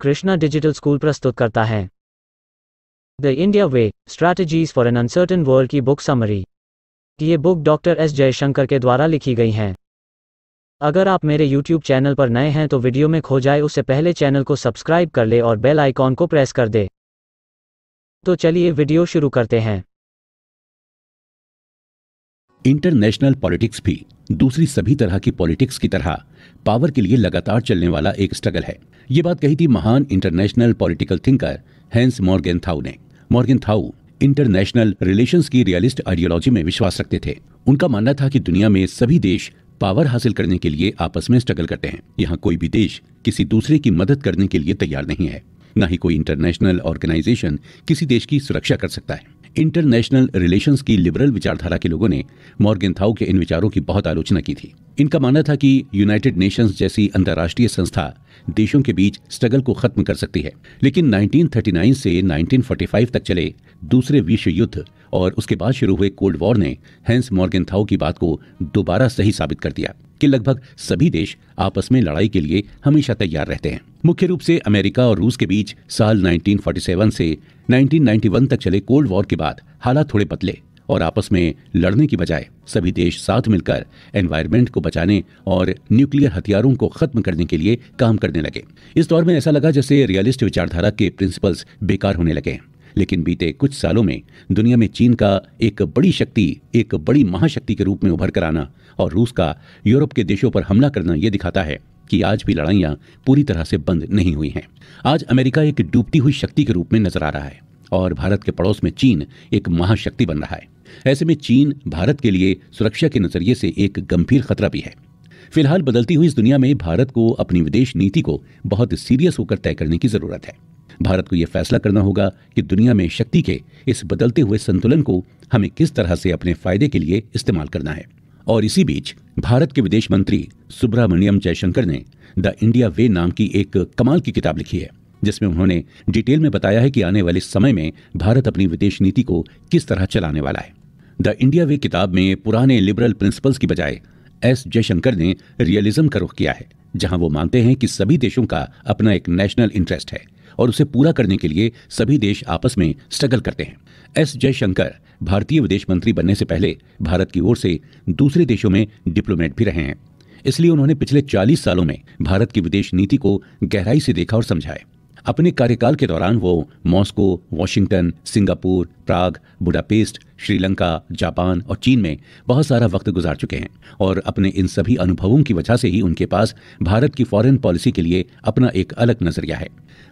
Krishna digital school प्रस्तुत करता है। The India way strategies for an uncertain world की बुक समरी। ये बुक डॉक्टर एस जयशंकर के द्वारा लिखी गई हैं। अगर आप मेरे YouTube चैनल पर नए हैं तो वीडियो में खो जाए, उससे पहले चैनल को सब्सक्राइब कर ले और बेल आइकॉन को प्रेस कर दे। तो चलिए वीडियो शुरू करते हैं। इंटरनेशनल पॉलिटिक्स भी दूसरी सभी तरह की पॉलिटिक्स की तरह पावर के लिए लगातार चलने वाला एक स्ट्रगल है। ये बात कही थी महान international political thinker Hans Morgenthau ने। मॉर्गन थाउ इंटरनेशनल रिलेशंस की रियलिस्ट आइडियोलॉजी में विश्वास रखते थे। उनका मानना था कि दुनिया में सभी देश पावर हासिल करने के लिए आपस में स्ट्रगल करते हैं। यहाँ कोई भी देश किसी दूसरे की मदद करने के लिए तैयार नहीं है। न ही कोई इंटरनेशनल ऑर्गेनाइजेशन किसी देश की सुरक्षा कर सकता है। इंटरनेशनल रिलेशंस की लिबरल विचारधारा के लोगों ने मॉर्गन थाउ के इन विचारों की बहुत आलोचना की थी। इनका मानना था कि यूनाइटेड नेशंस जैसी अंतर्राष्ट्रीय संस्था देशों के बीच स्ट्रगल को खत्म कर सकती है। लेकिन 1939 से 1945 तक चले दूसरे विश्व युद्ध और उसके बाद शुरू हुए कोल्ड वॉर ने, हैंस मॉर्गन थाउ की बात को दोबारा सही साबित कर दिया। कि लगभग सभी देश आपस में लड़ाई के लिए हमेशा तैयार रहते हैं। मुख्य रूप से अमेरिका और रूस के बीच साल 1947 से 1991 तक चले कोल्ड वॉर के बाद हालात थोड़े बदले और आपस में लड़ने की बजाय सभी देश साथ मिलकर एनवायरमेंट को बचाने और न्यूक्लियर हथियारों को खत्म करने के लिए काम करने लगे। इस दौर में ऐसा लगा जैसे रियलिस्ट विचारधारा के प्रिंसिपल्स बेकार होने लगे लेकिन बीते कुछ सालों में दुनिया में चीन का एक बड़ी शक्ति, एक बड़ी महाशक्ति के रूप में उभर कर आना और रूस का यूरोप के देशों पर हमला करना यह दिखाता है कि आज भी लड़ाइयाँ पूरी तरह से बंद नहीं हुई हैं। आज अमेरिका एक डूबती हुई शक्ति के रूप में नज़र आ रहा है और भारत के पड़ोस में चीन एक महाशक्ति बन रहा है। ऐसे में चीन भारत के लिए सुरक्षा के नज़रिए से एक गंभीर खतरा भी है। फ़िलहाल बदलती हुई इस दुनिया में भारत को अपनी विदेश नीति को बहुत सीरियस होकर तय करने की ज़रूरत है। भारत को यह फैसला करना होगा कि दुनिया में शक्ति के इस बदलते हुए संतुलन को हमें किस तरह से अपने फ़ायदे के लिए इस्तेमाल करना है। और इसी बीच भारत के विदेश मंत्री सुब्रमण्यम जयशंकर ने द इंडिया वे नाम की एक कमाल की किताब लिखी है, जिसमें उन्होंने डिटेल में बताया है कि आने वाले समय में भारत अपनी विदेश नीति को किस तरह चलाने वाला है। द इंडिया वे किताब में पुराने लिबरल प्रिंसिपल्स की बजाय एस जयशंकर ने रियलिज्म का रुख किया है, जहाँ वो मानते हैं कि सभी देशों का अपना एक नेशनल इंटरेस्ट है। और उसे पूरा करने के लिए सभी देश आपस में स्ट्रगल करते हैं। एस जयशंकर भारतीय विदेश मंत्री बनने से पहले भारत की ओर से दूसरे देशों में डिप्लोमेट भी रहे हैं। इसलिए उन्होंने पिछले 40 सालों में भारत की विदेश नीति को गहराई से देखा और समझा है अपने कार्यकाल के दौरान वो Moscow, Washington, Singapore, Prague, Budapest, Sri Lanka, Japan और चीन में बहुत सारा वक्त गुजार चुके हैं और अपने इन सभी अनुभवों की वजह से ही उनके पास भारत की फॉरेन पॉलिसी के लिए अपना एक अलग नज़रिया है।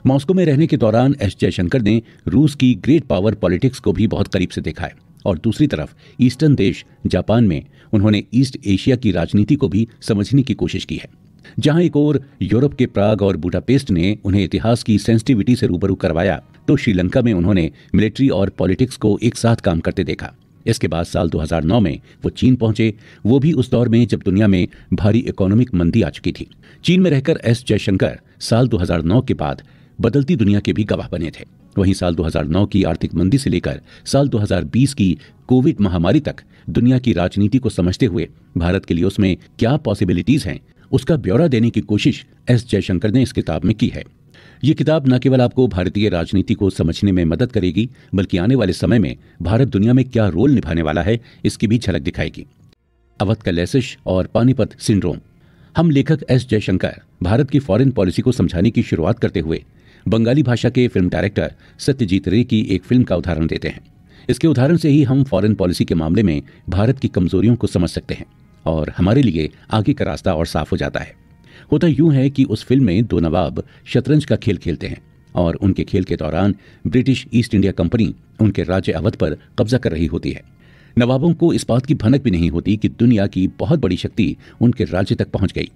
मॉस्को में रहने के दौरान एस जयशंकर ने रूस की ग्रेट पावर पॉलिटिक्स को भी बहुत करीब से देखा है और दूसरी तरफ़ ईस्टर्न देश जापान में उन्होंने ईस्ट एशिया की राजनीति को भी समझने की कोशिश की है। जहाँ एक और यूरोप के प्राग और बुडापेस्ट ने उन्हें इतिहास की सेंसिटिविटी से रूबरू करवाया तो श्रीलंका में उन्होंने मिलिट्री और पॉलिटिक्स को एक साथ काम करते देखा। इसके बाद साल 2009 में वो चीन पहुँचे। वो भी उस दौर में जब दुनिया में भारी इकोनॉमिक मंदी आ चुकी थी। चीन में रहकर एस जयशंकर साल 2009 के बाद बदलती दुनिया के भी गवाह बने थे। वहीं साल 2009 की आर्थिक मंदी से लेकर साल 2020 की कोविड महामारी तक दुनिया की राजनीति को समझते हुए भारत के लिए उसमें क्या पॉसिबिलिटीज हैं? उसका ब्यौरा देने की कोशिश एस जयशंकर ने इस किताब में की है। ये किताब न केवल आपको भारतीय राजनीति को समझने में मदद करेगी, बल्कि आने वाले समय में भारत दुनिया में क्या रोल निभाने वाला है, इसकी भी झलक दिखाएगी। अवध का लेसिश और पानीपत सिंड्रोम। हम लेखक एस जयशंकर भारत की फॉरेन पॉलिसी को समझाने की शुरुआत करते हुए बंगाली भाषा के फ़िल्म डायरेक्टर सत्यजीत रे की एक फ़िल्म का उदाहरण देते हैं। इसके उदाहरण से ही हम फॉरेन पॉलिसी के मामले में भारत की कमजोरियों को समझ सकते हैं। और हमारे लिए आगे का रास्ता और साफ़ हो जाता है। होता यूँ है कि उस फ़िल्म में दो नवाब शतरंज का खेल खेलते हैं और उनके खेल के दौरान ब्रिटिश ईस्ट इंडिया कंपनी उनके राज्य अवध पर कब्जा कर रही होती है। नवाबों को इस बात की भनक भी नहीं होती कि दुनिया की बहुत बड़ी शक्ति उनके राज्य तक पहुँच गई,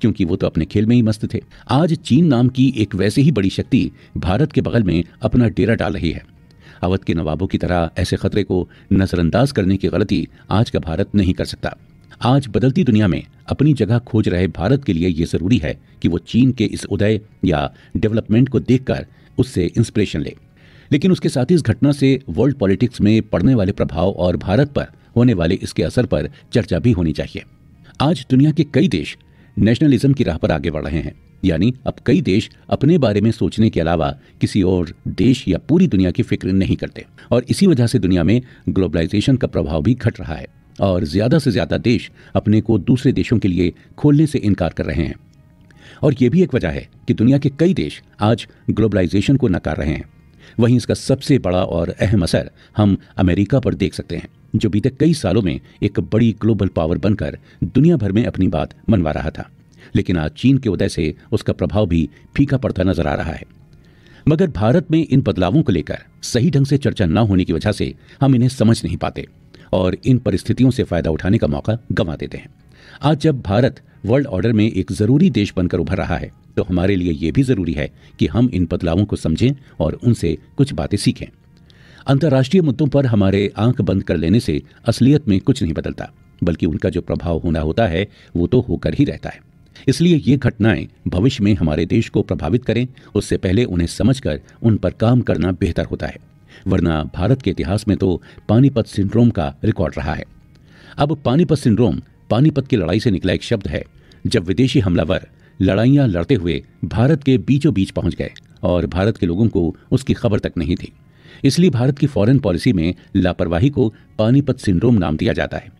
क्योंकि वो तो अपने खेल में ही मस्त थे। आज चीन नाम की एक वैसे ही बड़ी शक्ति भारत के बगल में अपना डेरा डाल रही है। अवध के नवाबों की तरह ऐसे खतरे को नजरअंदाज करने की गलती आज का भारत नहीं कर सकता। आज बदलती दुनिया में अपनी जगह खोज रहे भारत के लिए यह ज़रूरी है कि वो चीन के इस उदय या डेवलपमेंट को देखकर उससे इंस्पिरेशन ले। लेकिन उसके साथ ही इस घटना से वर्ल्ड पॉलिटिक्स में पड़ने वाले प्रभाव और भारत पर होने वाले इसके असर पर चर्चा भी होनी चाहिए। आज दुनिया के कई देश नेशनलिज्म की राह पर आगे बढ़ रहे हैं। यानी अब कई देश अपने बारे में सोचने के अलावा किसी और देश या पूरी दुनिया की फ़िक्र नहीं करते। और इसी वजह से दुनिया में ग्लोबलाइजेशन का प्रभाव भी घट रहा है। और ज़्यादा से ज़्यादा देश अपने को दूसरे देशों के लिए खोलने से इनकार कर रहे हैं। और यह भी एक वजह है कि दुनिया के कई देश आज ग्लोबलाइजेशन को नकार रहे हैं। वहीं इसका सबसे बड़ा और अहम असर हम अमेरिका पर देख सकते हैं, जो बीते कई सालों में एक बड़ी ग्लोबल पावर बनकर दुनिया भर में अपनी बात मनवा रहा था। लेकिन आज चीन के उदय से उसका प्रभाव भी फीका पड़ता नज़र आ रहा है। मगर भारत में इन बदलावों को लेकर सही ढंग से चर्चा न होने की वजह से हम इन्हें समझ नहीं पाते। और इन परिस्थितियों से फ़ायदा उठाने का मौका गंवा देते हैं। आज जब भारत वर्ल्ड ऑर्डर में एक ज़रूरी देश बनकर उभर रहा है तो हमारे लिए यह भी ज़रूरी है कि हम इन बदलावों को समझें और उनसे कुछ बातें सीखें। अंतर्राष्ट्रीय मुद्दों पर हमारे आँख बंद कर लेने से असलियत में कुछ नहीं बदलता, बल्कि उनका जो प्रभाव होना होता है, वो तो होकर ही रहता है। इसलिए ये घटनाएँ भविष्य में हमारे देश को प्रभावित करें, उससे पहले उन्हें समझकर उन पर काम करना बेहतर होता है। वरना भारत के इतिहास में तो पानीपत सिंड्रोम का रिकॉर्ड रहा है। अब पानीपत सिंड्रोम, पानीपत की लड़ाई से निकला एक शब्द है, जब विदेशी हमलावर लड़ाइयाँ लड़ते हुए भारत के बीचों बीच पहुँच गए और भारत के लोगों को उसकी खबर तक नहीं थी। इसलिए भारत की फॉरेन पॉलिसी में लापरवाही को पानीपत सिंड्रोम नाम दिया जाता है।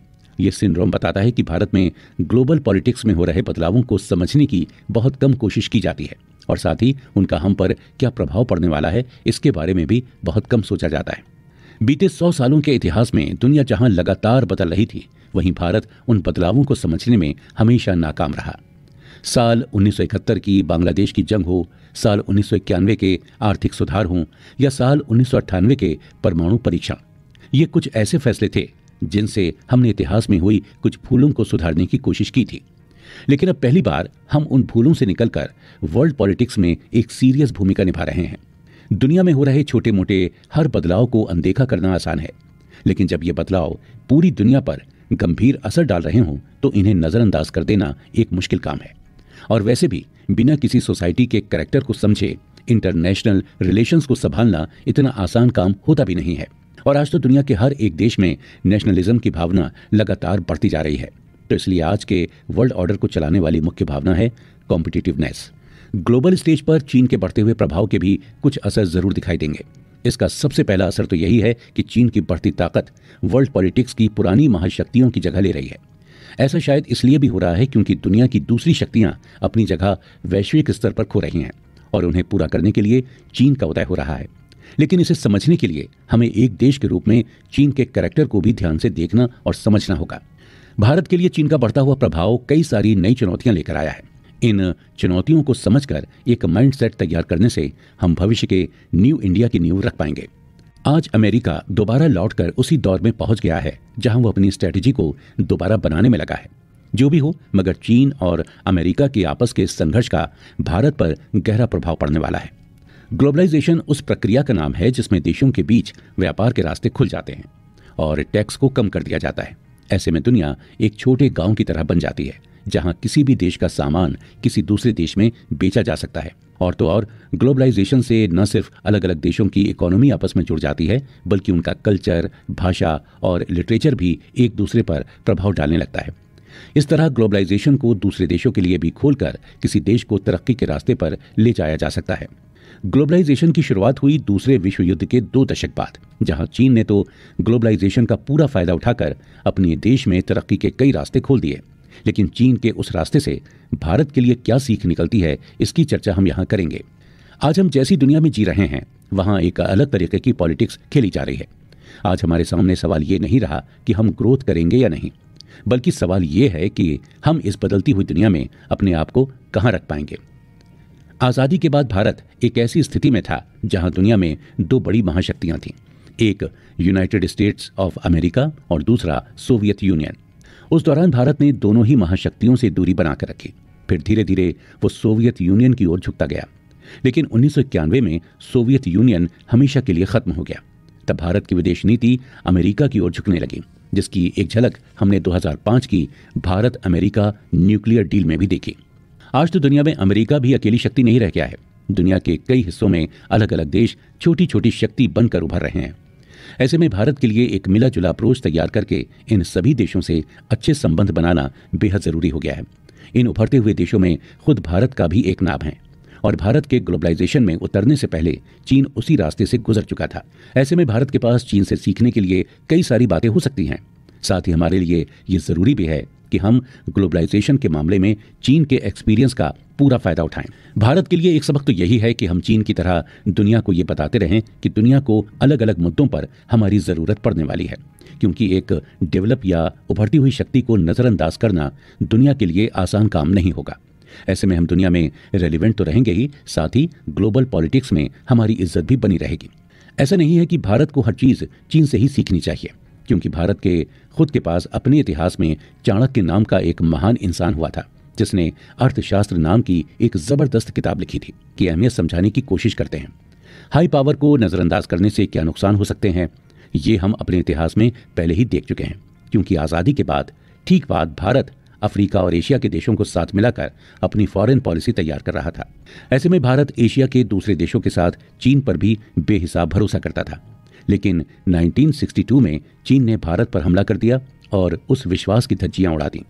ये सिंड्रोम बताता है कि भारत में ग्लोबल पॉलिटिक्स में हो रहे बदलावों को समझने की बहुत कम कोशिश की जाती है। और साथ ही उनका हम पर क्या प्रभाव पड़ने वाला है, इसके बारे में भी बहुत कम सोचा जाता है। बीते सौ सालों के इतिहास में दुनिया जहाँ लगातार बदल रही थी, वहीं भारत उन बदलावों को समझने में हमेशा नाकाम रहा। साल 1971 की बांग्लादेश की जंग हो, साल उन्नीस सौ इक्यानवे के आर्थिक सुधार हों, या साल उन्नीस सौ अट्ठानवे के परमाणु परीक्षण, ये कुछ ऐसे फैसले थे जिनसे हमने इतिहास में हुई कुछ भूलों को सुधारने की कोशिश की थी। लेकिन अब पहली बार हम उन भूलों से निकलकर वर्ल्ड पॉलिटिक्स में एक सीरियस भूमिका निभा रहे हैं। दुनिया में हो रहे छोटे मोटे हर बदलाव को अनदेखा करना आसान है। लेकिन जब ये बदलाव पूरी दुनिया पर गंभीर असर डाल रहे हों तो इन्हें नजरअंदाज कर देना एक मुश्किल काम है। और वैसे भी, बिना किसी सोसाइटी के करेक्टर को समझे इंटरनेशनल रिलेशंस को संभालना इतना आसान काम होता भी नहीं है। और आज तो दुनिया के हर एक देश में नेशनलिज्म की भावना लगातार बढ़ती जा रही है। तो इसलिए आज के वर्ल्ड ऑर्डर को चलाने वाली मुख्य भावना है कॉम्पिटिटिवनेस ग्लोबल स्टेज पर चीन के बढ़ते हुए प्रभाव के भी कुछ असर ज़रूर दिखाई देंगे। इसका सबसे पहला असर तो यही है कि चीन की बढ़ती ताकत वर्ल्ड पॉलिटिक्स की पुरानी महाशक्तियों की जगह ले रही है। ऐसा शायद इसलिए भी हो रहा है क्योंकि दुनिया की दूसरी शक्तियाँ अपनी जगह वैश्विक स्तर पर खो रही हैं और उन्हें पूरा करने के लिए चीन का उदय हो रहा है। लेकिन इसे समझने के लिए हमें एक देश के रूप में चीन के कैरेक्टर को भी ध्यान से देखना और समझना होगा। भारत के लिए चीन का बढ़ता हुआ प्रभाव कई सारी नई चुनौतियाँ लेकर आया है। इन चुनौतियों को समझकर एक माइंडसेट तैयार करने से हम भविष्य के न्यू इंडिया की नींव रख पाएँगे। आज अमेरिका दोबारा लौटकर उसी दौर में पहुँच गया है, जहाँ वो अपनी स्ट्रेटेजी को दोबारा बनाने में लगा है। जो भी हो, मगर चीन और अमेरिका के आपस के संघर्ष का भारत पर गहरा प्रभाव पड़ने वाला है। ग्लोबलाइजेशन उस प्रक्रिया का नाम है जिसमें देशों के बीच व्यापार के रास्ते खुल जाते हैं और टैक्स को कम कर दिया जाता है। ऐसे में दुनिया एक छोटे गाँव की तरह बन जाती है, जहाँ किसी भी देश का सामान किसी दूसरे देश में बेचा जा सकता है। और तो और, ग्लोबलाइजेशन से न सिर्फ़ अलग अलग देशों की इकोनॉमी आपस में जुड़ जाती है, बल्कि उनका कल्चर, भाषा और लिटरेचर भी एक दूसरे पर प्रभाव डालने लगता है। इस तरह ग्लोबलाइजेशन को दूसरे देशों के लिए भी खोलकर किसी देश को तरक्की के रास्ते पर ले जाया जा सकता है। ग्लोबलाइजेशन की शुरुआत हुई दूसरे विश्व युद्ध के दो दशक बाद, जहाँ चीन ने तो ग्लोबलाइजेशन का पूरा फ़ायदा उठाकर अपने देश में तरक्की के कई रास्ते खोल दिए। लेकिन चीन के उस रास्ते से भारत के लिए क्या सीख निकलती है, इसकी चर्चा हम यहाँ करेंगे। आज हम जैसी दुनिया में जी रहे हैं, वहाँ एक अलग तरीके की पॉलिटिक्स खेली जा रही है। आज हमारे सामने सवाल ये नहीं रहा कि हम ग्रोथ करेंगे या नहीं, बल्कि सवाल ये है कि हम इस बदलती हुई दुनिया में अपने आप को कहाँ रख पाएँगे। आज़ादी के बाद भारत एक ऐसी स्थिति में था जहाँ दुनिया में दो बड़ी महाशक्तियाँ थीं, एक यूनाइटेड स्टेट्स ऑफ़ अमेरिका और दूसरा सोवियत यूनियन उस दौरान भारत ने दोनों ही महाशक्तियों से दूरी बनाकर रखी। फिर धीरे धीरे वो सोवियत यूनियन की ओर झुकता गया। लेकिन उन्नीस सौ इक्यानवे में सोवियत यूनियन हमेशा के लिए खत्म हो गया। तब भारत की विदेश नीति अमेरिका की ओर झुकने लगी, जिसकी एक झलक हमने 2005 की भारत अमेरिका न्यूक्लियर डील में भी देखी। आज तो दुनिया में अमेरिका भी अकेली शक्ति नहीं रह गया है। दुनिया के कई हिस्सों में अलग अलग देश छोटी छोटी शक्ति बनकर उभर रहे हैं। ऐसे में भारत के लिए एक मिला जुला अप्रोच तैयार करके इन सभी देशों से अच्छे संबंध बनाना बेहद ज़रूरी हो गया है। इन उभरते हुए देशों में खुद भारत का भी एक नाम है। और भारत के ग्लोबलाइजेशन में उतरने से पहले चीन उसी रास्ते से गुजर चुका था। ऐसे में भारत के पास चीन से सीखने के लिए कई सारी बातें हो सकती हैं। साथ ही हमारे लिए ये ज़रूरी भी है कि हम ग्लोबलाइजेशन के मामले में चीन के एक्सपीरियंस का पूरा फ़ायदा उठाएँ। भारत के लिए एक सबक तो यही है कि हम चीन की तरह दुनिया को ये बताते रहें कि दुनिया को अलग अलग मुद्दों पर हमारी ज़रूरत पड़ने वाली है, क्योंकि एक डेवलप या उभरती हुई शक्ति को नज़रअंदाज करना दुनिया के लिए आसान काम नहीं होगा। ऐसे में हम दुनिया में रेलिवेंट तो रहेंगे ही, साथ ही ग्लोबल पॉलिटिक्स में हमारी इज़्ज़त भी बनी रहेगी। ऐसा नहीं है कि भारत को हर चीज़ चीन से ही सीखनी चाहिए। क्योंकि भारत के खुद के पास अपने इतिहास में चाणक्य नाम का एक महान इंसान हुआ था, जिसने अर्थशास्त्र नाम की एक ज़बरदस्त किताब लिखी थी कि अहमियत समझाने की कोशिश करते हैं। हाई पावर को नज़रअंदाज करने से क्या नुकसान हो सकते हैं, ये हम अपने इतिहास में पहले ही देख चुके हैं, क्योंकि आज़ादी के बाद, ठीक बाद भारत अफ्रीका और एशिया के देशों को साथ मिलाकर अपनी फॉरेन पॉलिसी तैयार कर रहा था। ऐसे में भारत एशिया के दूसरे देशों के साथ चीन पर भी बेहिसाब भरोसा करता था। लेकिन 1962 में चीन ने भारत पर हमला कर दिया और उस विश्वास की धज्जियाँ उड़ा दी।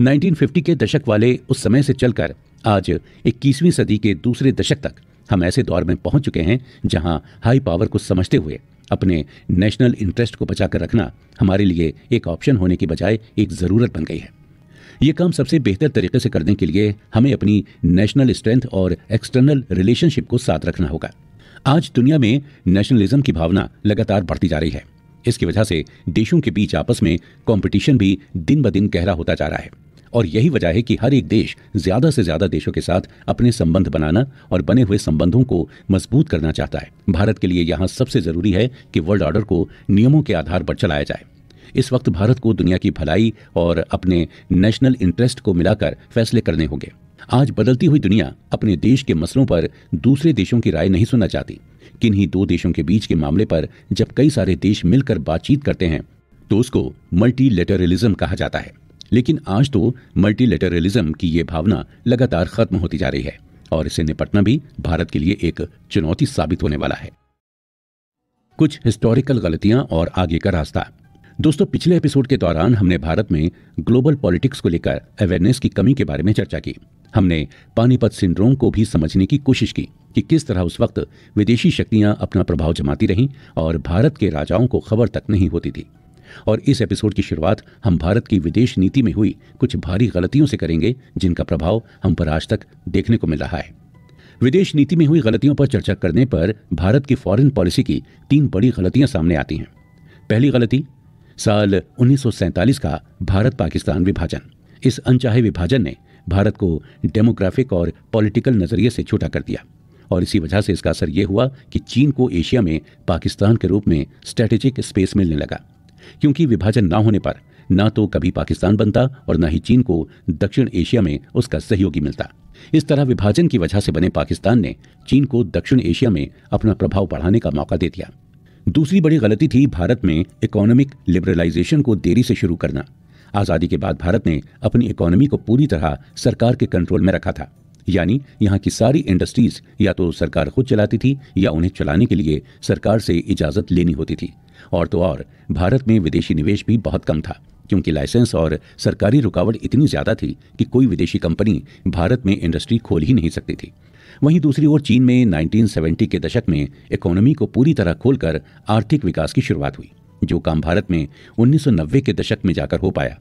1950 के दशक वाले उस समय से चलकर आज 21वीं सदी के दूसरे दशक तक हम ऐसे दौर में पहुँच चुके हैं जहाँ हाई पावर को समझते हुए अपने नेशनल इंटरेस्ट को बचाकर रखना हमारे लिए एक ऑप्शन होने की बजाय एक ज़रूरत बन गई है। ये काम सबसे बेहतर तरीके से करने के लिए हमें अपनी नेशनल स्ट्रेंथ और एक्सटर्नल रिलेशनशिप को साथ रखना होगा। आज दुनिया में नेशनलिज्म की भावना लगातार बढ़ती जा रही है। इसकी वजह से देशों के बीच आपस में कंपटीशन भी दिन ब दिन गहरा होता जा रहा है। और यही वजह है कि हर एक देश ज़्यादा से ज़्यादा देशों के साथ अपने संबंध बनाना और बने हुए संबंधों को मज़बूत करना चाहता है। भारत के लिए यहाँ सबसे ज़रूरी है कि वर्ल्ड ऑर्डर को नियमों के आधार पर चलाया जाए। इस वक्त भारत को दुनिया की भलाई और अपने नेशनल इंटरेस्ट को मिलाकर फैसले करने होंगे। आज बदलती हुई दुनिया अपने देश के मसलों पर दूसरे देशों की राय नहीं सुनना चाहती। किन्हीं दो देशों के बीच के मामले पर जब कई सारे देश मिलकर बातचीत करते हैं तो उसको मल्टीलेटरलिज्म कहा जाता है। लेकिन आज तो मल्टीलेटरलिज्म की ये भावना लगातार खत्म होती जा रही है और इसे निपटना भी भारत के लिए एक चुनौती साबित होने वाला है। कुछ हिस्टोरिकल गलतियाँ और आगे का रास्ता। दोस्तों, पिछले एपिसोड के दौरान हमने भारत में ग्लोबल पॉलिटिक्स को लेकर अवेयरनेस की कमी के बारे में चर्चा की। हमने पानीपत सिंड्रोम को भी समझने की कोशिश की कि किस तरह उस वक्त विदेशी शक्तियाँ अपना प्रभाव जमाती रहीं और भारत के राजाओं को खबर तक नहीं होती थी। और इस एपिसोड की शुरुआत हम भारत की विदेश नीति में हुई। कुछ भारी गलतियों से करेंगे, जिनका प्रभाव हम पर आज तक देखने को मिल रहा है। विदेश नीति में हुई गलतियों पर चर्चा करने पर भारत की फॉरेन पॉलिसी की तीन बड़ी गलतियाँ सामने आती हैं। पहली गलती साल उन्नीस सौ सैंतालीस का भारत पाकिस्तान विभाजन। इस अनचाहे विभाजन ने भारत को डेमोग्राफिक और पॉलिटिकल नज़रिए से छोटा कर दिया और इसी वजह से इसका असर यह हुआ कि चीन को एशिया में पाकिस्तान के रूप में स्ट्रेटेजिक स्पेस मिलने लगा। क्योंकि विभाजन ना होने पर ना तो कभी पाकिस्तान बनता और न ही चीन को दक्षिण एशिया में उसका सहयोगी मिलता। इस तरह विभाजन की वजह से बने पाकिस्तान ने चीन को दक्षिण एशिया में अपना प्रभाव बढ़ाने का मौका दे दिया। दूसरी बड़ी गलती थी भारत में इकोनॉमिक लिबरलाइजेशन को देरी से शुरू करना। आज़ादी के बाद भारत ने अपनी इकोनॉमी को पूरी तरह सरकार के कंट्रोल में रखा था। यानी यहाँ की सारी इंडस्ट्रीज़ या तो सरकार खुद चलाती थी या उन्हें चलाने के लिए सरकार से इजाज़त लेनी होती थी। और तो और, भारत में विदेशी निवेश भी बहुत कम था, क्योंकि लाइसेंस और सरकारी रुकावट इतनी ज़्यादा थी कि कोई विदेशी कंपनी भारत में इंडस्ट्री खोल ही नहीं सकती थी। वहीं दूसरी ओर चीन में 1970 के दशक में इकोनॉमी को पूरी तरह खोलकर आर्थिक विकास की शुरुआत हुई, जो काम भारत में 1990 के दशक में जाकर हो पाया।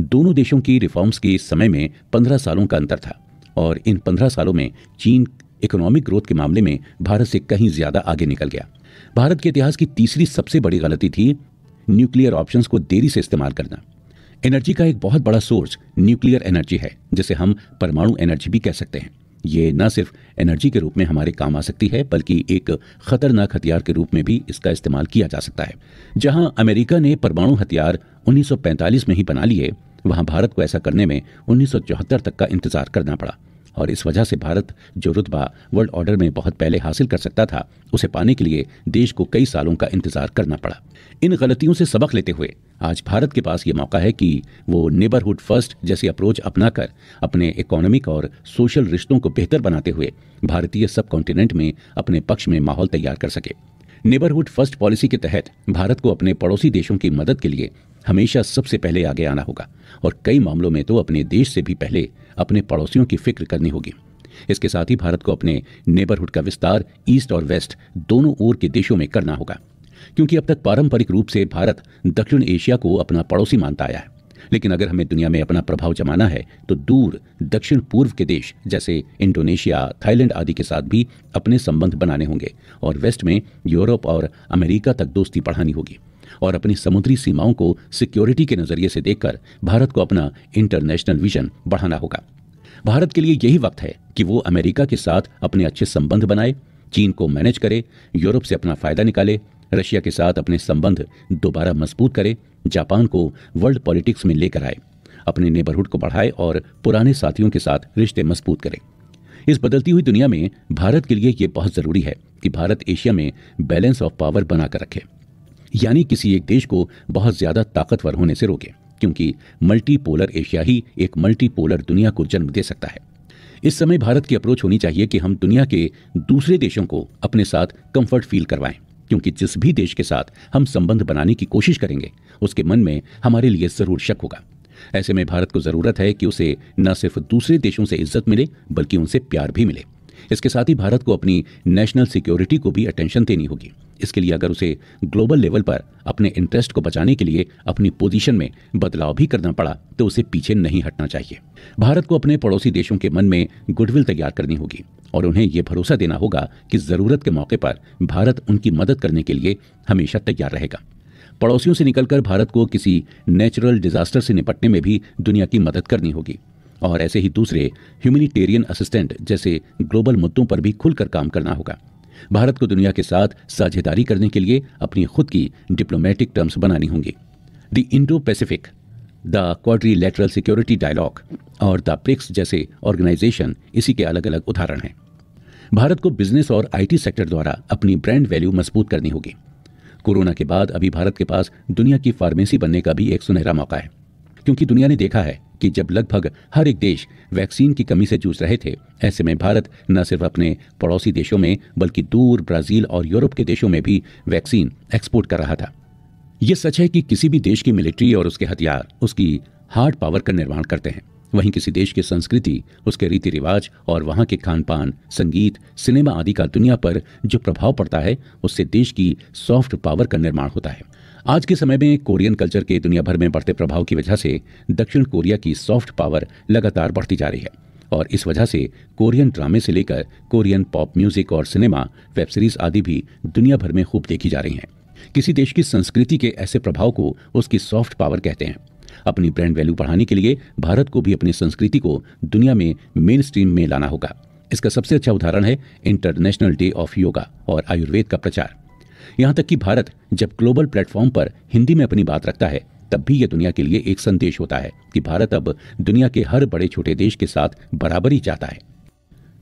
दोनों देशों की रिफॉर्म्स के समय में पंद्रह सालों का अंतर था, और इन पंद्रह सालों में चीन इकोनॉमिक ग्रोथ के मामले में भारत से कहीं ज़्यादा आगे निकल गया। भारत के इतिहास की तीसरी सबसे बड़ी गलती थी न्यूक्लियर ऑप्शंस को देरी से इस्तेमाल करना। एनर्जी का एक बहुत बड़ा सोर्स न्यूक्लियर एनर्जी है, जिसे हम परमाणु एनर्जी भी कह सकते हैं। ये न सिर्फ़ एनर्जी के रूप में हमारे काम आ सकती है, बल्कि एक खतरनाक हथियार के रूप में भी इसका इस्तेमाल किया जा सकता है। जहाँ अमेरिका ने परमाणु हथियार 1945 में ही बना लिए, वहाँ भारत को ऐसा करने में उन्नीस सौ चौहत्तर तक का इंतज़ार करना पड़ा। और इस वजह से भारत जो रुतबा वर्ल्ड ऑर्डर में बहुत पहले हासिल कर सकता था, उसे पाने के लिए देश को कई सालों का इंतज़ार करना पड़ा। इन गलतियों से सबक लेते हुए आज भारत के पास ये मौका है कि वो नेबरहुड फ़र्स्ट जैसी अप्रोच अपनाकर अपने इकोनॉमिक और सोशल रिश्तों को बेहतर बनाते हुए भारतीय सब कॉन्टिनेंट में अपने पक्ष में माहौल तैयार कर सके। नेबरहुड फ़र्स्ट पॉलिसी के तहत भारत को अपने पड़ोसी देशों की मदद के लिए हमेशा सबसे पहले आगे आना होगा और कई मामलों में तो अपने देश से भी पहले अपने पड़ोसियों की फ़िक्र करनी होगी। इसके साथ ही भारत को अपने नेबरहुड का विस्तार ईस्ट और वेस्ट दोनों ओर के देशों में करना होगा, क्योंकि अब तक पारंपरिक रूप से भारत दक्षिण एशिया को अपना पड़ोसी मानता आया है। लेकिन अगर हमें दुनिया में अपना प्रभाव जमाना है तो दूर दक्षिण पूर्व के देश, जैसे इंडोनेशिया, थाईलैंड आदि के साथ भी अपने संबंध बनाने होंगे, और वेस्ट में यूरोप और अमेरिका तक दोस्ती बढ़ानी होगी। और अपनी समुद्री सीमाओं को सिक्योरिटी के नज़रिए से देखकर भारत को अपना इंटरनेशनल विजन बढ़ाना होगा। भारत के लिए यही वक्त है कि वो अमेरिका के साथ अपने अच्छे संबंध बनाए, चीन को मैनेज करे, यूरोप से अपना फ़ायदा निकाले, रशिया के साथ अपने संबंध दोबारा मज़बूत करे, जापान को वर्ल्ड पॉलिटिक्स में लेकर आए, अपने नेबरहुड को बढ़ाए और पुराने साथियों के साथ रिश्ते मज़बूत करें। इस बदलती हुई दुनिया में भारत के लिए यह बहुत ज़रूरी है कि भारत एशिया में बैलेंस ऑफ़ पावर बनाकर रखे। यानी किसी एक देश को बहुत ज़्यादा ताकतवर होने से रोके, क्योंकि मल्टीपोलर एशिया ही एक मल्टीपोलर दुनिया को जन्म दे सकता है। इस समय भारत की अप्रोच होनी चाहिए कि हम दुनिया के दूसरे देशों को अपने साथ कंफर्ट फील करवाएँ, क्योंकि जिस भी देश के साथ हम संबंध बनाने की कोशिश करेंगे, उसके मन में हमारे लिए ज़रूर शक होगा। ऐसे में भारत को ज़रूरत है कि उसे न सिर्फ़ दूसरे देशों से इज़्ज़त मिले, बल्कि उनसे प्यार भी मिले। इसके साथ ही भारत को अपनी नेशनल सिक्योरिटी को भी अटेंशन देनी होगी। इसके लिए अगर उसे ग्लोबल लेवल पर अपने इंटरेस्ट को बचाने के लिए अपनी पोजीशन में बदलाव भी करना पड़ा तो उसे पीछे नहीं हटना चाहिए। भारत को अपने पड़ोसी देशों के मन में गुडविल तैयार करनी होगी और उन्हें यह भरोसा देना होगा कि ज़रूरत के मौके पर भारत उनकी मदद करने के लिए हमेशा तैयार रहेगा। पड़ोसियों से निकलकर भारत को किसी नेचुरल डिजास्टर से निपटने में भी दुनिया की मदद करनी होगी। और ऐसे ही दूसरे ह्यूमैनिटेरियन असिस्टेंट जैसे ग्लोबल मुद्दों पर भी खुलकर काम करना होगा। भारत को दुनिया के साथ साझेदारी करने के लिए अपनी खुद की डिप्लोमेटिक टर्म्स बनानी होंगी। The Indo Pacific the quadrilateral security dialogue और द ब्रिक्स जैसे ऑर्गेनाइजेशन इसी के अलग अलग उदाहरण हैं। भारत को बिज़नेस और आईटी सेक्टर द्वारा अपनी ब्रांड वैल्यू मज़बूत करनी होगी। कोरोना के बाद अभी भारत के पास दुनिया की फार्मेसी बनने का भी एक सुनहरा मौका है। क्योंकि दुनिया ने देखा है कि जब लगभग हर एक देश वैक्सीन की कमी से जूझ रहे थे, ऐसे में भारत न सिर्फ़ अपने पड़ोसी देशों में, बल्कि दूर ब्राज़ील और यूरोप के देशों में भी वैक्सीन एक्सपोर्ट कर रहा था। यह सच है कि किसी भी देश की मिलिट्री और उसके हथियार उसकी हार्ड पावर का निर्माण करते हैं। वहीं किसी देश की संस्कृति, उसके रीति रिवाज और वहाँ के खान पान संगीत, सिनेमा आदि का दुनिया पर जो प्रभाव पड़ता है, उससे देश की सॉफ्ट पावर का निर्माण होता है। आज के समय में कोरियन कल्चर के दुनिया भर में बढ़ते प्रभाव की वजह से दक्षिण कोरिया की सॉफ्ट पावर लगातार बढ़ती जा रही है और इस वजह से कोरियन ड्रामे से लेकर कोरियन पॉप म्यूज़िक और सिनेमा, वेब सीरीज़ आदि भी दुनिया भर में खूब देखी जा रही हैं। किसी देश की संस्कृति के ऐसे प्रभाव को उसकी सॉफ्ट पावर कहते हैं। अपनी ब्रांड वैल्यू बढ़ाने के लिए भारत को भी अपनी संस्कृति को दुनिया में मेन स्ट्रीम में लाना होगा। इसका सबसे अच्छा उदाहरण है इंटरनेशनल डे ऑफ़ योगा और आयुर्वेद का प्रचार। यहाँ तक कि भारत जब ग्लोबल प्लेटफॉर्म पर हिंदी में अपनी बात रखता है, तब भी यह दुनिया के लिए एक संदेश होता है कि भारत अब दुनिया के हर बड़े छोटे देश के साथ बराबरी चाहता है।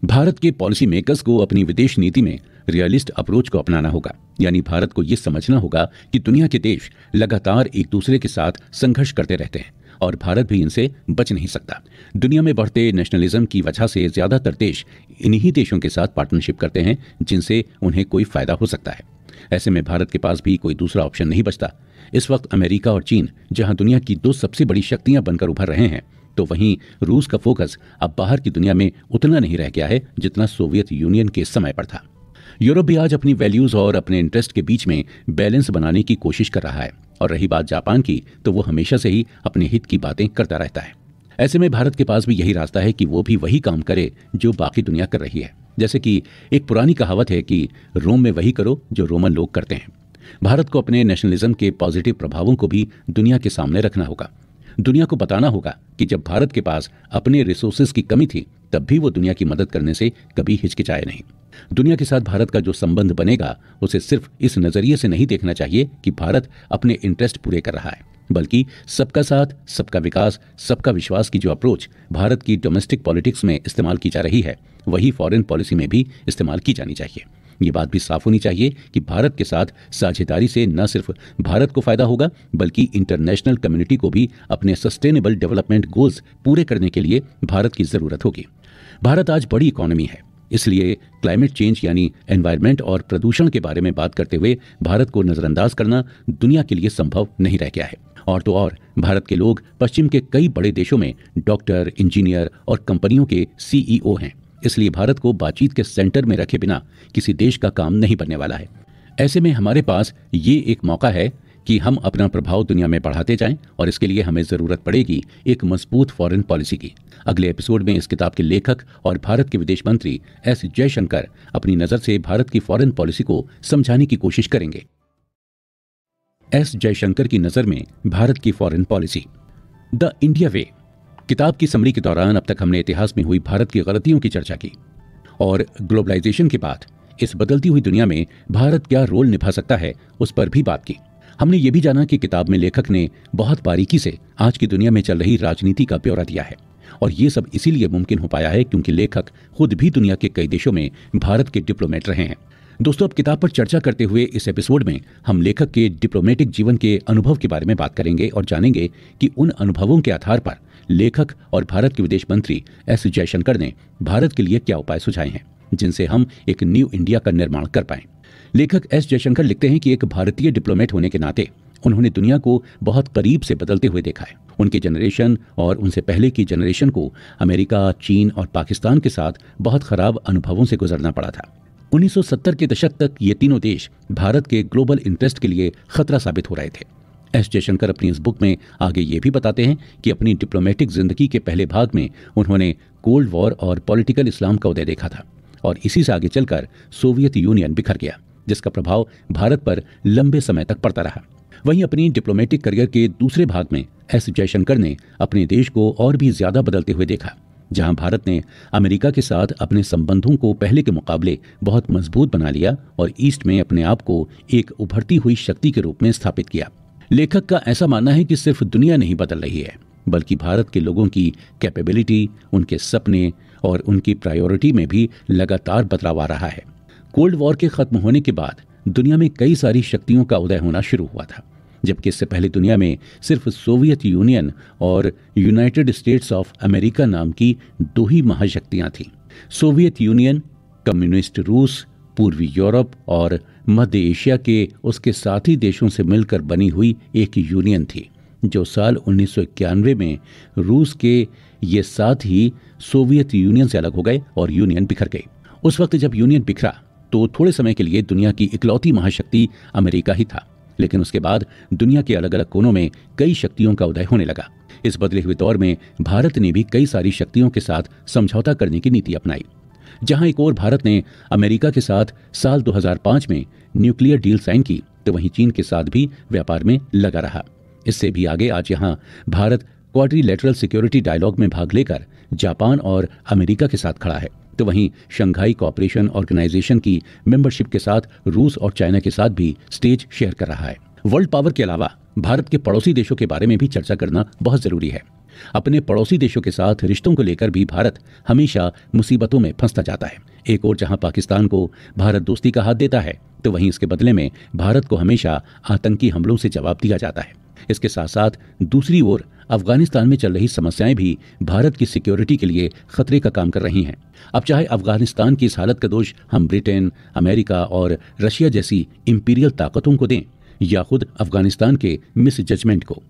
भारत के पॉलिसी मेकर्स को अपनी विदेश नीति में रियलिस्ट अप्रोच को अपनाना होगा, यानी भारत को यह समझना होगा कि दुनिया के देश लगातार एक दूसरे के साथ संघर्ष करते रहते हैं और भारत भी इनसे बच नहीं सकता। दुनिया में बढ़ते नेशनलिज्म की वजह से ज़्यादातर देश इन्हीं देशों के साथ पार्टनरशिप करते हैं जिनसे उन्हें कोई फ़ायदा हो सकता है। ऐसे में भारत के पास भी कोई दूसरा ऑप्शन नहीं बचता। इस वक्त अमेरिका और चीन, जहाँ दुनिया की दो सबसे बड़ी शक्तियाँ बनकर उभर रहे हैं तो वहीं रूस का फोकस अब बाहर की दुनिया में उतना नहीं रह गया है, जितना सोवियत यूनियन के समय पर था। यूरोप भी आज अपनी वैल्यूज़ और अपने इंटरेस्ट के बीच में बैलेंस बनाने की कोशिश कर रहा है, और रही बात जापान की तो वो हमेशा से ही अपने हित की बातें करता रहता है। ऐसे में भारत के पास भी यही रास्ता है कि वो भी वही काम करे जो बाकी दुनिया कर रही है। जैसे कि एक पुरानी कहावत है कि रोम में वही करो जो रोमन लोग करते हैं। भारत को अपने नेशनलिज्म के पॉजिटिव प्रभावों को भी दुनिया के सामने रखना होगा। दुनिया को बताना होगा कि जब भारत के पास अपने रिसोर्सेज की कमी थी, तब भी वो दुनिया की मदद करने से कभी हिचकिचाए नहीं। दुनिया के साथ भारत का जो संबंध बनेगा, उसे सिर्फ़ इस नज़रिए से नहीं देखना चाहिए कि भारत अपने इंटरेस्ट पूरे कर रहा है, बल्कि सबका साथ, सबका विकास, सबका विश्वास की जो अप्रोच भारत की डोमेस्टिक पॉलिटिक्स में इस्तेमाल की जा रही है। वही फॉरेन पॉलिसी में भी इस्तेमाल की जानी चाहिए। ये बात भी साफ़ होनी चाहिए कि भारत के साथ साझेदारी से न सिर्फ़ भारत को फ़ायदा होगा, बल्कि इंटरनेशनल कम्युनिटी को भी अपने सस्टेनेबल डेवलपमेंट गोल्स पूरे करने के लिए भारत की ज़रूरत होगी। भारत आज बड़ी इकोनॉमी है। इसलिए क्लाइमेट चेंज यानी एनवायरनमेंट और प्रदूषण के बारे में बात करते हुए भारत को नजरअंदाज करना दुनिया के लिए संभव नहीं रह गया है। और तो और, भारत के लोग पश्चिम के कई बड़े देशों में डॉक्टर इंजीनियर और कंपनियों के सीईओ हैं। इसलिए भारत को बातचीत के सेंटर में रखे बिना किसी देश का काम नहीं बनने वाला है। ऐसे में हमारे पास ये एक मौका है कि हम अपना प्रभाव दुनिया में बढ़ाते जाएँ और इसके लिए हमें ज़रूरत पड़ेगी एक मज़बूत फॉरेन पॉलिसी की। अगले एपिसोड में इस किताब के लेखक और भारत के विदेश मंत्री एस जयशंकर अपनी नज़र से भारत की फॉरेन पॉलिसी को समझाने की कोशिश करेंगे। एस जयशंकर की नज़र में भारत की foreign policy the India way. किताब की समरी के दौरान अब तक हमने इतिहास में हुई भारत की गलतियों की चर्चा की। और ग्लोबलाइजेशन के बाद इस बदलती हुई दुनिया में भारत क्या रोल निभा सकता है, उस पर भी बात की। हमने ये भी जाना कि किताब में लेखक ने बहुत बारीकी से आज की दुनिया में चल रही राजनीति का ब्यौरा दिया है। और ये सब इसीलिए मुमकिन हो पाया है क्योंकि लेखक खुद भी दुनिया के कई देशों में भारत के डिप्लोमेट रहे हैं। दोस्तों, अब किताब पर चर्चा करते हुए इस एपिसोड में हम लेखक के डिप्लोमेटिक जीवन के अनुभव के बारे में बात करेंगे और जानेंगे कि उन अनुभवों के आधार पर लेखक और भारत के विदेश मंत्री एस जयशंकर ने भारत के लिए क्या उपाय सुझाए हैं, जिनसे हम एक न्यू इंडिया का निर्माण कर पाए। लेखक एस जयशंकर लिखते हैं कि एक भारतीय डिप्लोमेट होने के नाते उन्होंने दुनिया को बहुत करीब से बदलते हुए देखा है। उनकी जनरेशन और उनसे पहले की जनरेशन को अमेरिका, चीन और पाकिस्तान के साथ बहुत खराब अनुभवों से गुजरना पड़ा था। 1970 के दशक तक ये तीनों देश भारत के ग्लोबल इंटरेस्ट के लिए खतरा साबित हो रहे थे। एस जयशंकर अपनी इस बुक में आगे ये भी बताते हैं कि अपनी डिप्लोमेटिक ज़िंदगी के पहले भाग में उन्होंने कोल्ड वॉर और पॉलिटिकल इस्लाम का उदय देखा था और इसी से आगे चलकर सोवियत यूनियन बिखर गया, जिसका प्रभाव भारत पर लंबे समय तक पड़ता रहा। वहीं अपनी डिप्लोमेटिक करियर के दूसरे भाग में एस जयशंकर ने अपने देश को और भी ज़्यादा बदलते हुए देखा। जहाँ भारत ने अमेरिका के साथ अपने संबंधों को पहले के मुकाबले बहुत मज़बूत बना लिया और ईस्ट में अपने आप को एक उभरती हुई शक्ति के रूप में स्थापित किया। लेखक का ऐसा मानना है कि सिर्फ़ दुनिया नहीं बदल रही है, बल्कि भारत के लोगों की कैपेबिलिटी उनके सपने और उनकी प्रायोरिटी में भी लगातार बदलाव आ रहा है। कोल्ड वॉर के खत्म होने के बाद दुनिया में कई सारी शक्तियों का उदय होना शुरू हुआ था। जबकि इससे पहले दुनिया में सिर्फ़ सोवियत यूनियन और यूनाइटेड स्टेट्स ऑफ़ अमेरिका नाम की दो ही महाशक्तियाँ थीं। सोवियत यूनियन, कम्युनिस्ट रूस, पूर्वी यूरोप और मध्य एशिया के उसके साथी देशों से मिलकर बनी हुई एक यूनियन थी, जो साल उन्नीस सौ इक्यानवे में रूस के ये साथ ही सोवियत यूनियन से अलग हो गए और यूनियन बिखर गई। उस वक्त जब यूनियन बिखरा तो थोड़े समय के लिए दुनिया की इकलौती महाशक्ति अमेरिका ही था। लेकिन उसके बाद दुनिया के अलग अलग कोनों में कई शक्तियों का उदय होने लगा। इस बदले हुए दौर में भारत ने भी कई सारी शक्तियों के साथ समझौता करने की नीति अपनाई। जहाँ एक और भारत ने अमेरिका के साथ साल 2005 में न्यूक्लियर डील साइन की तो वहीं चीन के साथ भी व्यापार में लगा रहा। इससे भी आगे आज यहाँ भारत क्वाड्रीलेटरल सिक्योरिटी डायलॉग में भाग लेकर जापान और अमेरिका के साथ खड़ा है। तो वहीं शंघाई कॉपरेशन ऑर्गेनाइजेशन की मेंबरशिप के साथ रूस और चाइना के साथ भी स्टेज शेयर कर रहा है। वर्ल्ड पावर के अलावा भारत के पड़ोसी देशों के बारे में भी चर्चा करना बहुत ज़रूरी है। अपने पड़ोसी देशों के साथ रिश्तों को लेकर भी भारत हमेशा मुसीबतों में फंसता जाता है। एक और जहाँ पाकिस्तान को भारत दोस्ती का हाथ देता है तो वहीं इसके बदले में भारत को हमेशा आतंकी हमलों से जवाब दिया जाता है। इसके साथ साथ दूसरी ओर अफ़गानिस्तान में चल रही समस्याएँ भी भारत की सिक्योरिटी के लिए खतरे का काम कर रही हैं। अब चाहे अफ़गानिस्तान की इस हालत का दोष हम ब्रिटेन, अमेरिका और रशिया जैसी इंपीरियल ताकतों को दें, या खुद अफ़गानिस्तान के मिस जजमेंट को।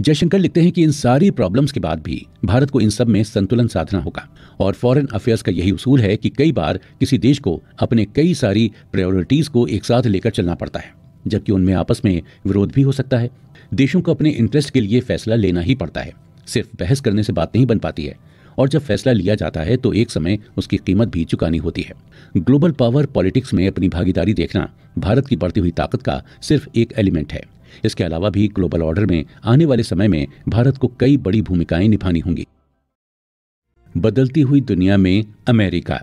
जयशंकर लिखते हैं कि इन सारी प्रॉब्लम्स के बाद भी भारत को इन सब में संतुलन साधना होगा। और फॉरेन अफेयर्स का यही उसूल है कि कई बार किसी देश को अपने कई सारी प्रायोरिटीज को एक साथ लेकर चलना पड़ता है, जबकि उनमें आपस में विरोध भी हो सकता है। देशों को अपने इंटरेस्ट के लिए फैसला लेना ही पड़ता है। सिर्फ़ बहस करने से बात नहीं बन पाती है। और जब फैसला लिया जाता है तो एक समय उसकी कीमत भी चुकानी होती है। ग्लोबल पावर पॉलिटिक्स में अपनी भागीदारी देखना भारत की बढ़ती हुई ताकत का सिर्फ़ एक एलिमेंट है। इसके अलावा भी ग्लोबल ऑर्डर में आने वाले समय में भारत को कई बड़ी भूमिकाएँ निभानी होंगी। बदलती हुई दुनिया में अमेरिका।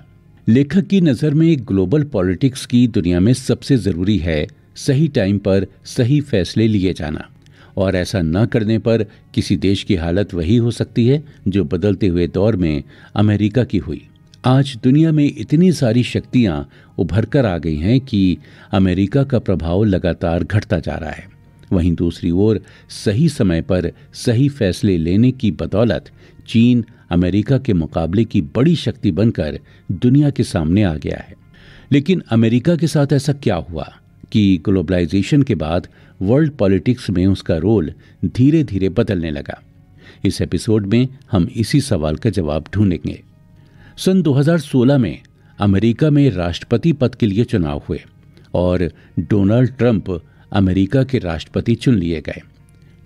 लेखक की नज़र में ग्लोबल पॉलिटिक्स की दुनिया में सबसे ज़रूरी है सही टाइम पर सही फैसले लिए जाना। और ऐसा न करने पर किसी देश की हालत वही हो सकती है, जो बदलते हुए दौर में अमेरिका की हुई। आज दुनिया में इतनी सारी शक्तियाँ उभर कर आ गई हैं कि अमेरिका का प्रभाव लगातार घटता जा रहा है। वहीं दूसरी ओर, सही समय पर सही फैसले लेने की बदौलत चीन अमेरिका के मुकाबले की बड़ी शक्ति बनकर दुनिया के सामने आ गया है। लेकिन अमेरिका के साथ ऐसा क्या हुआ? कि ग्लोबलाइजेशन के बाद वर्ल्ड पॉलिटिक्स में उसका रोल धीरे धीरे बदलने लगा। इस एपिसोड में हम इसी सवाल का जवाब ढूंढेंगे। सन 2016 में अमेरिका में राष्ट्रपति पद के लिए चुनाव हुए और डोनाल्ड ट्रंप अमेरिका के राष्ट्रपति चुन लिए गए।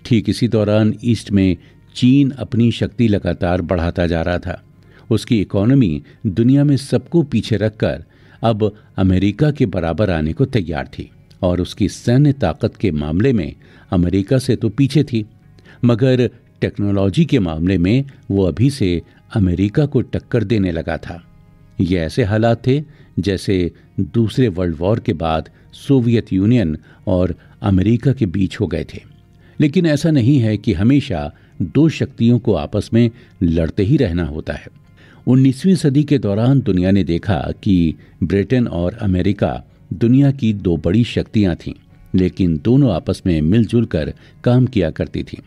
ठीक इसी दौरान ईस्ट में चीन अपनी शक्ति लगातार बढ़ाता जा रहा था। उसकी इकोनॉमी दुनिया में सबको पीछे रखकर अब अमेरिका के बराबर आने को तैयार थी। और उसकी सैन्य ताकत के मामले में अमेरिका से तो पीछे थी, मगर टेक्नोलॉजी के मामले में वो अभी से अमेरिका को टक्कर देने लगा था। ये ऐसे हालात थे जैसे दूसरे वर्ल्ड वॉर के बाद सोवियत यूनियन और अमेरिका के बीच हो गए थे। लेकिन ऐसा नहीं है कि हमेशा दो शक्तियों को आपस में लड़ते ही रहना होता है। 19वीं सदी के दौरान दुनिया ने देखा कि ब्रिटेन और अमेरिका दुनिया की दो बड़ी शक्तियाँ थीं, लेकिन दोनों आपस में मिलजुल कर काम किया करती थीं।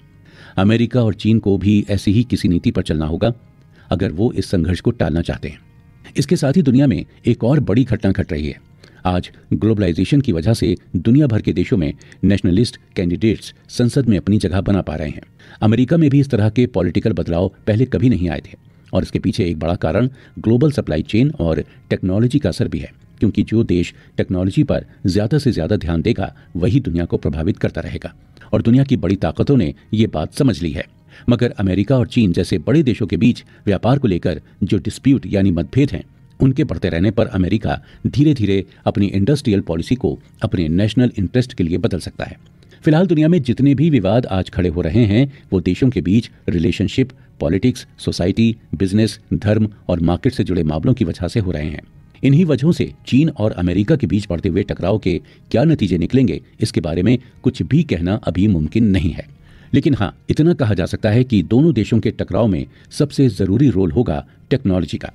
अमेरिका और चीन को भी ऐसी ही किसी नीति पर चलना होगा, अगर वो इस संघर्ष को टालना चाहते हैं। इसके साथ ही दुनिया में एक और बड़ी घटना घट रही है। आज ग्लोबलाइजेशन की वजह से दुनिया भर के देशों में नेशनलिस्ट कैंडिडेट्स संसद में अपनी जगह बना पा रहे हैं। अमेरिका में भी इस तरह के पॉलिटिकल बदलाव पहले कभी नहीं आए थे। और इसके पीछे एक बड़ा कारण ग्लोबल सप्लाई चेन और टेक्नोलॉजी का असर भी है, क्योंकि जो देश टेक्नोलॉजी पर ज़्यादा से ज़्यादा ध्यान देगा, वही दुनिया को प्रभावित करता रहेगा। और दुनिया की बड़ी ताकतों ने ये बात समझ ली है। मगर अमेरिका और चीन जैसे बड़े देशों के बीच व्यापार को लेकर जो डिस्प्यूट यानी मतभेद हैं, उनके बढ़ते रहने पर अमेरिका धीरे धीरे अपनी इंडस्ट्रियल पॉलिसी को अपने नेशनल इंटरेस्ट के लिए बदल सकता है। फ़िलहाल दुनिया में जितने भी विवाद आज खड़े हो रहे हैं, वो देशों के बीच रिलेशनशिप पॉलिटिक्स सोसाइटी बिज़नेस धर्म और मार्केट से जुड़े मामलों की वजह से हो रहे हैं। इन्हीं वजहों से चीन और अमेरिका के बीच बढ़ते हुए टकराव के क्या नतीजे निकलेंगे, इसके बारे में कुछ भी कहना अभी मुमकिन नहीं है। लेकिन हाँ इतना कहा जा सकता है कि दोनों देशों के टकराव में सबसे ज़रूरी रोल होगा टेक्नोलॉजी का।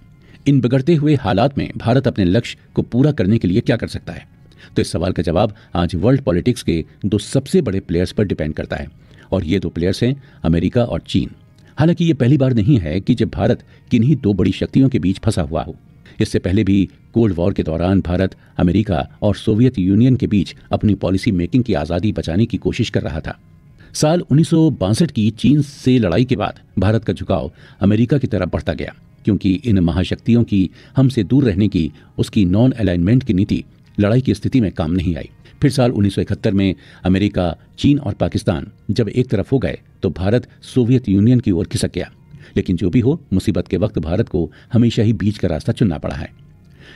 इन बिगड़ते हुए हालात में भारत अपने लक्ष्य को पूरा करने के लिए क्या कर सकता है? तो इस सवाल का जवाब आज वर्ल्ड पॉलिटिक्स के दो सबसे बड़े प्लेयर्स पर डिपेंड करता है। और ये दो प्लेयर्स हैं अमेरिका और चीन। हालाँकि ये पहली बार नहीं है कि जब भारत किन्हीं दो बड़ी शक्तियों के बीच फंसा हुआ हो। इससे पहले भी कोल्ड वॉर के दौरान भारत, अमेरिका और सोवियत यूनियन के बीच अपनी पॉलिसी मेकिंग की आज़ादी बचाने की कोशिश कर रहा था। साल उन्नीस सौ बासठ की चीन से लड़ाई के बाद भारत का झुकाव अमेरिका की तरफ़ बढ़ता गया, क्योंकि इन महाशक्तियों की हमसे दूर रहने की उसकी नॉन अलाइनमेंट की नीति लड़ाई की स्थिति में काम नहीं आई। फिर साल 1971 में अमेरिका, चीन और पाकिस्तान जब एक तरफ़ हो गए तो भारत सोवियत यूनियन की ओर खिसक गया। लेकिन जो भी हो, मुसीबत के वक्त भारत को हमेशा ही बीच का रास्ता चुनना पड़ा है।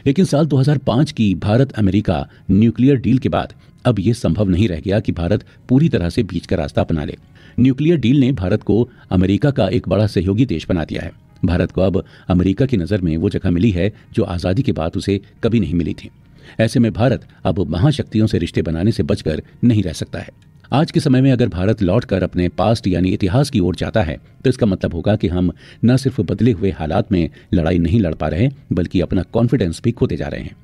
लेकिन साल 2005 की भारत अमेरिका न्यूक्लियर डील के बाद, अब यह संभव नहीं रह गया कि भारत पूरी तरह से बीच का रास्ता अपना ले। न्यूक्लियर डील ने भारत को अमेरिका का एक बड़ा सहयोगी देश बना दिया है। भारत को अब अमेरिका की नज़र में वो जगह मिली है, जो आज़ादी के बाद उसे कभी नहीं मिली थी। ऐसे में भारत अब महाशक्तियों से रिश्ते बनाने से बचकर नहीं रह सकता है। आज के समय में अगर भारत लौटकर अपने पास्ट यानी इतिहास की ओर जाता है तो इसका मतलब होगा कि हम न सिर्फ़ बदले हुए हालात में लड़ाई नहीं लड़ पा रहे बल्कि अपना कॉन्फिडेंस भी खोते जा रहे हैं।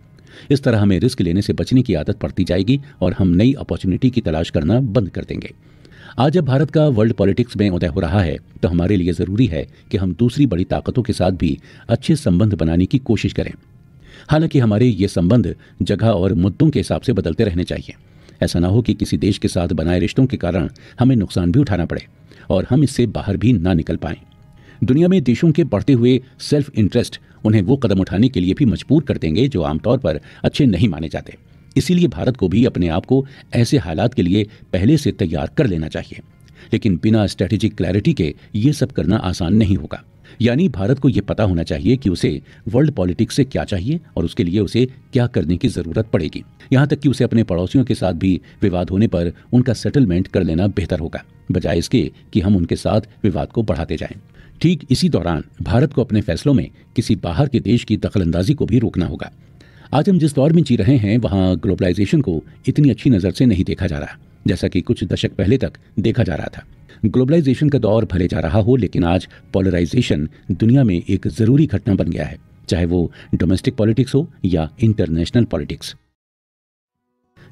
इस तरह हमें रिस्क लेने से बचने की आदत पड़ती जाएगी और हम नई अपॉर्चुनिटी की तलाश करना बंद कर देंगे। आज जब भारत का वर्ल्ड पॉलिटिक्स में उदय हो रहा है तो हमारे लिए ज़रूरी है कि हम दूसरी बड़ी ताकतों के साथ भी अच्छे संबंध बनाने की कोशिश करें। हालाँकि हमारे ये संबंध जगह और मुद्दों के हिसाब से बदलते रहने चाहिए। ऐसा ना हो कि किसी देश के साथ बनाए रिश्तों के कारण हमें नुकसान भी उठाना पड़े और हम इससे बाहर भी ना निकल पाए। दुनिया में देशों के बढ़ते हुए सेल्फ इंटरेस्ट उन्हें वो कदम उठाने के लिए भी मजबूर कर देंगे जो आमतौर पर अच्छे नहीं माने जाते। इसीलिए भारत को भी अपने आप को ऐसे हालात के लिए पहले से तैयार कर लेना चाहिए। लेकिन बिना स्ट्रेटेजिक क्लैरिटी के ये सब करना आसान नहीं होगा। यानी भारत को यह पता होना चाहिए कि उसे वर्ल्ड पॉलिटिक्स से क्या चाहिए और उसके लिए उसे क्या करने की ज़रूरत पड़ेगी। यहाँ तक कि उसे अपने पड़ोसियों के साथ भी विवाद होने पर उनका सेटलमेंट कर लेना बेहतर होगा, बजाय इसके कि हम उनके साथ विवाद को बढ़ाते जाएँ। ठीक इसी दौरान भारत को अपने फैसलों में किसी बाहर के देश की दखलंदाजी को भी रोकना होगा। आज हम जिस दौर में जी रहे हैं, वहाँ ग्लोबलाइजेशन को इतनी अच्छी नज़र से नहीं देखा जा रहा। जैसा कि कुछ दशक पहले तक देखा जा रहा था। ग्लोबलाइजेशन का दौर भले जा रहा हो, लेकिन आज पोलराइजेशन दुनिया में एक ज़रूरी घटना बन गया है, चाहे वो डोमेस्टिक पॉलिटिक्स हो या इंटरनेशनल पॉलिटिक्स।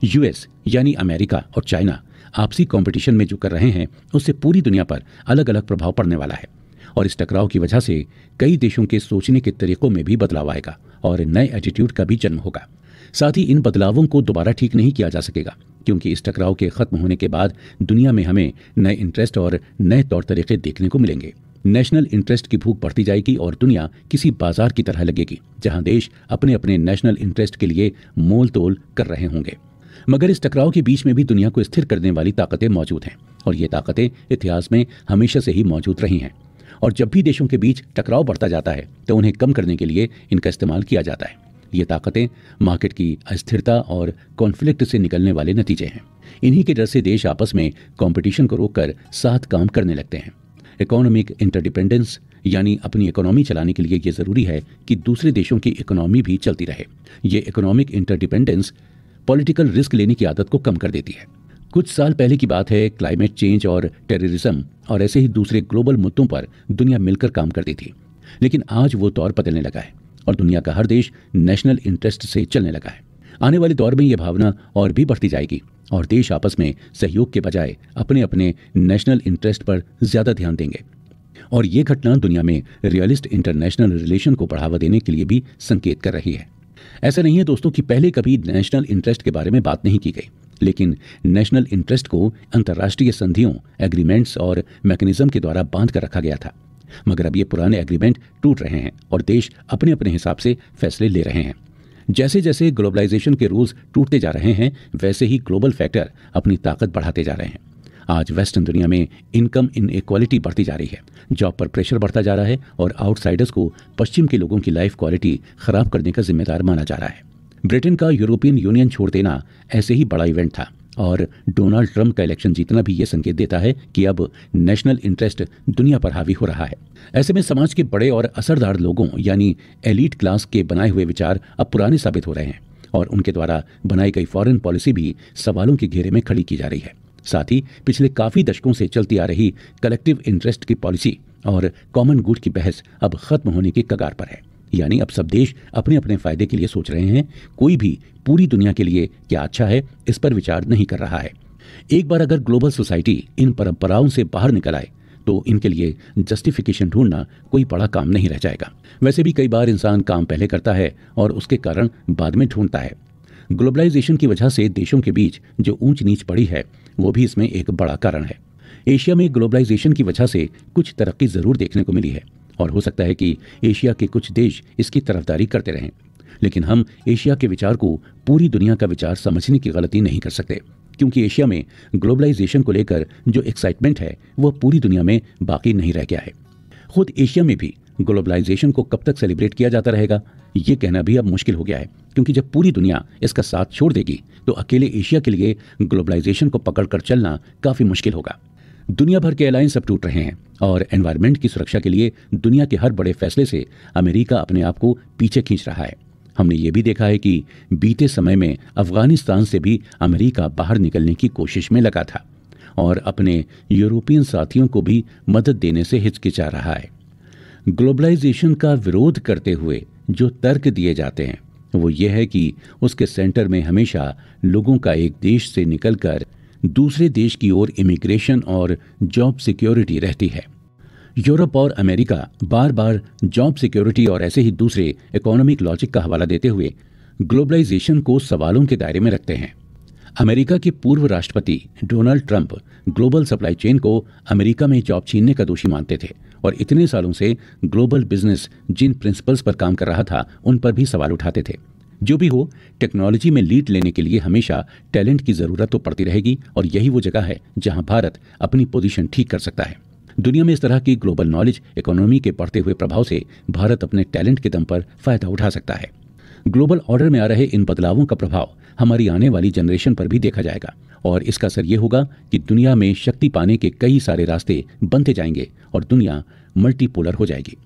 यूएस, यानी अमेरिका और चाइना आपसी कंपटीशन में जो कर रहे हैं, उससे पूरी दुनिया पर अलग अलग प्रभाव पड़ने वाला है, और इस टकराव की वजह से कई देशों के सोचने के तरीकों में भी बदलाव आएगा और नए एटीट्यूड का भी जन्म होगा। साथ ही इन बदलावों को दोबारा ठीक नहीं किया जा सकेगा। क्योंकि इस टकराव के खत्म होने के बाद दुनिया में हमें नए इंटरेस्ट और नए तौर तरीके देखने को मिलेंगे। नेशनल इंटरेस्ट की भूख बढ़ती जाएगी और दुनिया किसी बाज़ार की तरह लगेगी, जहाँ देश अपने अपने नेशनल इंटरेस्ट के लिए मोल तोल कर रहे होंगे। मगर इस टकराव के बीच में भी दुनिया को स्थिर करने वाली ताकतें मौजूद हैं, और ये ताकतें इतिहास में हमेशा से ही मौजूद रही हैं। और जब भी देशों के बीच टकराव बढ़ता जाता है तो उन्हें कम करने के लिए इनका इस्तेमाल किया जाता है। ये ताकतें मार्केट की अस्थिरता और कॉन्फ्लिक्ट से निकलने वाले नतीजे हैं। इन्हीं के डर से देश आपस में कंपटीशन को रोककर साथ काम करने लगते हैं। इकोनॉमिक इंटरडिपेंडेंस यानी अपनी इकोनॉमी चलाने के लिए ये ज़रूरी है कि दूसरे देशों की इकोनॉमी भी चलती रहे। ये इकोनॉमिक इंटरडिपेंडेंस पॉलिटिकल रिस्क लेने की आदत को कम कर देती है। कुछ साल पहले की बात है क्लाइमेट चेंज और टेररिज्म और ऐसे ही दूसरे ग्लोबल मुद्दों पर दुनिया मिलकर काम करती थी। लेकिन आज वो दौर बदलने लगा है। और दुनिया का हर देश नेशनल इंटरेस्ट से चलने लगा है। आने वाले दौर में यह भावना और भी बढ़ती जाएगी और देश आपस में सहयोग के बजाय अपने अपने नेशनल इंटरेस्ट पर ज़्यादा ध्यान देंगे। और ये घटना दुनिया में रियलिस्ट इंटरनेशनल रिलेशन को बढ़ावा देने के लिए भी संकेत कर रही है। ऐसा नहीं है दोस्तों कि पहले कभी नेशनल इंटरेस्ट के बारे में बात नहीं की गई, लेकिन नेशनल इंटरेस्ट को अंतर्राष्ट्रीय संधियों, एग्रीमेंट्स और मैकेनिज्म के द्वारा बाँध कर रखा गया था। मगर अब ये पुराने एग्रीमेंट टूट रहे हैं और देश अपने अपने हिसाब से फैसले ले रहे हैं। जैसे जैसे ग्लोबलाइजेशन के रूल्स टूटते जा रहे हैं, वैसे ही ग्लोबल फैक्टर अपनी ताकत बढ़ाते जा रहे हैं। आज वेस्टर्न दुनिया में इनकम इन इक्वालिटी बढ़ती जा रही है। जॉब पर प्रेशर बढ़ता जा रहा है और आउटसाइडर्स को पश्चिम के लोगों की लाइफ क्वालिटी खराब करने का जिम्मेदार माना जा रहा है। ब्रिटेन का यूरोपियन यूनियन छोड़ देना ऐसे ही बड़ा इवेंट था। और डोनाल्ड ट्रंप का इलेक्शन जीतना भी ये संकेत देता है कि अब नेशनल इंटरेस्ट दुनिया पर हावी हो रहा है। ऐसे में समाज के बड़े और असरदार लोगों, यानी एलिट क्लास के बनाए हुए विचार अब पुराने साबित हो रहे हैं और उनके द्वारा बनाई गई फॉरेन पॉलिसी भी सवालों के घेरे में खड़ी की जा रही है। साथ ही पिछले काफ़ी दशकों से चलती आ रही कलेक्टिव इंटरेस्ट की पॉलिसी और कॉमन गुड की बहस अब खत्म होने के कगार पर है। यानी अब सब देश अपने अपने फ़ायदे के लिए सोच रहे हैं। कोई भी पूरी दुनिया के लिए क्या अच्छा है, इस पर विचार नहीं कर रहा है। एक बार अगर ग्लोबल सोसाइटी इन परंपराओं से बाहर निकल आए तो इनके लिए जस्टिफिकेशन ढूंढना कोई बड़ा काम नहीं रह जाएगा। वैसे भी कई बार इंसान काम पहले करता है और उसके कारण बाद में ढूंढता है। ग्लोबलाइजेशन की वजह से देशों के बीच जो ऊंच नीच पड़ी है, वो भी इसमें एक बड़ा कारण है। एशिया में ग्लोबलाइजेशन की वजह से कुछ तरक्की ज़रूर देखने को मिली है। और हो सकता है कि एशिया के कुछ देश इसकी तरफदारी करते रहें। लेकिन हम एशिया के विचार को पूरी दुनिया का विचार समझने की गलती नहीं कर सकते, क्योंकि एशिया में ग्लोबलाइजेशन को लेकर जो एक्साइटमेंट है, वह पूरी दुनिया में बाकी नहीं रह गया है। खुद एशिया में भी ग्लोबलाइजेशन को कब तक सेलिब्रेट किया जाता रहेगा, ये कहना भी अब मुश्किल हो गया है, क्योंकि जब पूरी दुनिया इसका साथ छोड़ देगी तो अकेले एशिया के लिए ग्लोबलाइजेशन को पकड़कर चलना काफ़ी मुश्किल होगा। दुनिया भर के अलायंस अब टूट रहे हैं और एनवायरमेंट की सुरक्षा के लिए दुनिया के हर बड़े फैसले से अमेरिका अपने आप को पीछे खींच रहा है। हमने ये भी देखा है कि बीते समय में अफ़गानिस्तान से भी अमेरिका बाहर निकलने की कोशिश में लगा था और अपने यूरोपियन साथियों को भी मदद देने से हिचकिचा रहा है। ग्लोबलाइजेशन का विरोध करते हुए जो तर्क दिए जाते हैं, वो ये है कि उसके सेंटर में हमेशा लोगों का एक देश से निकलकर दूसरे देश की ओर इमिग्रेशन और जॉब सिक्योरिटी रहती है। यूरोप और अमेरिका बार बार जॉब सिक्योरिटी और ऐसे ही दूसरे इकोनॉमिक लॉजिक का हवाला देते हुए ग्लोबलाइजेशन को सवालों के दायरे में रखते हैं। अमेरिका के पूर्व राष्ट्रपति Donald Trump global supply chain को अमेरिका में जॉब छीनने का दोषी मानते थे और इतने सालों से ग्लोबल बिज़नेस जिन प्रिंसिपल्स पर काम कर रहा था, उन पर भी सवाल उठाते थे। जो भी हो टेक्नोलॉजी में लीड लेने के लिए हमेशा टैलेंट की ज़रूरत तो पड़ती रहेगी और यही वो जगह है जहाँ भारत अपनी पोजीशन ठीक कर सकता है। दुनिया में इस तरह की ग्लोबल नॉलेज इकोनॉमी के बढ़ते हुए प्रभाव से भारत अपने टैलेंट के दम पर फ़ायदा उठा सकता है। ग्लोबल ऑर्डर में आ रहे इन बदलावों का प्रभाव हमारी आने वाली जनरेशन पर भी देखा जाएगा और इसका असर ये होगा कि दुनिया में शक्ति पाने के कई सारे रास्ते बनते जाएँगे और दुनिया मल्टीपोलर हो जाएगी।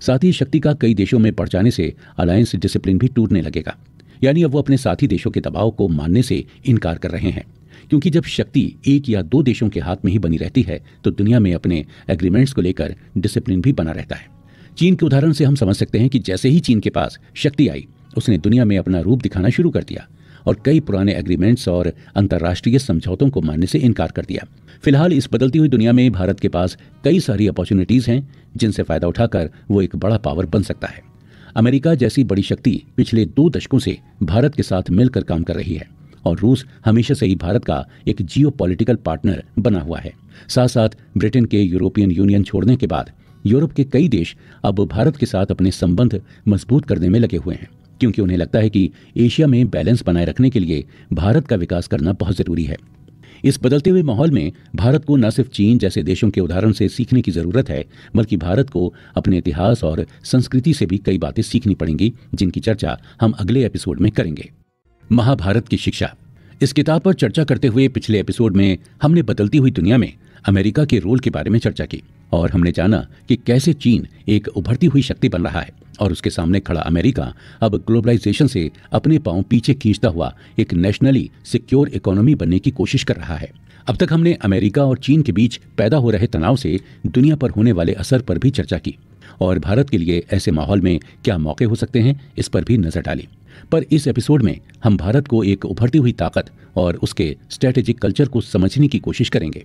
साथ ही शक्ति का कई देशों में बढ़ जाने से अलायंस डिसिप्लिन भी टूटने लगेगा। यानी अब वो अपने साथी देशों के दबाव को मानने से इनकार कर रहे हैं। क्योंकि जब शक्ति एक या दो देशों के हाथ में ही बनी रहती है तो दुनिया में अपने एग्रीमेंट्स को लेकर डिसिप्लिन भी बना रहता है। चीन के उदाहरण से हम समझ सकते हैं कि जैसे ही चीन के पास शक्ति आई, उसने दुनिया में अपना रूप दिखाना शुरू कर दिया। और कई पुराने एग्रीमेंट्स और अंतर्राष्ट्रीय समझौतों को मानने से इनकार कर दिया। फ़िलहाल इस बदलती हुई दुनिया में भारत के पास कई सारी अपॉर्चुनिटीज़ हैं, जिनसे फ़ायदा उठाकर वो एक बड़ा पावर बन सकता है। अमेरिका जैसी बड़ी शक्ति पिछले दो दशकों से भारत के साथ मिलकर काम कर रही है और रूस हमेशा से ही भारत का एक जियो पार्टनर बना हुआ है। साथ साथ ब्रिटेन के यूरोपियन यूनियन छोड़ने के बाद यूरोप के कई देश अब भारत के साथ अपने संबंध मज़बूत करने में लगे हुए हैं। क्योंकि उन्हें लगता है कि एशिया में बैलेंस बनाए रखने के लिए भारत का विकास करना बहुत ज़रूरी है। इस बदलते हुए माहौल में भारत को न सिर्फ़ चीन जैसे देशों के उदाहरण से सीखने की ज़रूरत है, बल्कि भारत को अपने इतिहास और संस्कृति से भी कई बातें सीखनी पड़ेंगी, जिनकी चर्चा हम अगले एपिसोड में करेंगे। महाभारत की शिक्षा। इस किताब पर चर्चा करते हुए पिछले एपिसोड में हमने बदलती हुई दुनिया में अमेरिका के रोल के बारे में चर्चा की, और हमने जाना कि कैसे चीन एक उभरती हुई शक्ति बन रहा है। और उसके सामने खड़ा अमेरिका अब ग्लोबलाइजेशन से अपने पाँव पीछे खींचता हुआ एक नेशनली सिक्योर इकोनॉमी बनने की कोशिश कर रहा है। अब तक हमने अमेरिका और चीन के बीच पैदा हो रहे तनाव से दुनिया पर होने वाले असर पर भी चर्चा की और भारत के लिए ऐसे माहौल में क्या मौके हो सकते हैं, इस पर भी नज़र डाली। पर इस एपिसोड में हम भारत को एक उभरती हुई ताकत और उसके स्ट्रेटेजिक कल्चर को समझने की कोशिश करेंगे।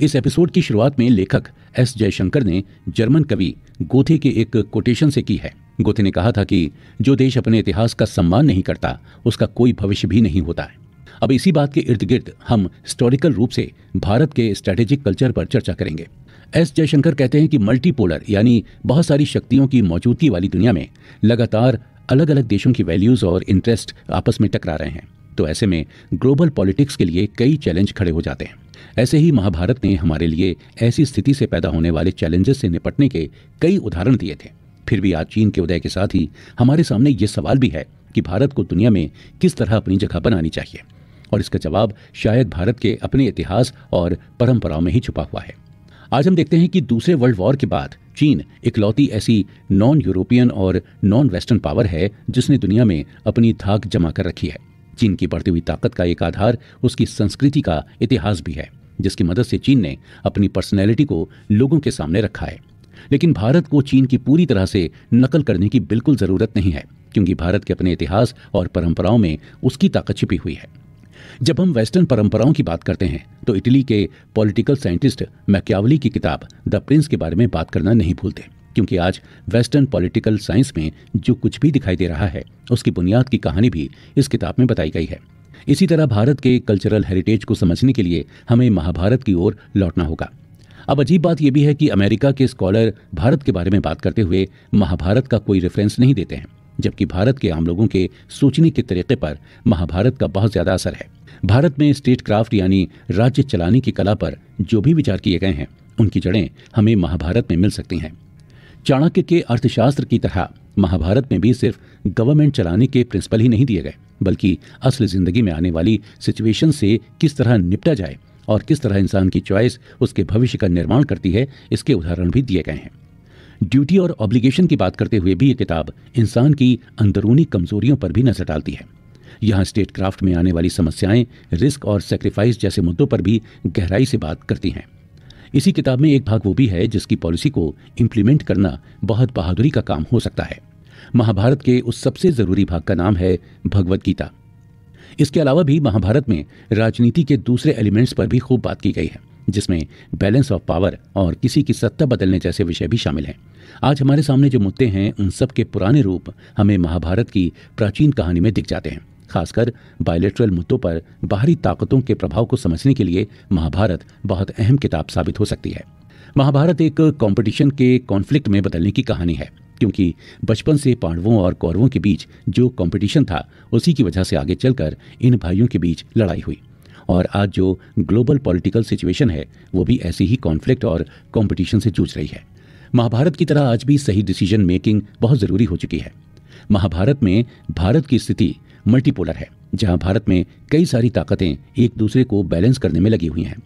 इस एपिसोड की शुरुआत में लेखक एस जयशंकर ने जर्मन कवि गोथे के एक कोटेशन से की है। गोथे ने कहा था कि जो देश अपने इतिहास का सम्मान नहीं करता, उसका कोई भविष्य भी नहीं होता है। अब इसी बात के इर्द गिर्द हम हिस्टोरिकल रूप से भारत के स्ट्रेटेजिक कल्चर पर चर्चा करेंगे। एस जयशंकर कहते हैं कि मल्टीपोलर यानी बहुत सारी शक्तियों की मौजूदगी वाली दुनिया में लगातार अलग अलग देशों की वैल्यूज़ और इंटरेस्ट आपस में टकरा रहे हैं। तो ऐसे में ग्लोबल पॉलिटिक्स के लिए कई चैलेंज खड़े हो जाते हैं। ऐसे ही महाभारत ने हमारे लिए ऐसी स्थिति से पैदा होने वाले चैलेंजेस से निपटने के कई उदाहरण दिए थे। फिर भी आज चीन के उदय के साथ ही हमारे सामने ये सवाल भी है कि भारत को दुनिया में किस तरह अपनी जगह बनानी चाहिए। और इसका जवाब शायद भारत के अपने इतिहास और परंपराओं में ही छुपा हुआ है। आज हम देखते हैं कि दूसरे वर्ल्ड वॉर के बाद चीन इकलौती ऐसी नॉन यूरोपियन और नॉन वेस्टर्न पावर है जिसने दुनिया में अपनी धाक जमा कर रखी है। चीन की बढ़ती हुई ताकत का एक आधार उसकी संस्कृति का इतिहास भी है। जिसकी मदद से चीन ने अपनी पर्सनैलिटी को लोगों के सामने रखा है। लेकिन भारत को चीन की पूरी तरह से नकल करने की बिल्कुल ज़रूरत नहीं है, क्योंकि भारत के अपने इतिहास और परंपराओं में उसकी ताकत छिपी हुई है। जब हम वेस्टर्न परंपराओं की बात करते हैं तो इटली के पॉलिटिकल साइंटिस्ट मैक्यावली की किताब द प्रिंस के बारे में बात करना नहीं भूलते, क्योंकि आज वेस्टर्न पॉलिटिकल साइंस में जो कुछ भी दिखाई दे रहा है, उसकी बुनियाद की कहानी भी इस किताब में बताई गई है। इसी तरह भारत के कल्चरल हेरिटेज को समझने के लिए हमें महाभारत की ओर लौटना होगा। अब अजीब बात यह भी है कि अमेरिका के स्कॉलर भारत के बारे में बात करते हुए महाभारत का कोई रेफरेंस नहीं देते हैं, जबकि भारत के आम लोगों के सोचने के तरीके पर महाभारत का बहुत ज़्यादा असर है। भारत में स्टेट क्राफ्ट यानी राज्य चलाने की कला पर जो भी विचार किए गए हैं, उनकी जड़ें हमें महाभारत में मिल सकती हैं। चाणक्य के अर्थशास्त्र की तरह, महाभारत में भी सिर्फ़ गवर्नमेंट चलाने के प्रिंसिपल ही नहीं दिए गए, बल्कि असल ज़िंदगी में आने वाली सिचुएशन से किस तरह निपटा जाए और किस तरह इंसान की चॉइस उसके भविष्य का निर्माण करती है, इसके उदाहरण भी दिए गए हैं। ड्यूटी और ऑब्लिगेशन की बात करते हुए भी ये किताब इंसान की अंदरूनी कमजोरियों पर भी नज़र डालती है। यहाँ स्टेट क्राफ्ट में आने वाली समस्याएँ रिस्क और सेक्रीफाइस जैसे मुद्दों पर भी गहराई से बात करती हैं। इसी किताब में एक भाग वो भी है जिसकी पॉलिसी को इम्प्लीमेंट करना बहुत बहादुरी का काम हो सकता है। महाभारत के उस सबसे ज़रूरी भाग का नाम है भगवत गीता। इसके अलावा भी महाभारत में राजनीति के दूसरे एलिमेंट्स पर भी खूब बात की गई है, जिसमें बैलेंस ऑफ़ पावर और किसी की सत्ता बदलने जैसे विषय भी शामिल हैं। आज हमारे सामने जो मुद्दे हैं, उन सब के पुराने रूप हमें महाभारत की प्राचीन कहानी में दिख जाते हैं। खासकर बायोलेट्रल मुद्दों पर बाहरी ताकतों के प्रभाव को समझने के लिए महाभारत बहुत अहम किताब साबित हो सकती है। महाभारत एक कंपटीशन के कॉन्फ्लिक्ट में बदलने की कहानी है, क्योंकि बचपन से पांडवों और कौरवों के बीच जो कंपटीशन था, उसी की वजह से आगे चलकर इन भाइयों के बीच लड़ाई हुई। और आज जो ग्लोबल पॉलिटिकल सिचुएशन है, वो भी ऐसी ही कॉन्फ्लिक्ट और कंपटीशन से जूझ रही है। महाभारत की तरह आज भी सही डिसीज़न मेकिंग बहुत ज़रूरी हो चुकी है। महाभारत में भारत की स्थिति मल्टीपोलर है, जहाँ भारत में कई सारी ताकतें एक दूसरे को बैलेंस करने में लगी हुई हैं।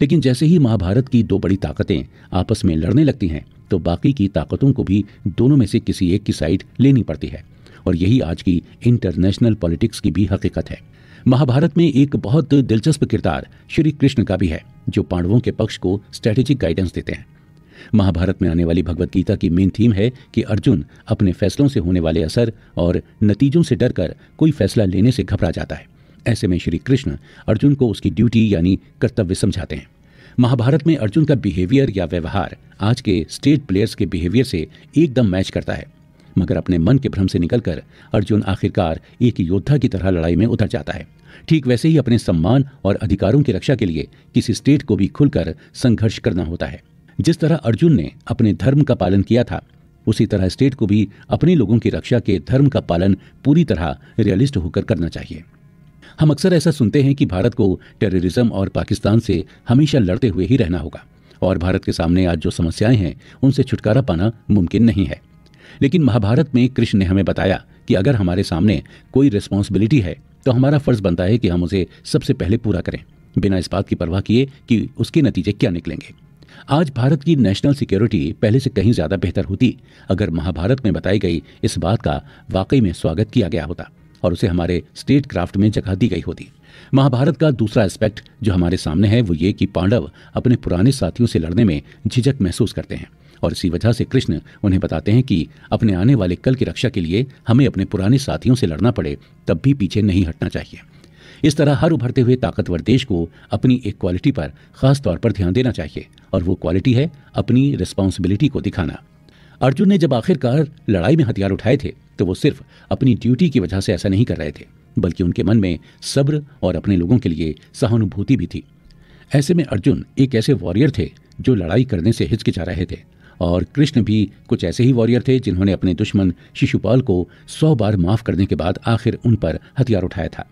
लेकिन जैसे ही महाभारत की दो बड़ी ताकतें आपस में लड़ने लगती हैं तो बाकी की ताकतों को भी दोनों में से किसी एक की साइड लेनी पड़ती है। और यही आज की इंटरनेशनल पॉलिटिक्स की भी हकीकत है। महाभारत में एक बहुत दिलचस्प किरदार श्री कृष्ण का भी है, जो पांडवों के पक्ष को स्ट्रेटेजिक गाइडेंस देते हैं। महाभारत में आने वाली भगवत गीता की मेन थीम है कि अर्जुन अपने फैसलों से होने वाले असर और नतीजों से डरकर कोई फैसला लेने से घबरा जाता है। ऐसे में श्री कृष्ण अर्जुन को उसकी ड्यूटी यानी कर्तव्य समझाते हैं। महाभारत में अर्जुन का बिहेवियर या व्यवहार आज के स्टेट प्लेयर्स के बिहेवियर से एकदम मैच करता है। मगर अपने मन के भ्रम से निकलकर अर्जुन आखिरकार एक योद्धा की तरह लड़ाई में उतर जाता है। ठीक वैसे ही अपने सम्मान और अधिकारों की रक्षा के लिए किसी स्टेट को भी खुलकर संघर्ष करना होता है। जिस तरह अर्जुन ने अपने धर्म का पालन किया था, उसी तरह स्टेट को भी अपने लोगों की रक्षा के धर्म का पालन पूरी तरह रियलिस्ट होकर करना चाहिए। हम अक्सर ऐसा सुनते हैं कि भारत को टेररिज्म और पाकिस्तान से हमेशा लड़ते हुए ही रहना होगा, और भारत के सामने आज जो समस्याएँ हैं, उनसे छुटकारा पाना मुमकिन नहीं है। लेकिन महाभारत में कृष्ण ने हमें बताया कि अगर हमारे सामने कोई रिस्पॉन्सिबिलिटी है तो हमारा फ़र्ज़ बनता है कि हम उसे सबसे पहले पूरा करें, बिना इस बात की परवाह किए कि उसके नतीजे क्या निकलेंगे। आज भारत की नेशनल सिक्योरिटी पहले से कहीं ज़्यादा बेहतर होती, अगर महाभारत में बताई गई इस बात का वाकई में स्वागत किया गया होता और उसे हमारे स्टेट क्राफ्ट में जगह दी गई होती। महाभारत का दूसरा एस्पेक्ट जो हमारे सामने है, वो ये कि पांडव अपने पुराने साथियों से लड़ने में झिझक महसूस करते हैं और इसी वजह से कृष्ण उन्हें बताते हैं कि अपने आने वाले कल की रक्षा के लिए हमें अपने पुराने साथियों से लड़ना पड़े, तब भी पीछे नहीं हटना चाहिए। इस तरह हर उभरते हुए ताकतवर देश को अपनी एक क्वालिटी पर खास तौर पर ध्यान देना चाहिए और वो क्वालिटी है अपनी रिस्पॉन्सिबिलिटी को दिखाना। अर्जुन ने जब आखिरकार लड़ाई में हथियार उठाए थे तो वो सिर्फ़ अपनी ड्यूटी की वजह से ऐसा नहीं कर रहे थे, बल्कि उनके मन में सब्र और अपने लोगों के लिए सहानुभूति भी थी। ऐसे में अर्जुन एक ऐसे वॉरियर थे जो लड़ाई करने से हिचकिचा रहे थे और कृष्ण भी कुछ ऐसे ही वॉरियर थे जिन्होंने अपने दुश्मन शिशुपाल को सौ बार माफ़ करने के बाद आखिर उन पर हथियार उठाया था।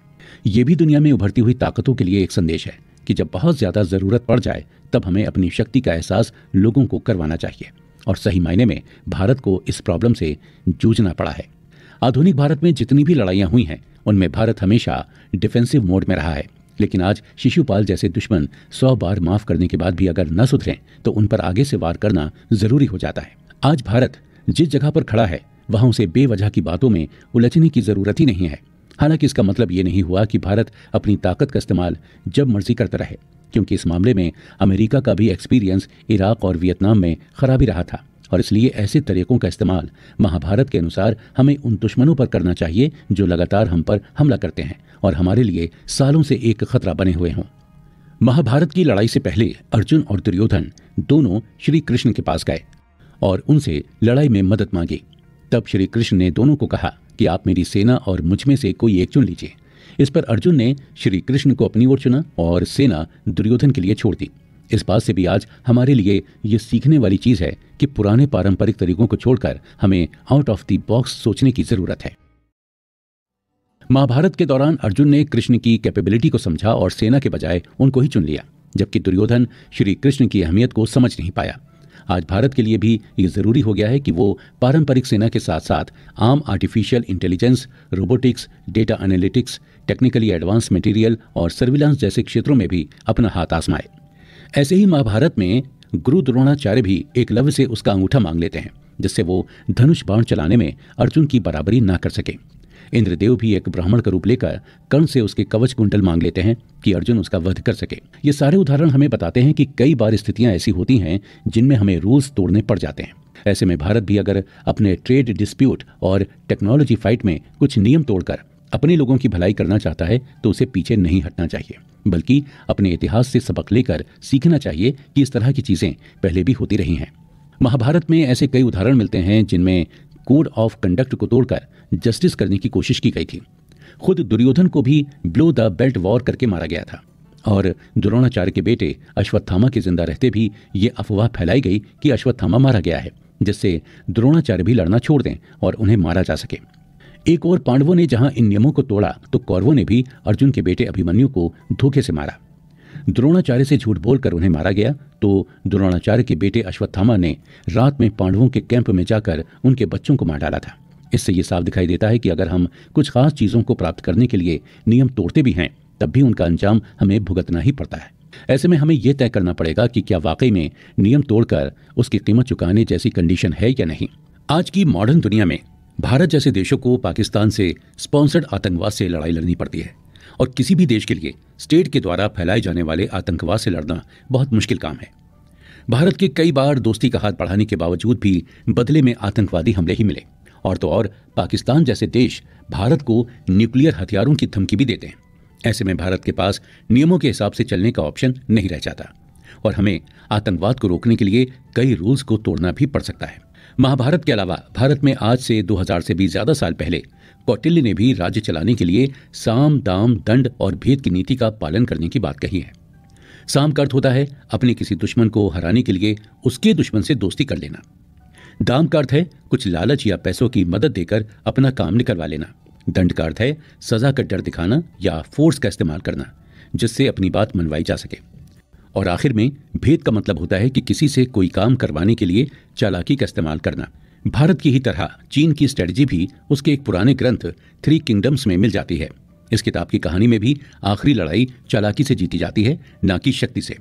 ये भी दुनिया में उभरती हुई ताकतों के लिए एक संदेश है कि जब बहुत ज़्यादा ज़रूरत पड़ जाए, तब हमें अपनी शक्ति का एहसास लोगों को करवाना चाहिए। और सही मायने में भारत को इस प्रॉब्लम से जूझना पड़ा है। आधुनिक भारत में जितनी भी लड़ाइयाँ हुई हैं, उनमें भारत हमेशा डिफेंसिव मोड में रहा है। लेकिन आज शिशुपाल जैसे दुश्मन सौ बार माफ़ करने के बाद भी अगर न सुधरें तो उन पर आगे से वार करना ज़रूरी हो जाता है। आज भारत जिस जगह पर खड़ा है, वहाँ उसे बेवजह की बातों में उलझने की ज़रूरत ही नहीं है। हालाँकि इसका मतलब ये नहीं हुआ कि भारत अपनी ताकत का इस्तेमाल जब मर्ज़ी करता रहे, क्योंकि इस मामले में अमेरिका का भी एक्सपीरियंस इराक और वियतनाम में खराबी रहा था। और इसलिए ऐसे तरीकों का इस्तेमाल महाभारत के अनुसार हमें उन दुश्मनों पर करना चाहिए जो लगातार हम पर हमला करते हैं और हमारे लिए सालों से एक खतरा बने हुए हों। महाभारत की लड़ाई से पहले अर्जुन और दुर्योधन दोनों श्री कृष्ण के पास गए और उनसे लड़ाई में मदद मांगी। तब श्री कृष्ण ने दोनों को कहा कि आप मेरी सेना और मुझमें से कोई एक चुन लीजिए। इस पर अर्जुन ने श्री कृष्ण को अपनी ओर चुना और सेना दुर्योधन के लिए छोड़ दी। इस बात से भी आज हमारे लिए ये सीखने वाली चीज़ है कि पुराने पारंपरिक तरीकों को छोड़कर हमें आउट ऑफ़ दी बॉक्स सोचने की ज़रूरत है। महाभारत के दौरान अर्जुन ने कृष्ण की कैपेबिलिटी को समझा और सेना के बजाय उनको ही चुन लिया, जबकि दुर्योधन श्री कृष्ण की अहमियत को समझ नहीं पाया। आज भारत के लिए भी ये ज़रूरी हो गया है कि वो पारंपरिक सेना के साथ साथ आम artificial intelligence robotics data analytics technically advance material और सर्विलांस जैसे क्षेत्रों में भी अपना हाथ आजमाए। ऐसे ही महाभारत में गुरु द्रोणाचार्य भी एक लव्य से उसका अंगूठा मांग लेते हैं, जिससे वो धनुष बाण चलाने में अर्जुन की बराबरी ना कर सके। इंद्रदेव भी एक ब्राह्मण का रूप लेकर कर्ण से उसके कवच कुंडल मांग लेते हैं कि अर्जुन उसका वध कर सके। ये सारे उदाहरण हमें बताते हैं कि कई बार स्थितियाँ ऐसी होती हैं जिनमें हमें रूल्स तोड़ने पड़ जाते हैं। ऐसे में भारत भी अगर अपने ट्रेड डिस्प्यूट और टेक्नोलॉजी फाइट में कुछ नियम तोड़कर अपने लोगों की भलाई करना चाहता है तो उसे पीछे नहीं हटना चाहिए, बल्कि अपने इतिहास से सबक लेकर सीखना चाहिए कि इस तरह की चीज़ें पहले भी होती रही हैं। महाभारत में ऐसे कई उदाहरण मिलते हैं जिनमें कोड ऑफ़ कंडक्ट को तोड़कर जस्टिस करने की कोशिश की गई थी। खुद दुर्योधन को भी ब्लो द बेल्ट वॉर करके मारा गया था। और द्रोणाचार्य के बेटे अश्वत्थामा के ज़िंदा रहते भी ये अफवाह फैलाई गई कि अश्वत्थामा मारा गया है, जिससे द्रोणाचार्य भी लड़ना छोड़ दें और उन्हें मारा जा सके। एक और पांडवों ने जहाँ इन नियमों को तोड़ा तो कौरवों ने भी अर्जुन के बेटे अभिमन्यु को धोखे से मारा। द्रोणाचार्य से झूठ बोलकर उन्हें मारा गया तो द्रोणाचार्य के बेटे अश्वत्थामा ने रात में पांडवों के कैंप में जाकर उनके बच्चों को मार डाला था। इससे ये साफ़ दिखाई देता है कि अगर हम कुछ खास चीज़ों को प्राप्त करने के लिए नियम तोड़ते भी हैं, तब भी उनका अंजाम हमें भुगतना ही पड़ता है। ऐसे में हमें यह तय करना पड़ेगा कि क्या वाकई में नियम तोड़कर उसकी कीमत चुकाने जैसी कंडीशन है या नहीं। आज की मॉडर्न दुनिया में भारत जैसे देशों को पाकिस्तान से स्पॉन्सर्ड आतंकवाद से लड़ाई लड़नी पड़ती है। और किसी भी देश के लिए स्टेट के द्वारा फैलाए जाने वाले आतंकवाद से लड़ना बहुत मुश्किल काम है। भारत के कई बार दोस्ती का हाथ बढ़ाने के बावजूद भी बदले में आतंकवादी हमले ही मिले। और तो और पाकिस्तान जैसे देश भारत को न्यूक्लियर हथियारों की धमकी भी देते हैं। ऐसे में भारत के पास नियमों के हिसाब से चलने का ऑप्शन नहीं रह जाता। और हमें आतंकवाद को रोकने के लिए कई रूल्स को तोड़ना भी पड़ सकता है। महाभारत के अलावा भारत में आज से 2000 से भी ज़्यादा साल पहले कौटिल्य ने भी राज्य चलाने के लिए साम, दाम, दंड और भेद की नीति का पालन करने की बात कही है। साम का अर्थ होता है अपने किसी दुश्मन को हराने के लिए उसके दुश्मन से दोस्ती कर लेना। दाम का अर्थ है कुछ लालच या पैसों की मदद देकर अपना काम निकलवा लेना। दंड का अर्थ है सजा का डर दिखाना या फोर्स का इस्तेमाल करना, जिससे अपनी बात मनवाई जा सके। और आखिर में भेद का मतलब होता है कि किसी से कोई काम करवाने के लिए चालाकी का इस्तेमाल करना। भारत की ही तरह चीन की स्ट्रेटजी भी उसके एक पुराने ग्रंथ थ्री किंगडम्स में मिल जाती है। इस किताब की कहानी में भी आखिरी लड़ाई चालाकी से जीती जाती है, न कि शक्ति से।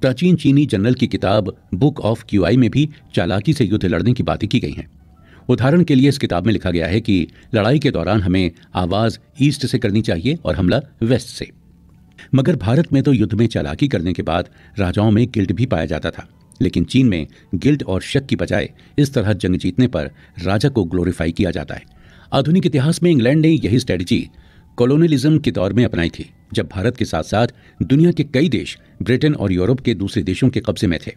प्राचीन चीनी जनरल की किताब बुक ऑफ़ क्यूआई में भी चालाकी से युद्ध लड़ने की बातें की गई हैं। उदाहरण के लिए इस किताब में लिखा गया है कि लड़ाई के दौरान हमें आवाज़ ईस्ट से करनी चाहिए और हमला वेस्ट से। मगर भारत में तो युद्ध में चालाकी करने के बाद राजाओं में गिल्ट भी पाया जाता था। लेकिन चीन में गिल्ट और शक की बजाय इस तरह जंग जीतने पर राजा को ग्लोरीफाई किया जाता है। आधुनिक इतिहास में इंग्लैंड ने यही स्ट्रेटजी कॉलोनियलिज्म के दौर में अपनाई थी, जब भारत के साथ साथ दुनिया के कई देश, ब्रिटेन और यूरोप के दूसरे देशों के कब्जे में थे।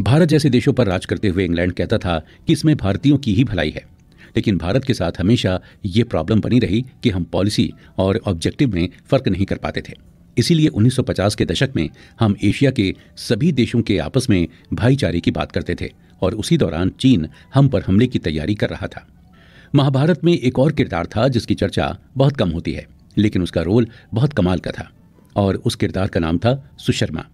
भारत जैसे देशों पर राज करते हुए इंग्लैंड कहता था कि इसमें भारतीयों की ही भलाई है। लेकिन भारत के साथ हमेशा ये प्रॉब्लम बनी रही कि हम पॉलिसी और ऑब्जेक्टिव में फ़र्क नहीं कर पाते थे। इसीलिए 1950 के दशक में हम एशिया के सभी देशों के आपस में भाईचारे की बात करते थे और उसी दौरान चीन हम पर हमले की तैयारी कर रहा था। महाभारत में एक और किरदार था जिसकी चर्चा बहुत कम होती है, लेकिन उसका रोल बहुत कमाल का था और उस किरदार का नाम था सुशर्मा।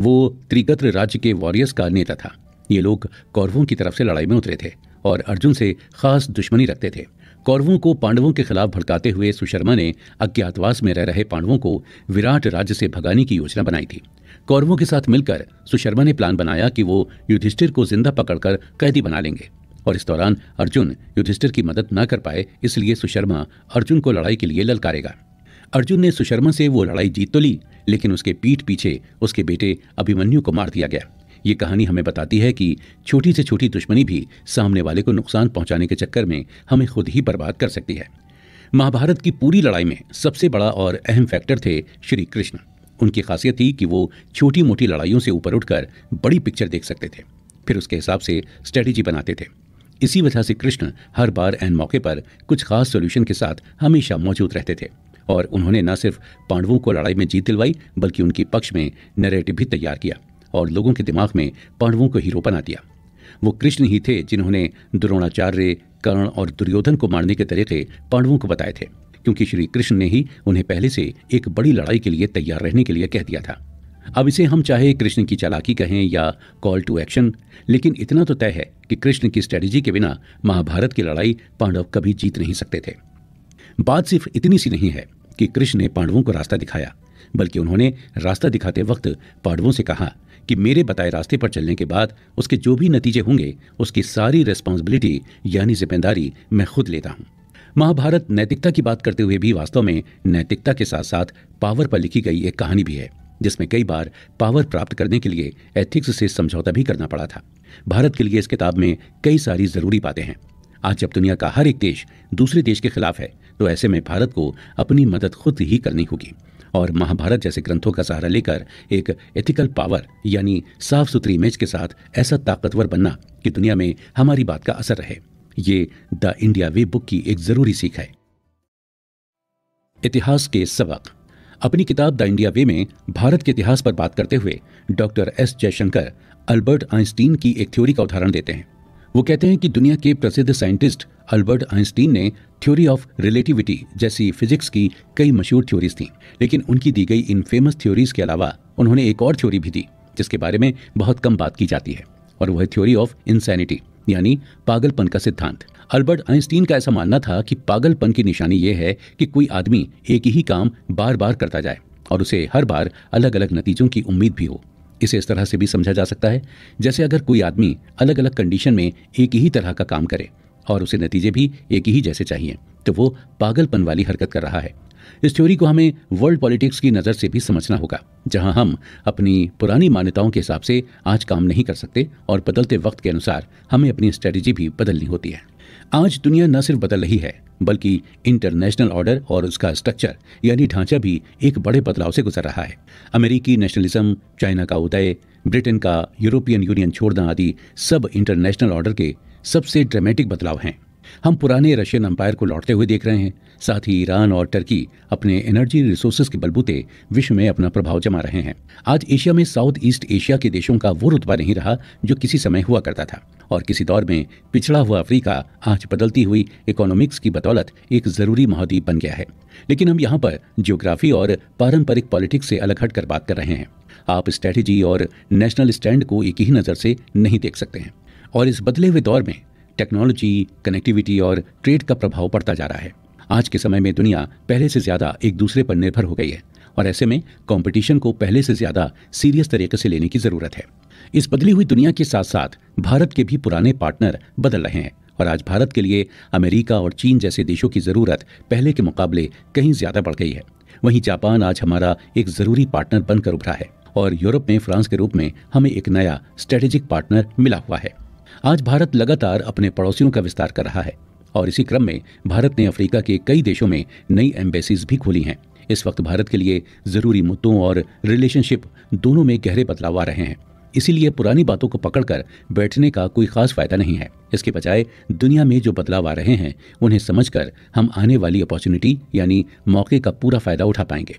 वो त्रिगत्र राज्य के वॉरियर्स का नेता था। ये लोग कौरवों की तरफ़ से लड़ाई में उतरे थे और अर्जुन से खास दुश्मनी रखते थे। कौरवों को पांडवों के खिलाफ भड़काते हुए सुशर्मा ने अज्ञातवास में रह रहे पांडवों को विराट राज्य से भगाने की योजना बनाई थी। कौरवों के साथ मिलकर सुशर्मा ने प्लान बनाया कि वो युधिष्ठिर को ज़िंदा पकड़कर कैदी बना लेंगे और इस दौरान अर्जुन युधिष्ठिर की मदद न कर पाए, इसलिए सुशर्मा अर्जुन को लड़ाई के लिए ललकारेगा। अर्जुन ने सुशर्मा से वो लड़ाई जीत तो ली, लेकिन उसके पीठ पीछे उसके बेटे अभिमन्यु को मार दिया गया। ये कहानी हमें बताती है कि छोटी से छोटी दुश्मनी भी सामने वाले को नुकसान पहुँचाने के चक्कर में हमें खुद ही बर्बाद कर सकती है। महाभारत की पूरी लड़ाई में सबसे बड़ा और अहम फैक्टर थे श्री कृष्ण। उनकी खासियत थी कि वो छोटी मोटी लड़ाइयों से ऊपर उठकर बड़ी पिक्चर देख सकते थे, फिर उसके हिसाब से स्ट्रेटेजी बनाते थे। इसी वजह से कृष्ण हर बार एन मौके पर कुछ खास सोल्यूशन के साथ हमेशा मौजूद रहते थे और उन्होंने न सिर्फ़ पांडवों को लड़ाई में जीत दिलवाई, बल्कि उनके पक्ष में नरेटिव भी तैयार किया। और लोगों के दिमाग में पांडवों को हीरो बना दिया। वो कृष्ण ही थे जिन्होंने द्रोणाचार्य, कर्ण और दुर्योधन को मारने के तरीके पांडवों को बताए थे, क्योंकि श्री कृष्ण ने ही उन्हें पहले से एक बड़ी लड़ाई के लिए तैयार रहने के लिए कह दिया था। अब इसे हम चाहे कृष्ण की चालाकी कहें या कॉल टू एक्शन लेकिन इतना तो तय है कि कृष्ण की स्ट्रेटजी के बिना महाभारत की लड़ाई पांडव कभी जीत नहीं सकते थे। बात सिर्फ़ इतनी सी नहीं है कि कृष्ण ने पांडवों को रास्ता दिखाया। बल्कि उन्होंने रास्ता दिखाते वक्त पांडवों से कहा कि मेरे बताए रास्ते पर चलने के बाद उसके जो भी नतीजे होंगे, उसकी सारी रिस्पॉन्सिबिलिटी यानी ज़िम्मेदारी मैं खुद लेता हूँ। महाभारत नैतिकता की बात करते हुए भी वास्तव में नैतिकता के साथ साथ पावर पर लिखी गई एक कहानी भी है, जिसमें कई बार पावर प्राप्त करने के लिए एथिक्स से समझौता भी करना पड़ा था। भारत के लिए इस किताब में कई सारी ज़रूरी बातें हैं। आज जब दुनिया का हर एक देश दूसरे देश के खिलाफ है तो ऐसे में भारत को अपनी मदद खुद ही करनी होगी। और महाभारत जैसे ग्रंथों का सहारा लेकर एक एथिकल पावर यानी साफ़ सुथरी इमेज के साथ ऐसा ताकतवर बनना कि दुनिया में हमारी बात का असर रहे। ये द इंडिया वे बुक की एक ज़रूरी सीख है। इतिहास के सबक। अपनी किताब द इंडिया वे में भारत के इतिहास पर बात करते हुए doctor S Jaishankar Albert Einstein की एक थ्योरी का उदाहरण देते हैं। वो कहते हैं कि दुनिया के प्रसिद्ध साइंटिस्ट अल्बर्ट आइंस्टीन ने थ्योरी ऑफ़ रिलेटिविटी जैसी फिजिक्स की कई मशहूर थ्योरीज थी, लेकिन उनकी दी गई इन फ़ेमस थ्योरीज के अलावा उन्होंने एक और थ्योरी भी दी, जिसके बारे में बहुत कम बात की जाती है, और वह थ्योरी ऑफ़ इंसैनिटी, यानी पागलपन का सिद्धांत। अल्बर्ट आइंस्टीन का ऐसा मानना था कि पागलपन की निशानी यह है कि कोई आदमी एक ही काम बार बार करता जाए, और उसे हर बार अलग अलग नतीजों की उम्मीद भी हो। इसे इस तरह से भी समझा जा सकता है, जैसे अगर कोई आदमी अलग अलग कंडीशन में एक ही तरह का काम करे और उसे नतीजे भी एक ही जैसे चाहिए तो वो पागलपन वाली हरकत कर रहा है। इस थ्योरी को हमें वर्ल्ड पॉलिटिक्स की नज़र से भी समझना होगा, जहाँ हम अपनी पुरानी मान्यताओं के हिसाब से आज काम नहीं कर सकते और बदलते वक्त के अनुसार हमें अपनी स्ट्रेटेजी भी बदलनी होती है। आज दुनिया न सिर्फ़ बदल रही है, बल्कि इंटरनेशनल ऑर्डर और उसका स्ट्रक्चर यानी ढांचा भी एक बड़े बदलाव से गुजर रहा है। अमेरिकी नेशनलिज्म चाइना का उदय ब्रिटेन का यूरोपियन यूनियन छोड़ना आदि सब इंटरनेशनल ऑर्डर के सबसे ड्रामेटिक बदलाव हैं। हम पुराने रशियन अंपायर को लौटते हुए देख रहे हैं साथ ही ईरान और टर्की अपने एनर्जी रिसोर्सेज के बलबूते विश्व में अपना प्रभाव जमा रहे हैं। आज एशिया में साउथ ईस्ट एशिया के देशों का वो रुतबा नहीं रहा जो किसी समय हुआ करता था। और किसी दौर में पिछड़ा हुआ अफ्रीका आज बदलती हुई इकोनॉमिक्स की बदौलत एक ज़रूरी महाद्वीप बन गया है। लेकिन हम यहाँ पर जियोग्राफी और पारंपरिक पॉलिटिक्स से अलग हटकर बात कर रहे हैं। आप स्ट्रेटेजी और नेशनल स्टैंड को एक ही नज़र से नहीं देख सकते हैं। और इस बदले हुए दौर में टेक्नोलॉजी कनेक्टिविटी और ट्रेड का प्रभाव पड़ता जा रहा है। आज के समय में दुनिया पहले से ज़्यादा एक दूसरे पर निर्भर हो गई है और ऐसे में कंपटीशन को पहले से ज़्यादा सीरियस तरीके से लेने की ज़रूरत है। इस बदली हुई दुनिया के साथ साथ भारत के भी पुराने पार्टनर बदल रहे हैं और आज भारत के लिए अमेरिका और चीन जैसे देशों की ज़रूरत पहले के मुकाबले कहीं ज़्यादा बढ़ गई है। वहीं जापान आज हमारा एक ज़रूरी पार्टनर बनकर उभरा है और यूरोप में फ्रांस के रूप में हमें एक नया स्ट्रेटेजिक पार्टनर मिला हुआ है। आज भारत लगातार अपने पड़ोसियों का विस्तार कर रहा है। और इसी क्रम में भारत ने अफ्रीका के कई देशों में नई एम्बेसीज भी खोली हैं। इस वक्त भारत के लिए ज़रूरी मुद्दों और रिलेशनशिप दोनों में गहरे बदलाव आ रहे हैं। इसीलिए पुरानी बातों को पकड़कर बैठने का कोई खास फ़ायदा नहीं है। इसके बजाय, दुनिया में जो बदलाव आ रहे हैं, उन्हें समझकर हम आने वाली अपॉर्चुनिटी यानी मौके का पूरा फ़ायदा उठा पाएँगे।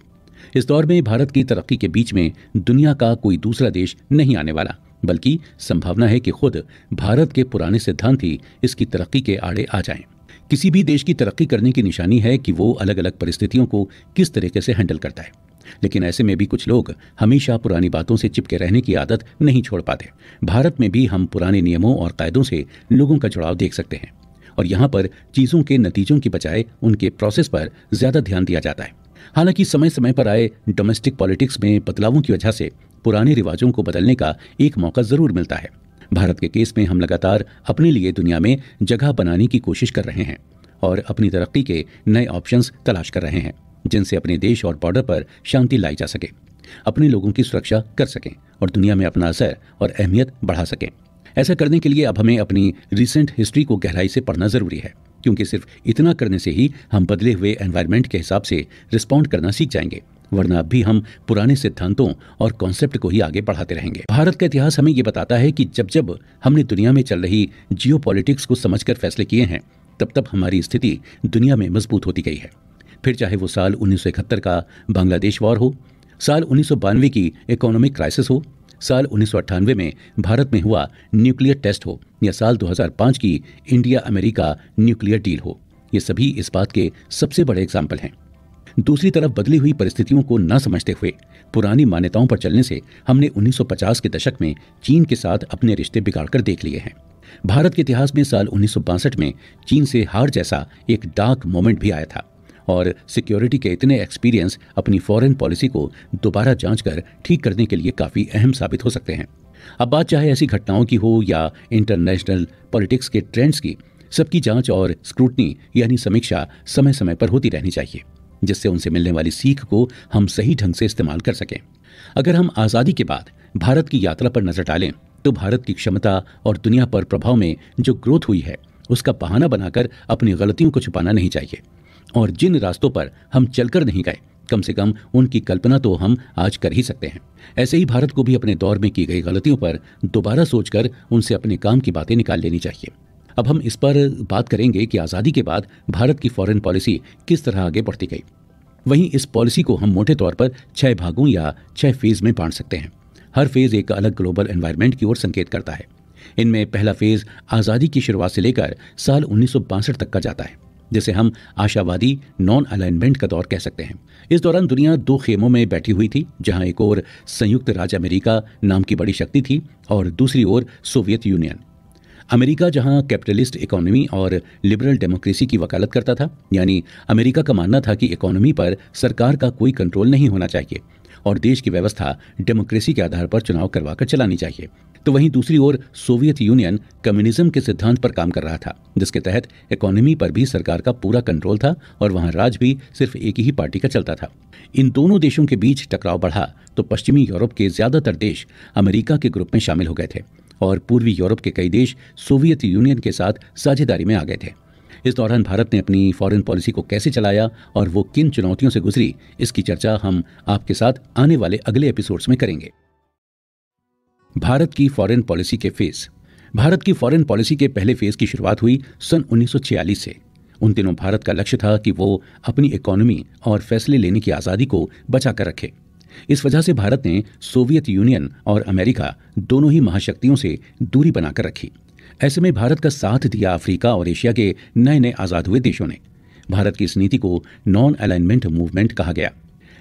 इस दौर में भारत की तरक्की के बीच में दुनिया का कोई दूसरा देश नहीं आने वाला। बल्कि संभावना है कि खुद भारत के पुराने सिद्धांत ही इसकी तरक्की के आड़े आ जाएँ। किसी भी देश की तरक्की करने की निशानी है कि वो अलग अलग परिस्थितियों को किस तरीके से हैंडल करता है। लेकिन ऐसे में भी कुछ लोग हमेशा पुरानी बातों से चिपके रहने की आदत नहीं छोड़ पाते। भारत में भी हम पुराने नियमों और कायदों से लोगों का जुड़ाव देख सकते हैं। और यहाँ पर चीज़ों के नतीजों की बजाय उनके प्रोसेस पर ज़्यादा ध्यान दिया जाता है। हालाँकि समय समय पर आए डोमेस्टिक पॉलिटिक्स में बदलावों की वजह से पुराने रिवाजों को बदलने का एक मौका ज़रूर मिलता है। भारत के केस में हम लगातार अपने लिए दुनिया में जगह बनाने की कोशिश कर रहे हैं और अपनी तरक्की के नए ऑप्शंस तलाश कर रहे हैं, जिनसे अपने देश और बॉर्डर पर शांति लाई जा सके, अपने लोगों की सुरक्षा कर सकें और दुनिया में अपना असर और अहमियत बढ़ा सकें। ऐसा करने के लिए अब हमें अपनी रिसेंट हिस्ट्री को गहराई से पढ़ना ज़रूरी है। क्योंकि सिर्फ़ इतना करने से ही हम बदले हुए एनवायरनमेंट के हिसाब से रिस्पॉन्ड करना सीख जाएँगे। वरना अब भी हम पुराने सिद्धांतों और कॉन्सेप्ट को ही आगे बढ़ाते रहेंगे। भारत का इतिहास हमें ये बताता है कि जब जब हमने दुनिया में चल रही जियो को समझकर फैसले किए हैं, तब तब हमारी स्थिति दुनिया में मज़बूत होती गई है। फिर चाहे वो साल उन्नीस सौ इकहत्तर का बांग्लादेश वॉर हो, साल उन्नीस सौ बानवे की इकोनॉमिक क्राइसिस हो साल उन्नीस सौ अट्ठानवे में भारत में हुआ न्यूक्लियर टेस्ट हो, या साल 2005 की इंडिया अमेरिका न्यूक्लियर डील हो। ये सभी इस बात के सबसे बड़े एग्ज़ाम्पल हैं। दूसरी तरफ़ बदली हुई परिस्थितियों को न समझते हुए, पुरानी मान्यताओं पर चलने से हमने 1950 के दशक में चीन के साथ अपने रिश्ते बिगाड़कर देख लिए हैं। भारत के इतिहास में साल उन्नीस सौ बासठ में चीन से हार जैसा एक डार्क मोमेंट भी आया था। और सिक्योरिटी के इतने एक्सपीरियंस अपनी फॉरेन पॉलिसी को दोबारा जाँच कर ठीक करने के लिए काफ़ी अहम साबित हो सकते हैं। अब बात चाहे ऐसी घटनाओं की हो या इंटरनेशनल पॉलिटिक्स के ट्रेंड्स की, सबकी जाँच और स्क्रूटनी यानी समीक्षा समय समय पर होती रहनी चाहिए, जिससे उनसे मिलने वाली सीख को हम सही ढंग से इस्तेमाल कर सकें। अगर हम आज़ादी के बाद भारत की यात्रा पर नज़र डालें तो भारत की क्षमता और दुनिया पर प्रभाव में जो ग्रोथ हुई है, उसका बहाना बनाकर अपनी गलतियों को छुपाना नहीं चाहिए। और जिन रास्तों पर हम चलकर नहीं गए, कम से कम उनकी कल्पना तो हम आज कर ही सकते हैं। ऐसे ही भारत को भी अपने दौर में की गई गलतियों पर दोबारा सोचकर उनसे अपने काम की बातें निकाल लेनी चाहिए। अब हम इस पर बात करेंगे कि आज़ादी के बाद भारत की फॉरेन पॉलिसी किस तरह आगे बढ़ती गई। वहीं इस पॉलिसी को हम मोटे तौर पर छह भागों या छह फ़ेज़ में बांट सकते हैं। हर फ़ेज़ एक अलग ग्लोबल एनवायरनमेंट की ओर संकेत करता है। इनमें पहला फ़ेज़ आज़ादी की शुरुआत से लेकर साल उन्नीस सौ बासठ तक का जाता है। जिसे हम आशावादी नॉन अलाइनमेंट का दौर कह सकते हैं। इस दौरान दुनिया दो खेमों में बैठी हुई थी, जहाँ एक ओर संयुक्त राज्य अमेरिका नाम की बड़ी शक्ति थी और दूसरी ओर सोवियत यूनियन। अमेरिका, जहाँ कैपिटलिस्ट इकोनॉमी और लिबरल डेमोक्रेसी की वकालत करता था, यानी अमेरिका का मानना था कि इकोनॉमी पर सरकार का कोई कंट्रोल नहीं होना चाहिए और देश की व्यवस्था डेमोक्रेसी के आधार पर चुनाव करवाकर चलानी चाहिए। तो वहीं दूसरी ओर सोवियत यूनियन कम्युनिज्म के सिद्धांत पर काम कर रहा था, जिसके तहत इकोनॉमी पर भी सरकार का पूरा कंट्रोल था और वहाँ राज भी सिर्फ़ एक ही पार्टी का चलता था। इन दोनों देशों के बीच टकराव बढ़ा तो पश्चिमी यूरोप के ज़्यादातर देश अमेरिका के ग्रुप में शामिल हो गए थे और पूर्वी यूरोप के कई देश सोवियत यूनियन के साथ साझेदारी में आ गए थे। इस दौरान भारत ने अपनी फॉरेन पॉलिसी को कैसे चलाया और वो किन चुनौतियों से गुजरी, इसकी चर्चा हम आपके साथ आने वाले अगले एपिसोड्स में करेंगे। भारत की फॉरेन पॉलिसी के फेस भारत की फॉरेन पॉलिसी के पहले फ़ेज़ की शुरुआत हुई सन 1946 से उन दिनों भारत का लक्ष्य था कि वो अपनी इकोनॉमी और फैसले लेने की आज़ादी को बचा कर रखे। इस वजह से भारत ने सोवियत यूनियन और अमेरिका दोनों ही महाशक्तियों से दूरी बनाकर रखी। ऐसे में भारत का साथ दिया अफ्रीका और एशिया के नए नए आज़ाद हुए देशों ने। भारत की इस नीति को नॉन अलाइनमेंट मूवमेंट कहा गया।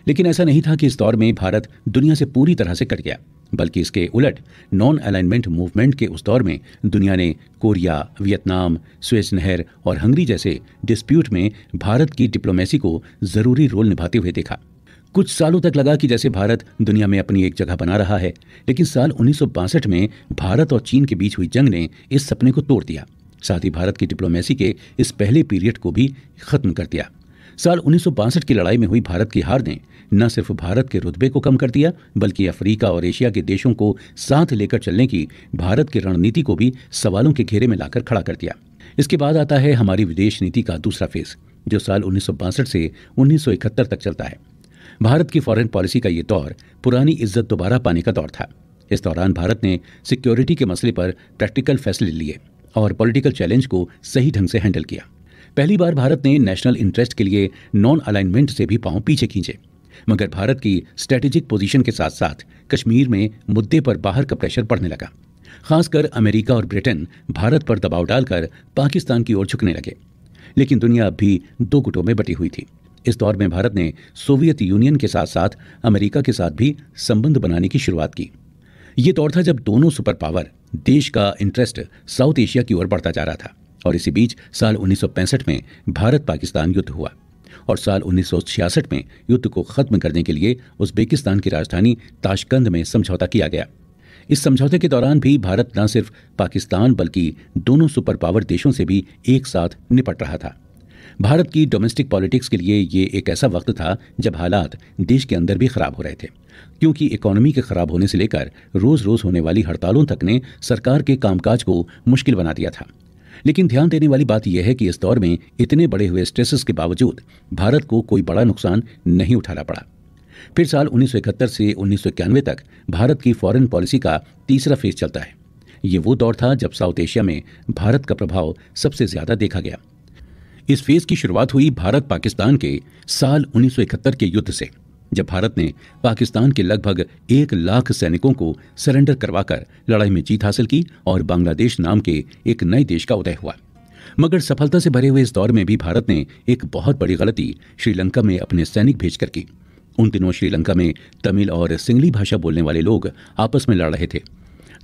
लेकिन ऐसा नहीं था कि इस दौर में भारत दुनिया से पूरी तरह से कट गया। बल्कि इसके उलट नॉन अलाइनमेंट मूवमेंट के उस दौर में दुनिया ने कोरिया, वियतनाम स्वेज नहर और हंगरी जैसे डिस्प्यूट में भारत की डिप्लोमेसी को ज़रूरी रोल निभाते हुए देखा। कुछ सालों तक लगा कि जैसे भारत दुनिया में अपनी एक जगह बना रहा है, लेकिन साल उन्नीस सौ बासठ में भारत और चीन के बीच हुई जंग ने इस सपने को तोड़ दिया। साथ ही भारत की डिप्लोमेसी के इस पहले पीरियड को भी खत्म कर दिया। साल उन्नीस सौ बासठ की लड़ाई में हुई भारत की हार ने न सिर्फ़ भारत के रुतबे को कम कर दिया, बल्कि अफ्रीका और एशिया के देशों को साथ लेकर चलने की, भारत की रणनीति को भी सवालों के घेरे में लाकर खड़ा कर दिया। इसके बाद आता है हमारी विदेश नीति का दूसरा फ़ेज़ जो साल उन्नीस सौ बासठ से उन्नीस सौ इकहत्तर तक चलता है। भारत की फॉरेन पॉलिसी का ये दौर पुरानी इज़्ज़त दोबारा पाने का दौर था। इस दौरान भारत ने सिक्योरिटी के मसले पर प्रैक्टिकल फैसले लिए और पॉलिटिकल चैलेंज को सही ढंग से हैंडल किया। पहली बार भारत ने नेशनल इंटरेस्ट के लिए नॉन अलाइनमेंट से भी पाँव पीछे खींचे। मगर भारत की स्ट्रेटेजिक पोजीशन के साथ साथ कश्मीर में मुद्दे पर बाहर का प्रेशर बढ़ने लगा। खासकर अमेरिका और ब्रिटेन भारत पर दबाव डालकर पाकिस्तान की ओर झुकने लगे। लेकिन दुनिया अब भी दो गुटों में बटी हुई थी। इस दौर में भारत ने सोवियत यूनियन के साथ साथ अमेरिका के साथ भी संबंध बनाने की शुरुआत की। ये दौर था जब दोनों सुपर पावर देश का इंटरेस्ट साउथ एशिया की ओर बढ़ता जा रहा था। और इसी बीच साल 1965 में भारत पाकिस्तान युद्ध हुआ और साल 1966 में युद्ध को खत्म करने के लिए उज्बेकिस्तान की राजधानी ताशकंद में समझौता किया गया। इस समझौते के दौरान भी भारत न सिर्फ़ पाकिस्तान बल्कि दोनों सुपर पावर देशों से भी एक साथ निपट रहा था। भारत की डोमेस्टिक पॉलिटिक्स के लिए ये एक ऐसा वक्त था जब हालात देश के अंदर भी खराब हो रहे थे, क्योंकि इकोनॉमी के खराब होने से लेकर रोज रोज होने वाली हड़तालों तक ने सरकार के कामकाज को मुश्किल बना दिया था। लेकिन ध्यान देने वाली बात यह है कि इस दौर में इतने बड़े हुए स्ट्रेसेस के बावजूद भारत को कोई बड़ा नुकसान नहीं उठाना पड़ा। फिर साल उन्नीस सौ इकहत्तर से उन्नीस सौ इक्यानवे तक भारत की फॉरेन पॉलिसी का तीसरा फ़ेज़ चलता है। ये वो दौर था जब साउथ एशिया में भारत का प्रभाव सबसे ज़्यादा देखा गया। इस फ़ेज़ की शुरुआत हुई भारत पाकिस्तान के साल उन्नीस सौ इकहत्तर के युद्ध से। जब भारत ने पाकिस्तान के लगभग एक लाख सैनिकों को सरेंडर करवाकर लड़ाई में जीत हासिल की और बांग्लादेश नाम के एक नए देश का उदय हुआ। मगर सफलता से भरे हुए इस दौर में भी भारत ने एक बहुत बड़ी गलती श्रीलंका में अपने सैनिक भेजकर की। उन दिनों श्रीलंका में तमिल और सिंगली भाषा बोलने वाले लोग आपस में लड़ रहे थे।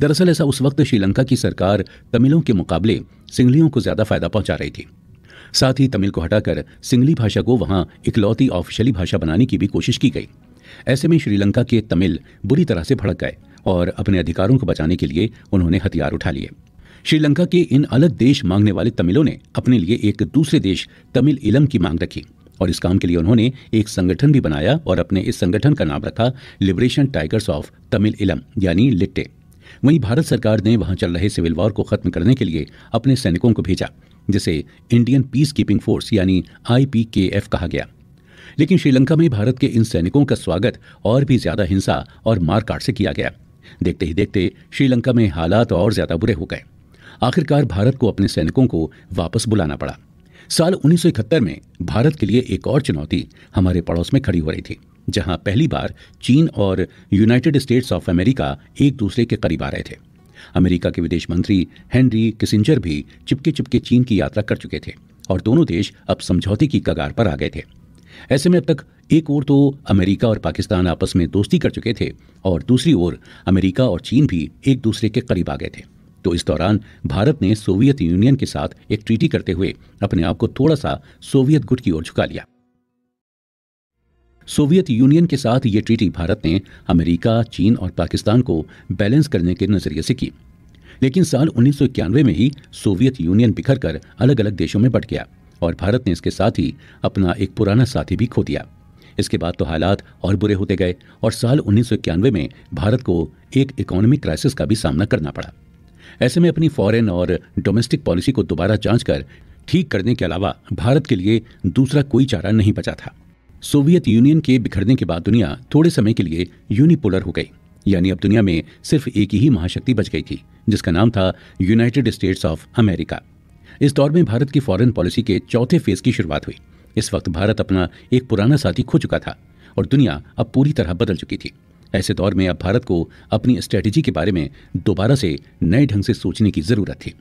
दरअसल ऐसा उस वक्त श्रीलंका की सरकार तमिलों के मुकाबले सिंगलियों को ज़्यादा फ़ायदा पहुँचा रही थी। साथ ही तमिल को हटाकर सिंगली भाषा को वहाँ इकलौती ऑफिशियली भाषा बनाने की भी कोशिश की गई। ऐसे में श्रीलंका के तमिल बुरी तरह से भड़क गए और अपने अधिकारों को बचाने के लिए उन्होंने हथियार उठा लिए। श्रीलंका के इन अलग देश मांगने वाले तमिलों ने अपने लिए एक दूसरे देश तमिल इलम की मांग रखी और इस काम के लिए उन्होंने एक संगठन भी बनाया और अपने इस संगठन का नाम रखा लिबरेशन टाइगर्स ऑफ़ तमिल इलम यानी लिट्टे। वहीं भारत सरकार ने वहाँ चल रहे सिविल वॉर को खत्म करने के लिए अपने सैनिकों को भेजा। जिसे इंडियन पीस कीपिंग फोर्स यानी आईपीकेएफ कहा गया। लेकिन श्रीलंका में भारत के इन सैनिकों का स्वागत और भी ज़्यादा हिंसा और मारकाट से किया गया। देखते ही देखते श्रीलंका में हालात और ज़्यादा बुरे हो गए। आखिरकार भारत को अपने सैनिकों को वापस बुलाना पड़ा। साल उन्नीस सौ इकहत्तर में भारत के लिए एक और चुनौती हमारे पड़ोस में खड़ी हो रही थी, जहाँ पहली बार चीन और यूनाइटेड स्टेट्स ऑफ़ अमेरिका एक दूसरे के करीब आ रहे थे। अमेरिका के विदेश मंत्री हेनरी किसिंजर भी चिपके चिपके चीन की यात्रा कर चुके थे और दोनों देश अब समझौते की कगार पर आ गए थे। ऐसे में अब तक एक ओर तो अमेरिका और पाकिस्तान आपस में दोस्ती कर चुके थे और दूसरी ओर अमेरिका और चीन भी एक दूसरे के करीब आ गए थे। तो इस दौरान भारत ने सोवियत यूनियन के साथ एक ट्रीटी करते हुए अपने आप को थोड़ा सा सोवियत गुट की ओर झुका लिया। सोवियत यूनियन के साथ ये ट्रीटी भारत ने अमेरिका, चीन और पाकिस्तान को बैलेंस करने के नज़रिए से की। लेकिन साल उन्नीस सौ इक्यानवे में ही सोवियत यूनियन बिखर कर अलग अलग देशों में बट गया और भारत ने इसके साथ ही अपना एक पुराना साथी भी खो दिया। इसके बाद तो हालात और बुरे होते गए और साल उन्नीस सौ इक्यानवे में भारत को एक इकोनॉमिक क्राइसिस का भी सामना करना पड़ा। ऐसे में अपनी फॉरेन और डोमेस्टिक पॉलिसी को दोबारा जाँच कर ठीक करने के अलावा भारत के लिए दूसरा कोई चारा नहीं बचा था। सोवियत यूनियन के बिखरने के बाद दुनिया थोड़े समय के लिए यूनिपोलर हो गई। यानी अब दुनिया में सिर्फ़ एक ही महाशक्ति बच गई थी, जिसका नाम था यूनाइटेड स्टेट्स ऑफ़ अमेरिका। इस दौर में भारत की फॉरेन पॉलिसी के चौथे फ़ेज़ की शुरुआत हुई। इस वक्त भारत अपना एक पुराना साथी खो चुका था और दुनिया अब पूरी तरह बदल चुकी थी। ऐसे दौर में अब भारत को अपनी स्ट्रेटेजी के बारे में दोबारा से नए ढंग से सोचने की ज़रूरत थी।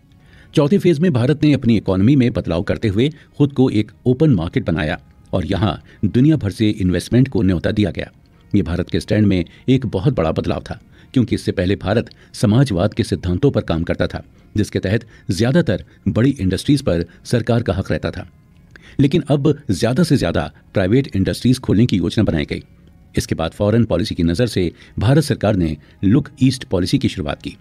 चौथे फ़ेज़ में भारत ने अपनी इकोनॉमी में बदलाव करते हुए खुद को एक ओपन मार्केट बनाया। और यहाँ दुनिया भर से इन्वेस्टमेंट को न्योता दिया गया। ये भारत के स्टैंड में एक बहुत बड़ा बदलाव था, क्योंकि इससे पहले भारत समाजवाद के सिद्धांतों पर काम करता था, जिसके तहत ज़्यादातर बड़ी इंडस्ट्रीज़ पर सरकार का हक रहता था। लेकिन अब ज़्यादा से ज़्यादा प्राइवेट इंडस्ट्रीज़ खोलने की योजना बनाई गई। इसके बाद फॉरेन पॉलिसी की नज़र से भारत सरकार ने लुक ईस्ट पॉलिसी की शुरुआत की।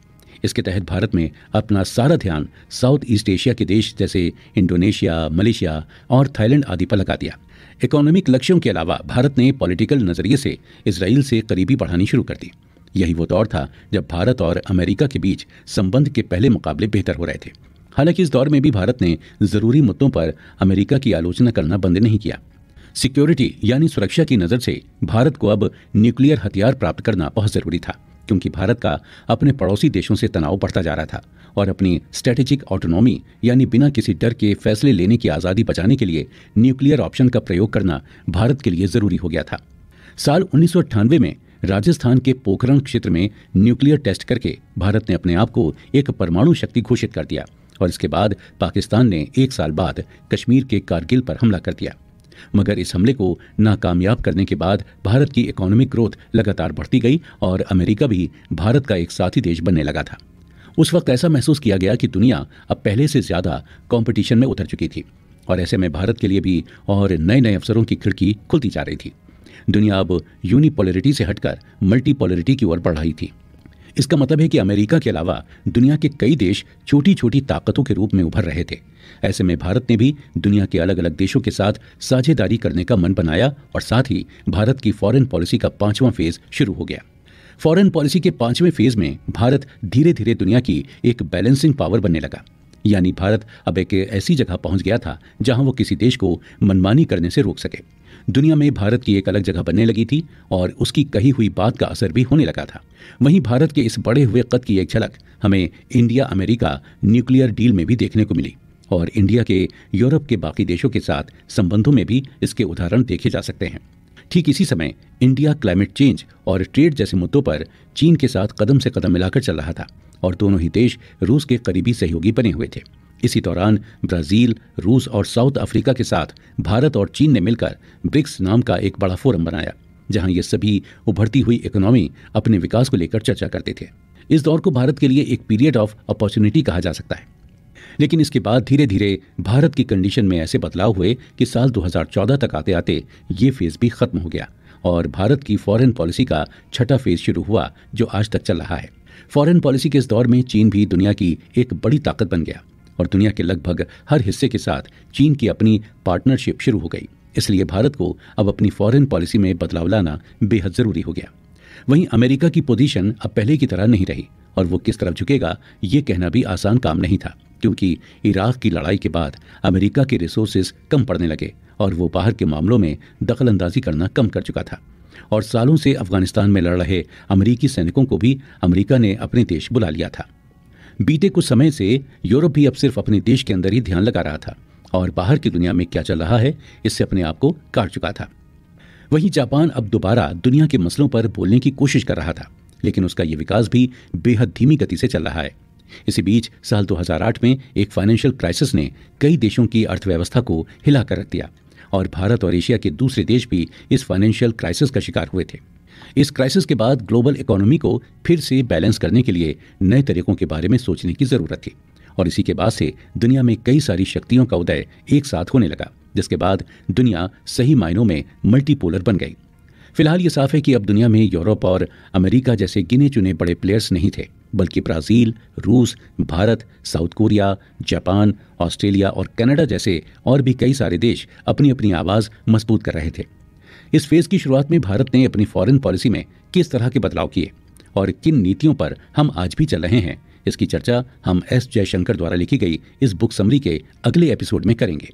इसके तहत भारत में अपना सारा ध्यान साउथ ईस्ट एशिया के देश जैसे इंडोनेशिया, मलेशिया और थाईलैंड आदि पर लगा दिया। इकोनॉमिक लक्ष्यों के अलावा भारत ने पॉलिटिकल नज़रिए से इसराइल से करीबी बढ़ानी शुरू कर दी। यही वो दौर था जब भारत और अमेरिका के बीच संबंध के पहले मुकाबले बेहतर हो रहे थे। हालाँकि इस दौर में भी भारत ने ज़रूरी मुद्दों पर अमेरिका की आलोचना करना बंद नहीं किया। सिक्योरिटी यानी सुरक्षा की नज़र से भारत को अब न्यूक्लियर हथियार प्राप्त करना बहुत ज़रूरी था। क्योंकि भारत का अपने पड़ोसी देशों से तनाव बढ़ता जा रहा था और अपनी स्ट्रेटेजिक ऑटोनॉमी यानी बिना किसी डर के फैसले लेने की आज़ादी बचाने के लिए न्यूक्लियर ऑप्शन का प्रयोग करना भारत के लिए ज़रूरी हो गया था। साल उन्नीस सौ अट्ठानबे में राजस्थान के पोखरण क्षेत्र में न्यूक्लियर टेस्ट करके भारत ने अपने आप को एक परमाणु शक्ति घोषित कर दिया और इसके बाद पाकिस्तान ने एक साल बाद कश्मीर के कारगिल पर हमला कर दिया। मगर इस हमले को नाकामयाब करने के बाद भारत की इकोनॉमिक ग्रोथ लगातार बढ़ती गई और अमेरिका भी भारत का एक साथी देश बनने लगा था। उस वक्त ऐसा महसूस किया गया कि दुनिया अब पहले से ज़्यादा कॉम्पिटिशन में उतर चुकी थी और ऐसे में भारत के लिए भी और नए नए अवसरों की खिड़की खुलती जा रही थी। दुनिया अब यूनिपोलरिटी से हटकर मल्टीपोलरिटी की ओर बढ़ रही थी। इसका मतलब है कि अमेरिका के अलावा दुनिया के कई देश छोटी छोटी ताकतों के रूप में उभर रहे थे। ऐसे में भारत ने भी दुनिया के अलग अलग देशों के साथ साझेदारी करने का मन बनाया और साथ ही भारत की फॉरेन पॉलिसी का पांचवां फ़ेज़ शुरू हो गया। फॉरेन पॉलिसी के पाँचवें फ़ेज़ में भारत धीरे धीरे दुनिया की एक बैलेंसिंग पावर बनने लगा। यानी भारत अब एक ऐसी जगह पहुँच गया था जहाँ वो किसी देश को मनमानी करने से रोक सके। दुनिया में भारत की एक अलग जगह बनने लगी थी और उसकी कही हुई बात का असर भी होने लगा था। वहीं भारत के इस बड़े हुए कद की एक झलक हमें इंडिया अमेरिका न्यूक्लियर डील में भी देखने को मिली। और इंडिया के, यूरोप के बाकी देशों के साथ संबंधों में भी इसके उदाहरण देखे जा सकते हैं। ठीक इसी समय, इंडिया क्लाइमेट चेंज और ट्रेड जैसे मुद्दों पर चीन के साथ कदम से कदम मिलाकर चल रहा था और दोनों ही देश रूस के करीबी सहयोगी बने हुए थे। इसी दौरान ब्राज़ील, रूस और साउथ अफ्रीका के साथ भारत और चीन ने मिलकर ब्रिक्स नाम का एक बड़ा फोरम बनाया, जहाँ ये सभी उभरती हुई इकोनॉमी अपने विकास को लेकर चर्चा करते थे। इस दौर को भारत के लिए एक पीरियड ऑफ़ अपॉर्चुनिटी कहा जा सकता है। लेकिन इसके बाद धीरे धीरे भारत की कंडीशन में ऐसे बदलाव हुए कि साल 2014 तक आते आते ये फ़ेज़ भी खत्म हो गया और भारत की फॉरेन पॉलिसी का छठा फ़ेज़ शुरू हुआ, जो आज तक चल रहा है। फॉरेन पॉलिसी के इस दौर में चीन भी दुनिया की एक बड़ी ताकत बन गया और दुनिया के लगभग हर हिस्से के साथ चीन की अपनी पार्टनरशिप शुरू हो गई। इसलिए भारत को अब अपनी फॉरेन पॉलिसी में बदलाव लाना बेहद ज़रूरी हो गया। वहीं अमेरिका की पोजीशन अब पहले की तरह नहीं रही और वो किस तरफ़ झुकेगा, ये कहना भी आसान काम नहीं था। क्योंकि इराक की लड़ाई के बाद अमेरिका के रिसोर्सेज कम पड़ने लगे और वो बाहर के मामलों में दखलअंदाजी करना कम कर चुका था। और सालों से अफ़गानिस्तान में लड़ रहे अमरीकी सैनिकों को भी अमेरिका ने अपने देश बुला लिया था। बीते कुछ समय से यूरोप भी अब सिर्फ़ अपने देश के अंदर ही ध्यान लगा रहा था और बाहर की दुनिया में क्या चल रहा है, इससे अपने आप को काट चुका था। वहीं जापान अब दोबारा दुनिया के मसलों पर बोलने की कोशिश कर रहा था, लेकिन उसका यह विकास भी बेहद धीमी गति से चल रहा है। इसी बीच साल 2008 में एक फाइनेंशियल क्राइसिस ने कई देशों की अर्थव्यवस्था को हिलाकर रख दिया और भारत और एशिया के दूसरे देश भी इस फाइनेंशियल क्राइसिस का शिकार हुए थे। इस क्राइसिस के बाद ग्लोबल इकोनॉमी को फिर से बैलेंस करने के लिए नए तरीकों के बारे में सोचने की ज़रूरत थी और इसी के बाद से दुनिया में कई सारी शक्तियों का उदय एक साथ होने लगा, जिसके बाद दुनिया सही मायनों में मल्टीपोलर बन गई। फ़िलहाल ये साफ़ है कि अब दुनिया में यूरोप और अमेरिका जैसे गिने चुने बड़े प्लेयर्स नहीं थे। बल्कि ब्राज़ील, रूस, Bharat, South Korea, Japan, Australia और कनाडा जैसे और भी कई सारे देश अपनी अपनी आवाज़ मज़बूत कर रहे थे। इस फ़ेज़ की शुरुआत में भारत ने अपनी फॉरेन पॉलिसी में किस तरह के बदलाव किए और किन नीतियों पर हम आज भी चल रहे हैं, इसकी चर्चा हम एस जयशंकर द्वारा लिखी गई इस बुक समरी के अगले एपिसोड में करेंगे।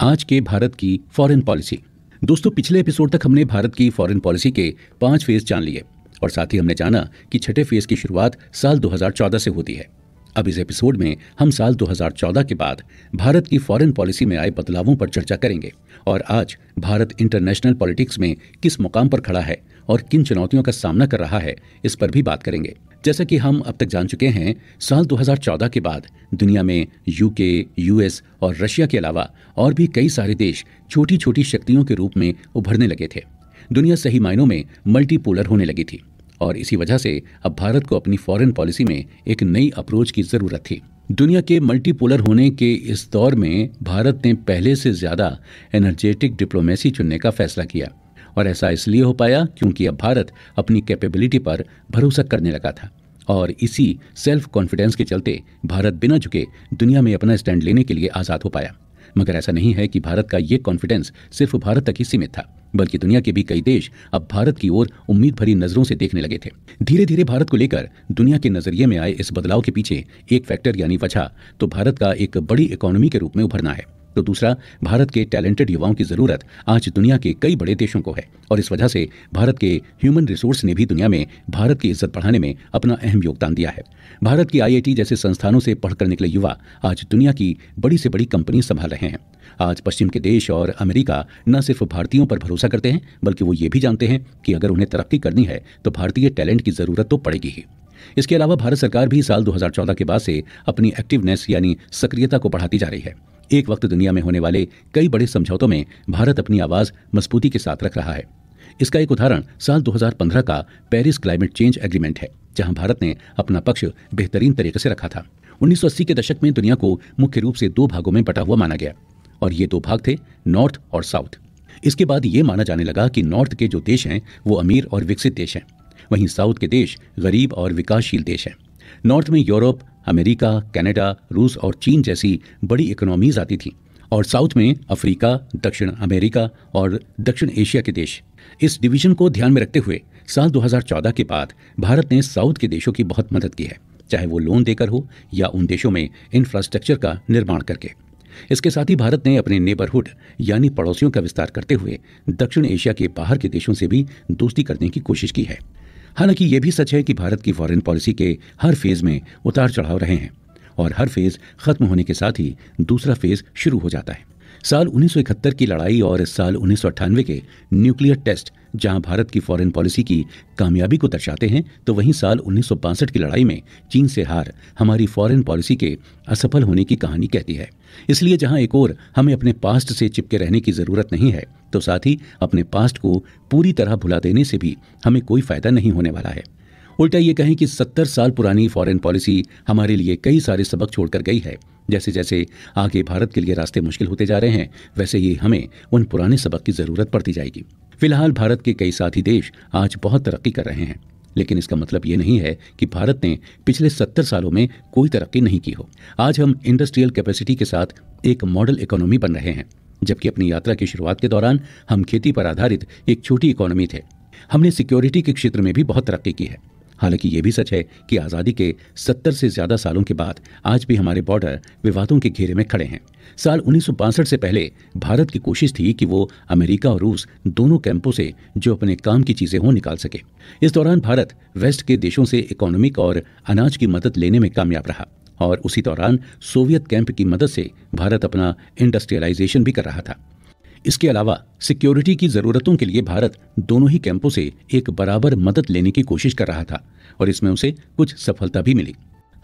आज के भारत की फॉरेन पॉलिसी। दोस्तों, पिछले एपिसोड तक हमने भारत की फॉरेन पॉलिसी के पाँच फ़ेज़ जान लिए। और साथ ही हमने जाना कि छठे फ़ेज़ की शुरुआत साल 2014 से होती है। अब इस एपिसोड में हम साल 2014 के बाद भारत की फॉरेन पॉलिसी में आए बदलावों पर चर्चा करेंगे और आज भारत इंटरनेशनल पॉलिटिक्स में किस मुकाम पर खड़ा है और किन चुनौतियों का सामना कर रहा है, इस पर भी बात करेंगे। जैसा कि हम अब तक जान चुके हैं, साल 2014 के बाद दुनिया में यूके यूएस और रशिया के अलावा और भी कई सारे देश छोटी छोटी शक्तियों के रूप में उभरने लगे थे। दुनिया सही मायनों में मल्टीपोलर होने लगी थी और इसी वजह से अब भारत को अपनी फॉरेन पॉलिसी में एक नई अप्रोच की ज़रूरत थी। दुनिया के मल्टीपोलर होने के इस दौर में भारत ने पहले से ज़्यादा एनर्जेटिक डिप्लोमेसी चुनने का फैसला किया और ऐसा इसलिए हो पाया क्योंकि अब भारत अपनी कैपेबिलिटी पर भरोसा करने लगा था और इसी सेल्फ कॉन्फिडेंस के चलते भारत बिना झुके दुनिया में अपना स्टैंड लेने के लिए आज़ाद हो पाया। मगर ऐसा नहीं है कि भारत का ये कॉन्फिडेंस सिर्फ़ भारत तक ही सीमित था, बल्कि दुनिया के भी कई देश अब भारत की ओर उम्मीद भरी नज़रों से देखने लगे थे। धीरे धीरे भारत को लेकर दुनिया के नज़रिए में आए इस बदलाव के पीछे एक फैक्टर यानी वजह तो भारत का एक बड़ी इकोनॉमी के रूप में उभरना है। तो दूसरा, भारत के टैलेंटेड युवाओं की ज़रूरत आज दुनिया के कई बड़े देशों को है और इस वजह से भारत के ह्यूमन रिसोर्स ने भी दुनिया में भारत की इज़्ज़त बढ़ाने में अपना अहम योगदान दिया है। भारत की आईआईटी जैसे संस्थानों से पढ़कर निकले युवा आज दुनिया की बड़ी से बड़ी कंपनी संभाल रहे हैं। आज पश्चिम के देश और अमेरिका न सिर्फ़ भारतीयों पर भरोसा करते हैं, बल्कि वो ये भी जानते हैं कि अगर उन्हें तरक्की करनी है तो भारतीय टैलेंट की ज़रूरत तो पड़ेगी ही। इसके अलावा भारत सरकार भी साल 2014 के बाद से अपनी एक्टिवनेस यानी सक्रियता को बढ़ाती जा रही है। एक वक्त दुनिया में होने वाले कई बड़े समझौतों में भारत अपनी आवाज़ मजबूती के साथ रख रहा है। इसका एक उदाहरण साल 2015 का पेरिस क्लाइमेट चेंज एग्रीमेंट है, जहाँ भारत ने अपना पक्ष बेहतरीन तरीके से रखा था। 1980 के दशक में दुनिया को मुख्य रूप से दो भागों में बटा हुआ माना गया, और ये दो भाग थे नॉर्थ और साउथ इसके बाद ये माना जाने लगा कि नॉर्थ के जो देश हैं, वो अमीर और विकसित देश हैं। वहीं साउथ के देश गरीब और विकासशील देश हैं। नॉर्थ में यूरोप, अमेरिका, कनाडा, रूस और चीन जैसी बड़ी इकोनॉमीज आती थी और साउथ में अफ्रीका, दक्षिण अमेरिका और दक्षिण एशिया के देश। इस डिवीज़न को ध्यान में रखते हुए साल 2014 के बाद भारत ने साउथ के देशों की बहुत मदद की है, चाहे वो लोन देकर हो या उन देशों में इंफ्रास्ट्रक्चर का निर्माण करके। इसके साथ ही भारत ने अपने नेबरहुड यानी पड़ोसियों का विस्तार करते हुए दक्षिण एशिया के बाहर के देशों से भी दोस्ती करने की कोशिश की है। हालाँकि ये भी सच है कि भारत की फॉरेन पॉलिसी के हर फ़ेज़ में उतार चढ़ाव रहे हैं और हर फ़ेज़ खत्म होने के साथ ही दूसरा फ़ेज़ शुरू हो जाता है। साल 1971 की लड़ाई और इस साल उन्नीस सौ अट्ठानवे के न्यूक्लियर टेस्ट, जहाँ भारत की फॉरेन पॉलिसी की कामयाबी को दर्शाते हैं तो वहीं साल उन्नीस सौ बासठ की लड़ाई में चीन से हार हमारी फॉरेन पॉलिसी के असफल होने की कहानी कहती है। इसलिए जहाँ एक और हमें अपने पास्ट से चिपके रहने की ज़रूरत नहीं है तो साथ ही अपने पास्ट को पूरी तरह भुला देने से भी हमें कोई फ़ायदा नहीं होने वाला है। उल्टा ये कहें कि सत्तर साल पुरानी फॉरेन पॉलिसी हमारे लिए कई सारे सबक छोड़कर गई है। जैसे जैसे आगे भारत के लिए रास्ते मुश्किल होते जा रहे हैं, वैसे ही हमें उन पुराने सबक की ज़रूरत पड़ती जाएगी। फ़िलहाल भारत के कई साथी देश आज बहुत तरक्की कर रहे हैं, लेकिन इसका मतलब ये नहीं है कि भारत ने पिछले सत्तर सालों में कोई तरक्की नहीं की हो। आज हम इंडस्ट्रियल कैपेसिटी के साथ एक मॉडल इकोनॉमी बन रहे हैं, जबकि अपनी यात्रा की शुरुआत के दौरान हम खेती पर आधारित एक छोटी इकोनॉमी थे। हमने सिक्योरिटी के क्षेत्र में भी बहुत तरक्की की है। हालाँकि ये भी सच है कि आज़ादी के 70 से ज़्यादा सालों के बाद आज भी हमारे बॉर्डर विवादों के घेरे में खड़े हैं। साल उन्नीस सौ बासठ से पहले भारत की कोशिश थी कि वो अमेरिका और रूस दोनों कैंपों से जो अपने काम की चीज़ें हों निकाल सके। इस दौरान भारत वेस्ट के देशों से इकोनॉमिक और अनाज की मदद लेने में कामयाब रहा और उसी दौरान सोवियत कैंप की मदद से भारत अपना इंडस्ट्रियलाइजेशन भी कर रहा था। इसके अलावा सिक्योरिटी की जरूरतों के लिए भारत दोनों ही कैंपों से एक बराबर मदद लेने की कोशिश कर रहा था और इसमें उसे कुछ सफलता भी मिली।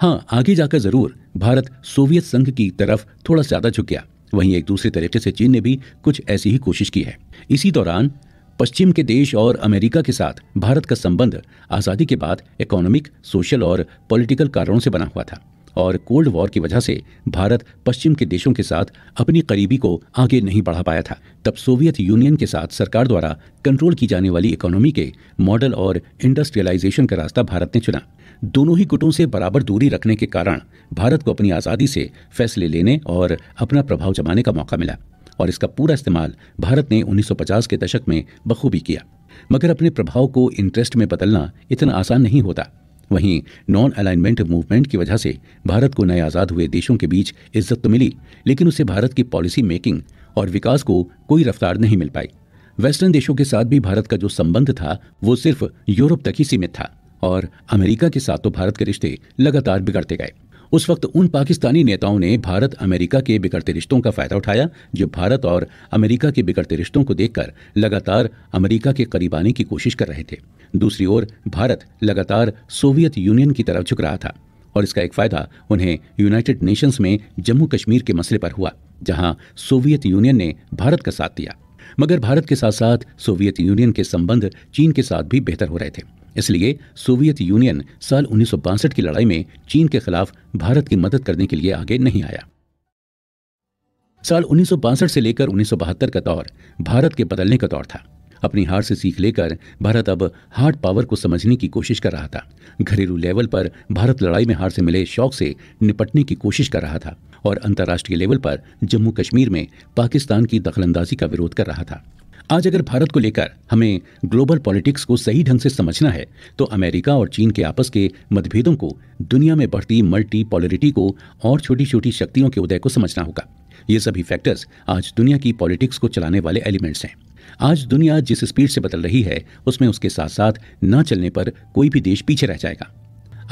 हाँ आगे जाकर ज़रूर भारत सोवियत संघ की तरफ़ थोड़ा ज़्यादा झुक गया। वहीं एक दूसरे तरीके से चीन ने भी कुछ ऐसी ही कोशिश की है। इसी दौरान पश्चिम के देश और अमेरिका के साथ भारत का संबंध आज़ादी के बाद इकोनॉमिक, सोशल और पॉलिटिकल कारणों से बना हुआ था। और कोल्ड वॉर की वजह से भारत पश्चिम के देशों के साथ अपनी करीबी को आगे नहीं बढ़ा पाया था। तब सोवियत यूनियन के साथ सरकार द्वारा कंट्रोल की जाने वाली इकोनॉमी के मॉडल और इंडस्ट्रियलाइजेशन का रास्ता भारत ने चुना। दोनों ही गुटों से बराबर दूरी रखने के कारण भारत को अपनी आज़ादी से फैसले लेने और अपना प्रभाव जमाने का मौका मिला और इसका पूरा इस्तेमाल भारत ने 1950 के दशक में बखूबी किया। मगर अपने प्रभाव को इंटरेस्ट में बदलना इतना आसान नहीं होता। वहीं नॉन अलाइनमेंट मूवमेंट की वजह से भारत को नए आज़ाद हुए देशों के बीच इज़्ज़त तो मिली, लेकिन उसे भारत की पॉलिसी मेकिंग और विकास को कोई रफ्तार नहीं मिल पाई। वेस्टर्न देशों के साथ भी भारत का जो संबंध था, वो सिर्फ़ यूरोप तक ही सीमित था और अमेरिका के साथ तो भारत के रिश्ते लगातार बिगड़ते गए। उस वक्त उन पाकिस्तानी नेताओं ने भारत अमेरिका के बिगड़ते रिश्तों का फ़ायदा उठाया, जो भारत और अमेरिका के बिगड़ते रिश्तों को देखकर लगातार अमेरिका के करीब आने की कोशिश कर रहे थे। दूसरी ओर, भारत लगातार सोवियत यूनियन की तरफ़ झुक रहा था और इसका एक फ़ायदा उन्हें यूनाइटेड नेशंस में जम्मू कश्मीर के मसले पर हुआ, जहाँ सोवियत यूनियन ने भारत का साथ दिया। मगर भारत के साथ साथ सोवियत यूनियन के संबंध चीन के साथ भी बेहतर हो रहे थे। इसलिए सोवियत यूनियन साल उन्नीस सौ बासठ की लड़ाई में चीन के खिलाफ भारत की मदद करने के लिए आगे नहीं आया। साल उन्नीस सौ बासठ से लेकर उन्नीस का दौर भारत के बदलने का दौर था। अपनी हार से सीख लेकर भारत अब हार्ड पावर को समझने की कोशिश कर रहा था। घरेलू लेवल पर भारत लड़ाई में हार से मिले शौक से निपटने की कोशिश कर रहा था और अंतर्राष्ट्रीय लेवल पर जम्मू कश्मीर में पाकिस्तान की दखलंदाजी का विरोध कर रहा था। आज अगर भारत को लेकर हमें ग्लोबल पॉलिटिक्स को सही ढंग से समझना है तो अमेरिका और चीन के आपस के मतभेदों को, दुनिया में बढ़ती मल्टी पॉलिटी को और छोटी छोटी शक्तियों के उदय को समझना होगा। ये सभी फैक्टर्स आज दुनिया की पॉलिटिक्स को चलाने वाले एलिमेंट्स हैं। आज दुनिया जिस स्पीड से बदल रही है, उसमें उसके साथ साथ न चलने पर कोई भी देश पीछे रह जाएगा।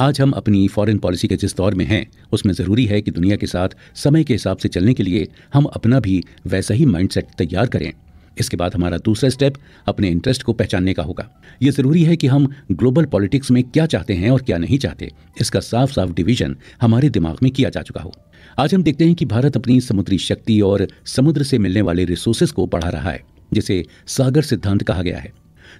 आज हम अपनी फॉरेन पॉलिसी के जिस दौर में हैं, उसमें ज़रूरी है कि दुनिया के साथ, समय के हिसाब से चलने के लिए हम अपना भी वैसा ही माइंडसेट तैयार करें। इसके बाद हमारा दूसरा स्टेप अपने इंटरेस्ट को पहचानने का होगा। ये ज़रूरी है कि हम ग्लोबल पॉलिटिक्स में क्या चाहते हैं और क्या नहीं चाहते। इसका साफ़ साफ़ डिवीज़न हमारे दिमाग में किया जा चुका हो। आज हम देखते हैं कि भारत अपनी समुद्री शक्ति और समुद्र से मिलने वाले रिसोर्सेज को बढ़ा रहा है। जिसे सागर सिद्धांत कहा गया है।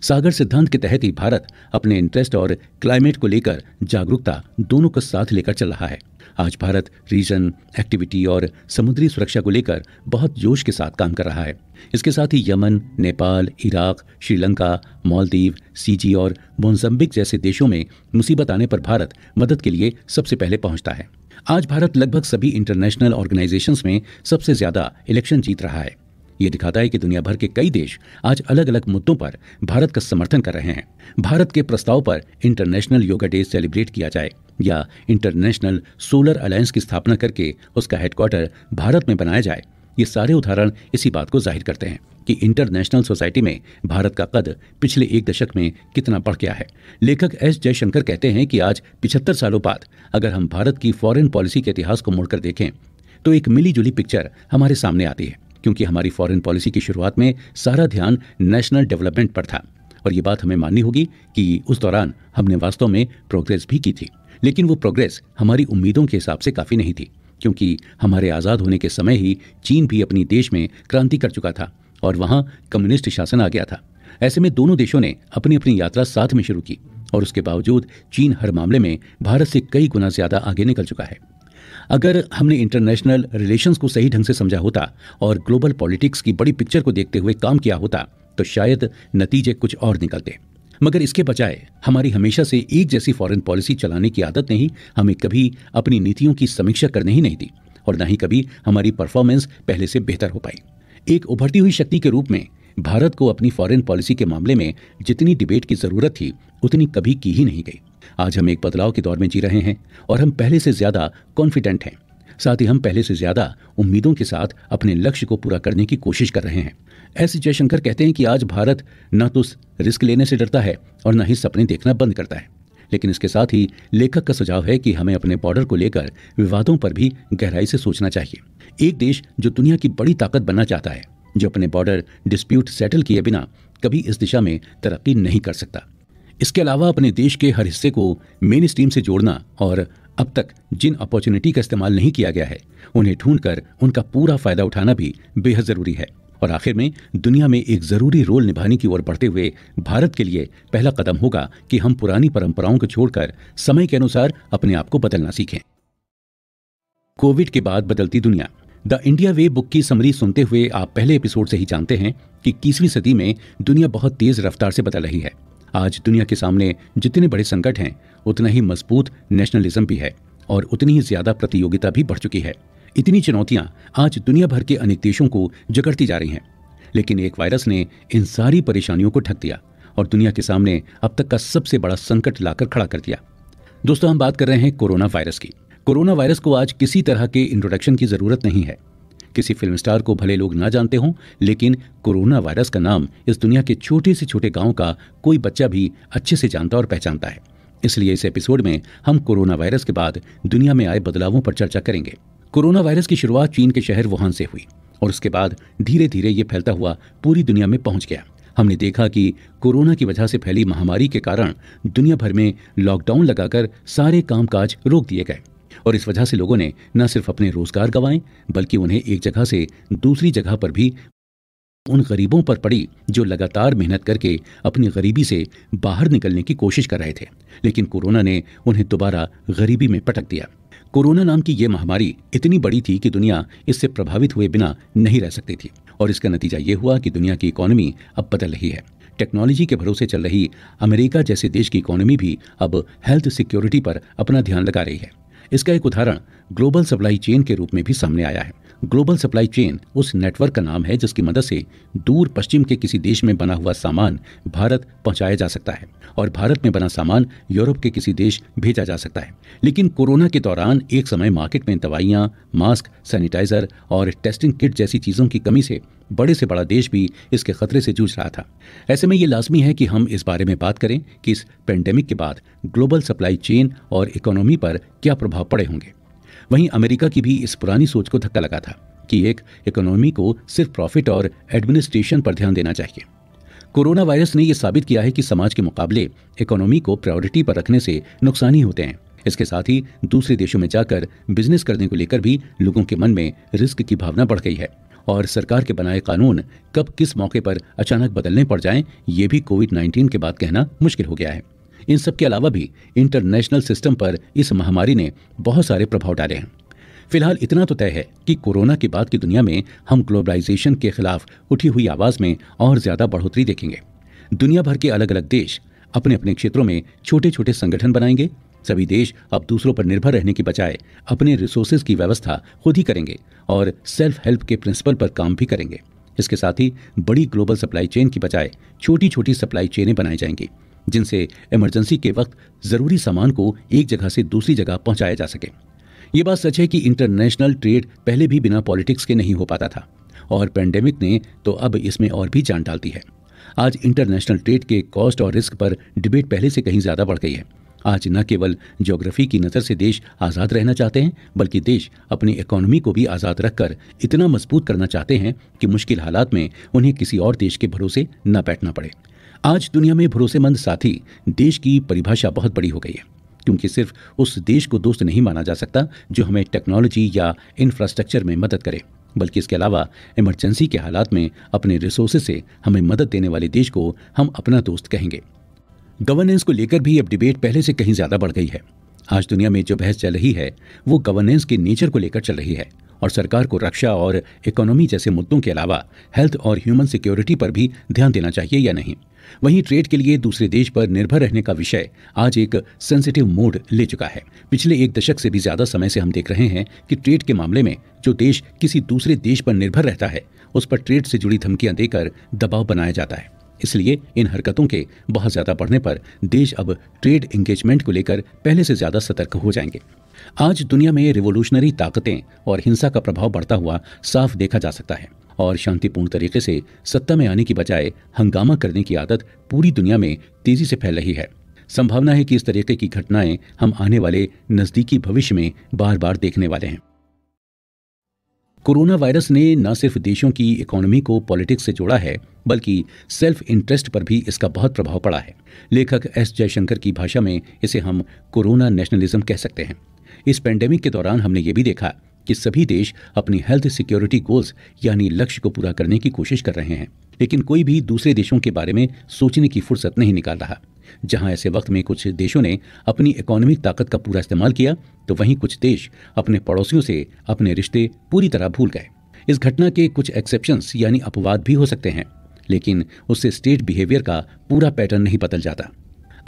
सागर सिद्धांत के तहत ही भारत अपने इंटरेस्ट और क्लाइमेट को लेकर जागरूकता दोनों को साथ लेकर चल रहा है। आज भारत रीजन एक्टिविटी और समुद्री सुरक्षा को लेकर बहुत जोश के साथ काम कर रहा है। इसके साथ ही यमन, नेपाल, इराक, श्रीलंका, मालदीव, सीजी और मोजम्बिक जैसे देशों में मुसीबत आने पर भारत मदद के लिए सबसे पहले पहुँचता है। आज भारत लगभग सभी इंटरनेशनल ऑर्गेनाइजेशंस में सबसे ज़्यादा इलेक्शन जीत रहा है। ये दिखाता है कि दुनिया भर के कई देश आज अलग अलग मुद्दों पर भारत का समर्थन कर रहे हैं। भारत के प्रस्ताव पर इंटरनेशनल योगा डे सेलिब्रेट किया जाए या इंटरनेशनल सोलर अलायंस की स्थापना करके उसका हेडक्वार्टर भारत में बनाया जाए। ये सारे उदाहरण इसी बात को ज़ाहिर करते हैं कि इंटरनेशनल सोसाइटी में भारत का कद पिछले एक दशक में कितना बढ़ गया है। लेखक एस जयशंकर कहते हैं कि आज पिछहत्तर सालों बाद अगर हम भारत की फॉरेन पॉलिसी के इतिहास को मुड़कर देखें तो एक मिली जुली पिक्चर हमारे सामने आती है। क्योंकि हमारी फॉरेन पॉलिसी की शुरुआत में सारा ध्यान नेशनल डेवलपमेंट पर था। और ये बात हमें माननी होगी कि उस दौरान हमने वास्तव में प्रोग्रेस भी की थी। लेकिन वो प्रोग्रेस हमारी उम्मीदों के हिसाब से काफ़ी नहीं थी, क्योंकि हमारे आज़ाद होने के समय ही चीन भी अपनी देश में क्रांति कर चुका था और वहाँ कम्युनिस्ट शासन आ गया था। ऐसे में दोनों देशों ने अपनी अपनी यात्रा साथ में शुरू की और उसके बावजूद चीन हर मामले में भारत से कई गुना ज़्यादा आगे निकल चुका है। अगर हमने इंटरनेशनल रिलेशंस को सही ढंग से समझा होता और ग्लोबल पॉलिटिक्स की बड़ी पिक्चर को देखते हुए काम किया होता तो शायद नतीजे कुछ और निकलते। मगर इसके बजाय, हमारी हमेशा से एक जैसी फॉरेन पॉलिसी चलाने की आदत ने ही हमें कभी अपनी नीतियों की समीक्षा करने ही नहीं दी, और न ही कभी हमारी परफॉर्मेंस पहले से बेहतर हो पाई। एक उभरती हुई शक्ति के रूप में, भारत को अपनी फॉरेन पॉलिसी के मामले में जितनी डिबेट की ज़रूरत थी, उतनी कभी की ही नहीं गई। आज हम एक बदलाव के दौर में जी रहे हैं और हम पहले से ज़्यादा कॉन्फिडेंट हैं। साथ ही हम पहले से ज़्यादा उम्मीदों के साथ अपने लक्ष्य को पूरा करने की कोशिश कर रहे हैं। एस जयशंकर कहते हैं कि आज भारत न तो रिस्क लेने से डरता है और न ही सपने देखना बंद करता है। लेकिन इसके साथ ही लेखक का सुझाव है कि हमें अपने बॉर्डर को लेकर विवादों पर भी गहराई से सोचना चाहिए। एक देश जो दुनिया की बड़ी ताकत बनना चाहता है, जो अपने बॉर्डर डिस्प्यूट सेटल किए बिना कभी इस दिशा में तरक्की नहीं कर सकता। इसके अलावा अपने देश के हर हिस्से को मेन स्ट्रीम से जोड़ना और अब तक जिन अपॉर्चुनिटी का इस्तेमाल नहीं किया गया है, उन्हें ढूंढकर उनका पूरा फ़ायदा उठाना भी बेहद ज़रूरी है। और आखिर में दुनिया में एक ज़रूरी रोल निभाने की ओर बढ़ते हुए भारत के लिए पहला कदम होगा कि हम पुरानी परंपराओं को छोड़कर समय के अनुसार अपने आप को बदलना सीखें। कोविड के बाद बदलती दुनिया। द इंडिया वे बुक की समरी सुनते हुए आप पहले एपिसोड से ही जानते हैं कि इक्कीसवीं सदी में दुनिया बहुत तेज रफ्तार से बदल रही है। आज दुनिया के सामने जितने बड़े संकट हैं, उतना ही मज़बूत नेशनलिज्म भी है और उतनी ही ज़्यादा प्रतियोगिता भी बढ़ चुकी है। इतनी चुनौतियाँ आज दुनिया भर के अनेक देशों को जकड़ती जा रही हैं। लेकिन एक वायरस ने इन सारी परेशानियों को ढक दिया और दुनिया के सामने अब तक का सबसे बड़ा संकट लाकर खड़ा कर दिया। दोस्तों, हम बात कर रहे हैं कोरोना वायरस की। कोरोना वायरस को आज किसी तरह के इंट्रोडक्शन की ज़रूरत नहीं है। किसी फ़िल्म स्टार को भले लोग ना जानते हों, लेकिन कोरोना वायरस का नाम इस दुनिया के छोटे से छोटे गाँव का कोई बच्चा भी अच्छे से जानता और पहचानता है। इसलिए इस एपिसोड में हम कोरोना वायरस के बाद दुनिया में आए बदलावों पर चर्चा करेंगे। कोरोना वायरस की शुरुआत चीन के शहर वुहान से हुई, और उसके बाद धीरे धीरे ये फैलता हुआ पूरी दुनिया में पहुँच गया। हमने देखा कि कोरोना की वजह से फैली महामारी के कारण दुनिया भर में लॉकडाउन लगाकर सारे कामकाज रोक दिए गए। और इस वजह से लोगों ने न सिर्फ़ अपने रोज़गार गंवाए, बल्कि उन्हें एक जगह से दूसरी जगह पर भी उन गरीबों पर पड़ी जो लगातार मेहनत करके अपनी गरीबी से बाहर निकलने की कोशिश कर रहे थे। लेकिन कोरोना ने उन्हें दोबारा गरीबी में पटक दिया। कोरोना नाम की यह महामारी इतनी बड़ी थी कि दुनिया इससे प्रभावित हुए बिना नहीं रह सकती थी। और इसका नतीजा ये हुआ कि दुनिया की इकोनॉमी अब बदल रही है। टेक्नोलॉजी के भरोसे चल रही अमेरिका जैसे देश की इकोनॉमी भी अब हेल्थ सिक्योरिटी पर अपना ध्यान लगा रही है। इसका एक उदाहरण ग्लोबल सप्लाई चेन के रूप में भी सामने आया है। ग्लोबल सप्लाई चेन उस नेटवर्क का नाम है जिसकी मदद से दूर पश्चिम के किसी देश में बना हुआ सामान भारत पहुँचाया जा सकता है और भारत में बना सामान यूरोप के किसी देश भेजा जा सकता है। लेकिन कोरोना के दौरान एक समय मार्केट में दवाइयाँ, मास्क, सैनिटाइजर और टेस्टिंग किट जैसी चीज़ों की कमी से बड़े से बड़ा देश भी इसके खतरे से जूझ रहा था। ऐसे में ये लाजमी है कि हम इस बारे में बात करें कि इस पेंडेमिक के बाद ग्लोबल सप्लाई चेन और इकोनॉमी पर क्या प्रभाव पड़े होंगे। वहीं अमेरिका की भी इस पुरानी सोच को धक्का लगा था कि एक इकोनॉमी को सिर्फ़ प्रॉफिट और एडमिनिस्ट्रेशन पर ध्यान देना चाहिए। कोरोना वायरस ने यह साबित किया है कि समाज के मुकाबले इकोनॉमी को प्रायोरिटी पर रखने से नुकसान ही होते हैं। इसके साथ ही दूसरे देशों में जाकर बिज़नेस करने को लेकर भी लोगों के मन में रिस्क की भावना बढ़ गई है। और सरकार के बनाए कानून कब किस मौके पर अचानक बदलने पड़ जाएँ, ये भी कोविड 19 के बाद कहना मुश्किल हो गया है। इन सब के अलावा भी इंटरनेशनल सिस्टम पर इस महामारी ने बहुत सारे प्रभाव डाले हैं। फ़िलहाल इतना तो तय है कि कोरोना के बाद की दुनिया में हम ग्लोबलाइजेशन के खिलाफ उठी हुई आवाज़ में और ज़्यादा बढ़ोतरी देखेंगे। दुनिया भर के अलग अलग देश अपने अपने क्षेत्रों में छोटे छोटे संगठन बनाएँगे। सभी देश अब दूसरों पर निर्भर रहने की बजाय अपने रिसोर्सेज की व्यवस्था खुद ही करेंगे और सेल्फ हेल्प के प्रिंसिपल पर काम भी करेंगे। इसके साथ ही बड़ी ग्लोबल सप्लाई चेन की बजाय छोटी छोटी सप्लाई चेनें बनाई जाएँगी। जिनसे इमरजेंसी के वक्त ज़रूरी सामान को एक जगह से दूसरी जगह पहुँचाया जा सके। ये बात सच है कि इंटरनेशनल ट्रेड पहले भी बिना पॉलिटिक्स के नहीं हो पाता था, और पेंडेमिक ने तो अब इसमें और भी जान डालती है। आज इंटरनेशनल ट्रेड के कॉस्ट और रिस्क पर डिबेट पहले से कहीं ज़्यादा बढ़ गई है। आज न केवल ज्योग्राफी की नज़र से देश आज़ाद रहना चाहते हैं, बल्कि देश अपनी इकोनॉमी को भी आज़ाद रखकर इतना मज़बूत करना चाहते हैं कि मुश्किल हालात में उन्हें किसी और देश के भरोसे न बैठना पड़े। आज दुनिया में भरोसेमंद साथी देश की परिभाषा बहुत बड़ी हो गई है, क्योंकि सिर्फ़ उस देश को दोस्त नहीं माना जा सकता जो हमें टेक्नोलॉजी या इंफ्रास्ट्रक्चर में मदद करे, बल्कि इसके अलावा इमरजेंसी के हालात में अपने रिसोर्सेज से हमें मदद देने वाले देश को हम अपना दोस्त कहेंगे। गवर्नेंस को लेकर भी अब डिबेट पहले से कहीं ज़्यादा बढ़ गई है। आज दुनिया में जो बहस चल रही है, वो गवर्नेंस के नेचर को लेकर चल रही है, और सरकार को रक्षा और इकोनॉमी जैसे मुद्दों के अलावा हेल्थ और ह्यूमन सिक्योरिटी पर भी ध्यान देना चाहिए या नहीं। वहीं ट्रेड के लिए दूसरे देश पर निर्भर रहने का विषय आज एक सेंसिटिव मोड ले चुका है। पिछले एक दशक से भी ज़्यादा समय से हम देख रहे हैं कि ट्रेड के मामले में जो देश किसी दूसरे देश पर निर्भर रहता है, उस पर ट्रेड से जुड़ी धमकियाँ देकर दबाव बनाया जाता है। इसलिए इन हरकतों के बहुत ज़्यादा बढ़ने पर देश अब ट्रेड एंगेजमेंट को लेकर पहले से ज़्यादा सतर्क हो जाएँगे। आज दुनिया में रिवोल्यूशनरी ताकतें और हिंसा का प्रभाव बढ़ता हुआ साफ़ देखा जा सकता है। और शांतिपूर्ण तरीके से सत्ता में आने की बजाय हंगामा करने की आदत पूरी दुनिया में तेज़ी से फैल रही है। संभावना है कि इस तरीके की घटनाएँ हम आने वाले नजदीकी भविष्य में बार बार देखने वाले हैं। कोरोना वायरस ने न सिर्फ़ देशों की इकोनॉमी को पॉलिटिक्स से जोड़ा है, बल्कि सेल्फ इंटरेस्ट पर भी इसका बहुत प्रभाव पड़ा है। लेखक एस जयशंकर की भाषा में इसे हम कोरोना नेशनलिज्म कह सकते हैं। इस पेंडेमिक के दौरान हमने ये भी देखा कि सभी देश अपनी हेल्थ सिक्योरिटी गोल्स यानी लक्ष्य को पूरा करने की कोशिश कर रहे हैं। लेकिन कोई भी दूसरे देशों के बारे में सोचने की फुर्सत नहीं निकाल रहा। जहाँ ऐसे वक्त में कुछ देशों ने अपनी इकोनॉमिक ताकत का पूरा इस्तेमाल किया तो वहीं कुछ देश अपने पड़ोसियों से अपने रिश्ते पूरी तरह भूल गए। इस घटना के कुछ एक्सेप्शंस यानी अपवाद भी हो सकते हैं, लेकिन उससे स्टेट बिहेवियर का पूरा पैटर्न नहीं बदल जाता।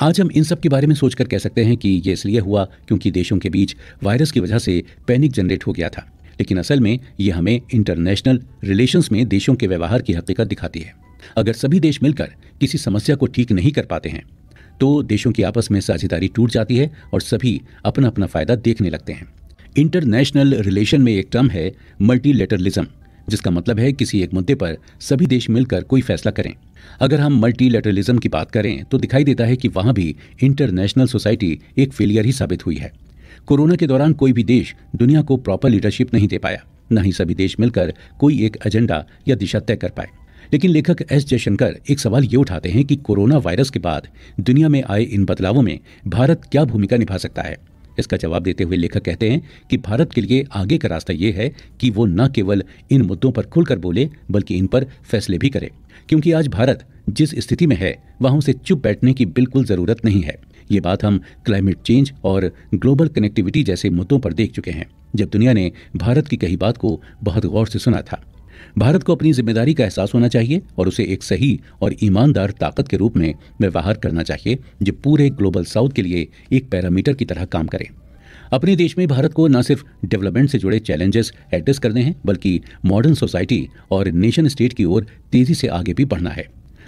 आज हम इन सब के बारे में सोचकर कह सकते हैं कि ये इसलिए हुआ क्योंकि देशों के बीच वायरस की वजह से पैनिक जनरेट हो गया था। लेकिन असल में ये हमें इंटरनेशनल रिलेशंस में देशों के व्यवहार की हकीकत दिखाती है। अगर सभी देश मिलकर किसी समस्या को ठीक नहीं कर पाते हैं तो देशों की आपस में साझेदारी टूट जाती है और सभी अपना अपना फ़ायदा देखने लगते हैं। इंटरनेशनल रिलेशन में एक टर्म है मल्टीलेटरलिज्म। जिसका मतलब है किसी एक मुद्दे पर सभी देश मिलकर कोई फैसला करें। अगर हम मल्टीलेटरलिज्म की बात करें तो दिखाई देता है कि वहाँ भी इंटरनेशनल सोसाइटी एक फेलियर ही साबित हुई है। कोरोना के दौरान कोई भी देश दुनिया को प्रॉपर लीडरशिप नहीं दे पाया, न ही सभी देश मिलकर कोई एक एजेंडा या दिशा तय कर पाए। लेकिन लेखक एस जयशंकर एक सवाल ये उठाते हैं कि कोरोना वायरस के बाद दुनिया में आए इन बदलावों में भारत क्या भूमिका निभा सकता है? इसका जवाब देते हुए लेखक कहते हैं कि भारत के लिए आगे का रास्ता ये है कि वो न केवल इन मुद्दों पर खुलकर बोले, बल्कि इन पर फैसले भी करे। क्योंकि आज भारत जिस स्थिति में है, वहाँ उसे चुप बैठने की बिल्कुल ज़रूरत नहीं है। ये बात हम क्लाइमेट चेंज और ग्लोबल कनेक्टिविटी जैसे मुद्दों पर देख चुके हैं, जब दुनिया ने भारत की कही बात को बहुत गौर से सुना था। भारत को अपनी ज़िम्मेदारी का एहसास होना चाहिए और उसे एक सही और ईमानदार ताकत के रूप में व्यवहार करना चाहिए, जो पूरे ग्लोबल साउथ के लिए एक पैरामीटर की तरह काम करे। अपने देश में भारत को न सिर्फ़ डेवलपमेंट से जुड़े चैलेंजेस एड्रेस करने हैं, बल्कि मॉडर्न सोसाइटी और नेशन स्टेट की ओर तेज़ी से आगे भी बढ़ना है।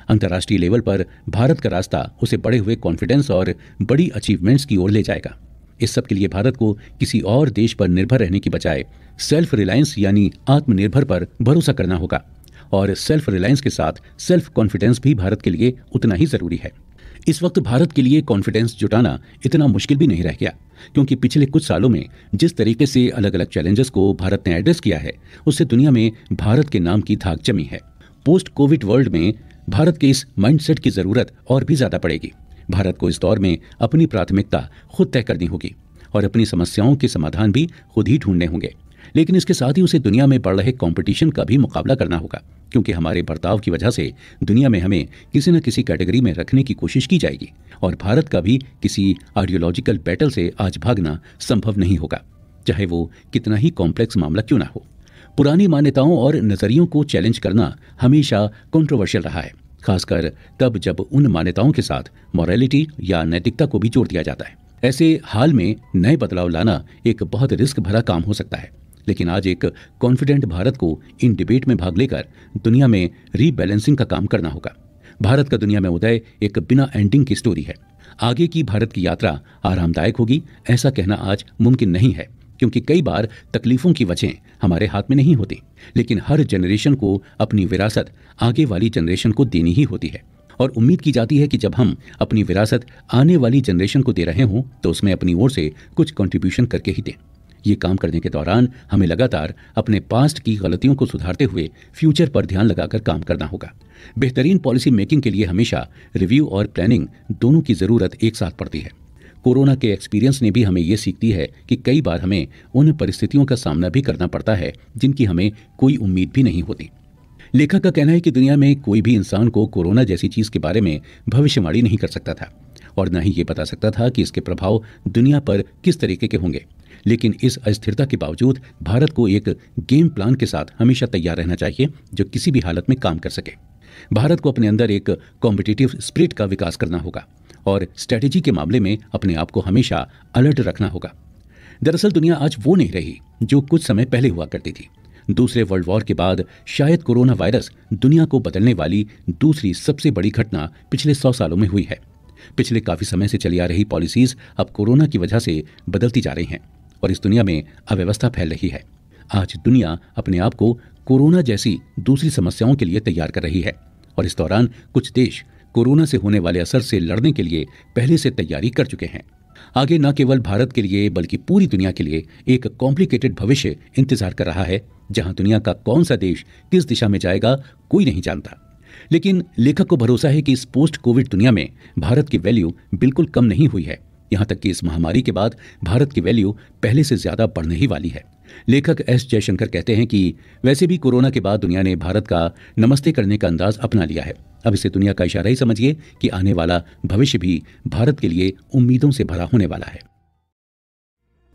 अंतर्राष्ट्रीय लेवल पर भारत का रास्ता उसे बढ़े हुए कॉन्फिडेंस और बड़ी अचीवमेंट्स की ओर ले जाएगा। इस सब के लिए भारत को किसी और देश पर निर्भर रहने की बजाय सेल्फ रिलायंस यानी आत्मनिर्भर पर भरोसा करना होगा। और सेल्फ रिलायंस के साथ सेल्फ कॉन्फिडेंस भी भारत के लिए उतना ही ज़रूरी है। इस वक्त भारत के लिए कॉन्फिडेंस जुटाना इतना मुश्किल भी नहीं रह गया, क्योंकि पिछले कुछ सालों में जिस तरीके से अलग अलग चैलेंजेस को भारत ने एड्रेस किया है, उससे दुनिया में भारत के नाम की धाक जमी है। पोस्ट कोविड वर्ल्ड में भारत के इस माइंडसेट की ज़रूरत और भी ज़्यादा पड़ेगी। भारत को इस दौर में अपनी प्राथमिकता खुद तय करनी होगी और अपनी समस्याओं के समाधान भी खुद ही ढूँढने होंगे। लेकिन इसके साथ ही उसे दुनिया में बढ़ रहे कंपटीशन का भी मुकाबला करना होगा, क्योंकि हमारे बर्ताव की वजह से दुनिया में हमें किसी न किसी कैटेगरी में रखने की कोशिश की जाएगी और भारत का भी किसी आइडियोलॉजिकल बैटल से आज भागना संभव नहीं होगा, चाहे वो कितना ही कॉम्प्लेक्स मामला क्यों ना हो। पुरानी मान्यताओं और नजरियों को चैलेंज करना हमेशा कंट्रोवर्शियल रहा है। खासकर तब जब उन मान्यताओं के साथ मॉरलिटी या नैतिकता को भी जोड़ दिया जाता है। ऐसे हाल में नए बदलाव लाना एक बहुत रिस्क भरा काम हो सकता है। लेकिन आज एक कॉन्फिडेंट भारत को इन डिबेट में भाग लेकर दुनिया में रीबैलेंसिंग का काम करना होगा। भारत का दुनिया में उदय एक बिना एंडिंग की स्टोरी है। आगे की भारत की यात्रा आरामदायक होगी, ऐसा कहना आज मुमकिन नहीं है। क्योंकि कई बार तकलीफों की वजह हमारे हाथ में नहीं होती, लेकिन हर जनरेशन को अपनी विरासत आगे वाली जनरेशन को देनी ही होती है। और उम्मीद की जाती है कि जब हम अपनी विरासत आने वाली जनरेशन को दे रहे हों तो उसमें अपनी ओर से कुछ कंट्रीब्यूशन करके ही दें। ये काम करने के दौरान हमें लगातार अपने पास्ट की गलतियों को सुधारते हुए फ्यूचर पर ध्यान लगाकर काम करना होगा। बेहतरीन पॉलिसी मेकिंग के लिए हमेशा रिव्यू और प्लानिंग दोनों की ज़रूरत एक साथ पड़ती है। कोरोना के एक्सपीरियंस ने भी हमें ये सीख दी है कि कई बार हमें उन परिस्थितियों का सामना भी करना पड़ता है, जिनकी हमें कोई उम्मीद भी नहीं होती। लेखक का कहना है कि दुनिया में कोई भी इंसान को कोरोना जैसी चीज़ के बारे में भविष्यवाणी नहीं कर सकता था, और न ही ये बता सकता था कि इसके प्रभाव दुनिया पर किस तरीके के होंगे। लेकिन इस अस्थिरता के बावजूद भारत को एक गेम प्लान के साथ हमेशा तैयार रहना चाहिए, जो किसी भी हालत में काम कर सके। भारत को अपने अंदर एक कॉम्पिटिटिव स्प्रिट का विकास करना होगा और स्ट्रेटेजी के मामले में अपने आप को हमेशा अलर्ट रखना होगा। दरअसल दुनिया आज वो नहीं रही जो कुछ समय पहले हुआ करती थी। दूसरे वर्ल्ड वॉर के बाद शायद कोरोना वायरस दुनिया को बदलने वाली दूसरी सबसे बड़ी घटना पिछले सौ सालों में हुई है। पिछले काफ़ी समय से चली आ रही पॉलिसीज़ अब कोरोना की वजह से बदलती जा रही हैं और इस दुनिया में अव्यवस्था फैल रही है। आज दुनिया अपने आप को कोरोना जैसी दूसरी समस्याओं के लिए तैयार कर रही है और इस दौरान कुछ देश कोरोना से होने वाले असर से लड़ने के लिए पहले से तैयारी कर चुके हैं। आगे न केवल भारत के लिए, बल्कि पूरी दुनिया के लिए एक कॉम्प्लिकेटेड भविष्य इंतज़ार कर रहा है, जहाँ दुनिया का कौन सा देश किस दिशा में जाएगा, कोई नहीं जानता। लेकिन लेखक को भरोसा है कि इस पोस्ट कोविड दुनिया में भारत की वैल्यू बिल्कुल कम नहीं हुई है। यहाँ तक कि इस महामारी के बाद भारत की वैल्यू पहले से ज़्यादा बढ़ने ही वाली है। लेखक एस जयशंकर कहते हैं कि वैसे भी कोरोना के बाद दुनिया ने भारत का नमस्ते करने का अंदाज अपना लिया है। अब इसे दुनिया का इशारा ही समझिए कि आने वाला भविष्य भी भारत के लिए उम्मीदों से भरा होने वाला है।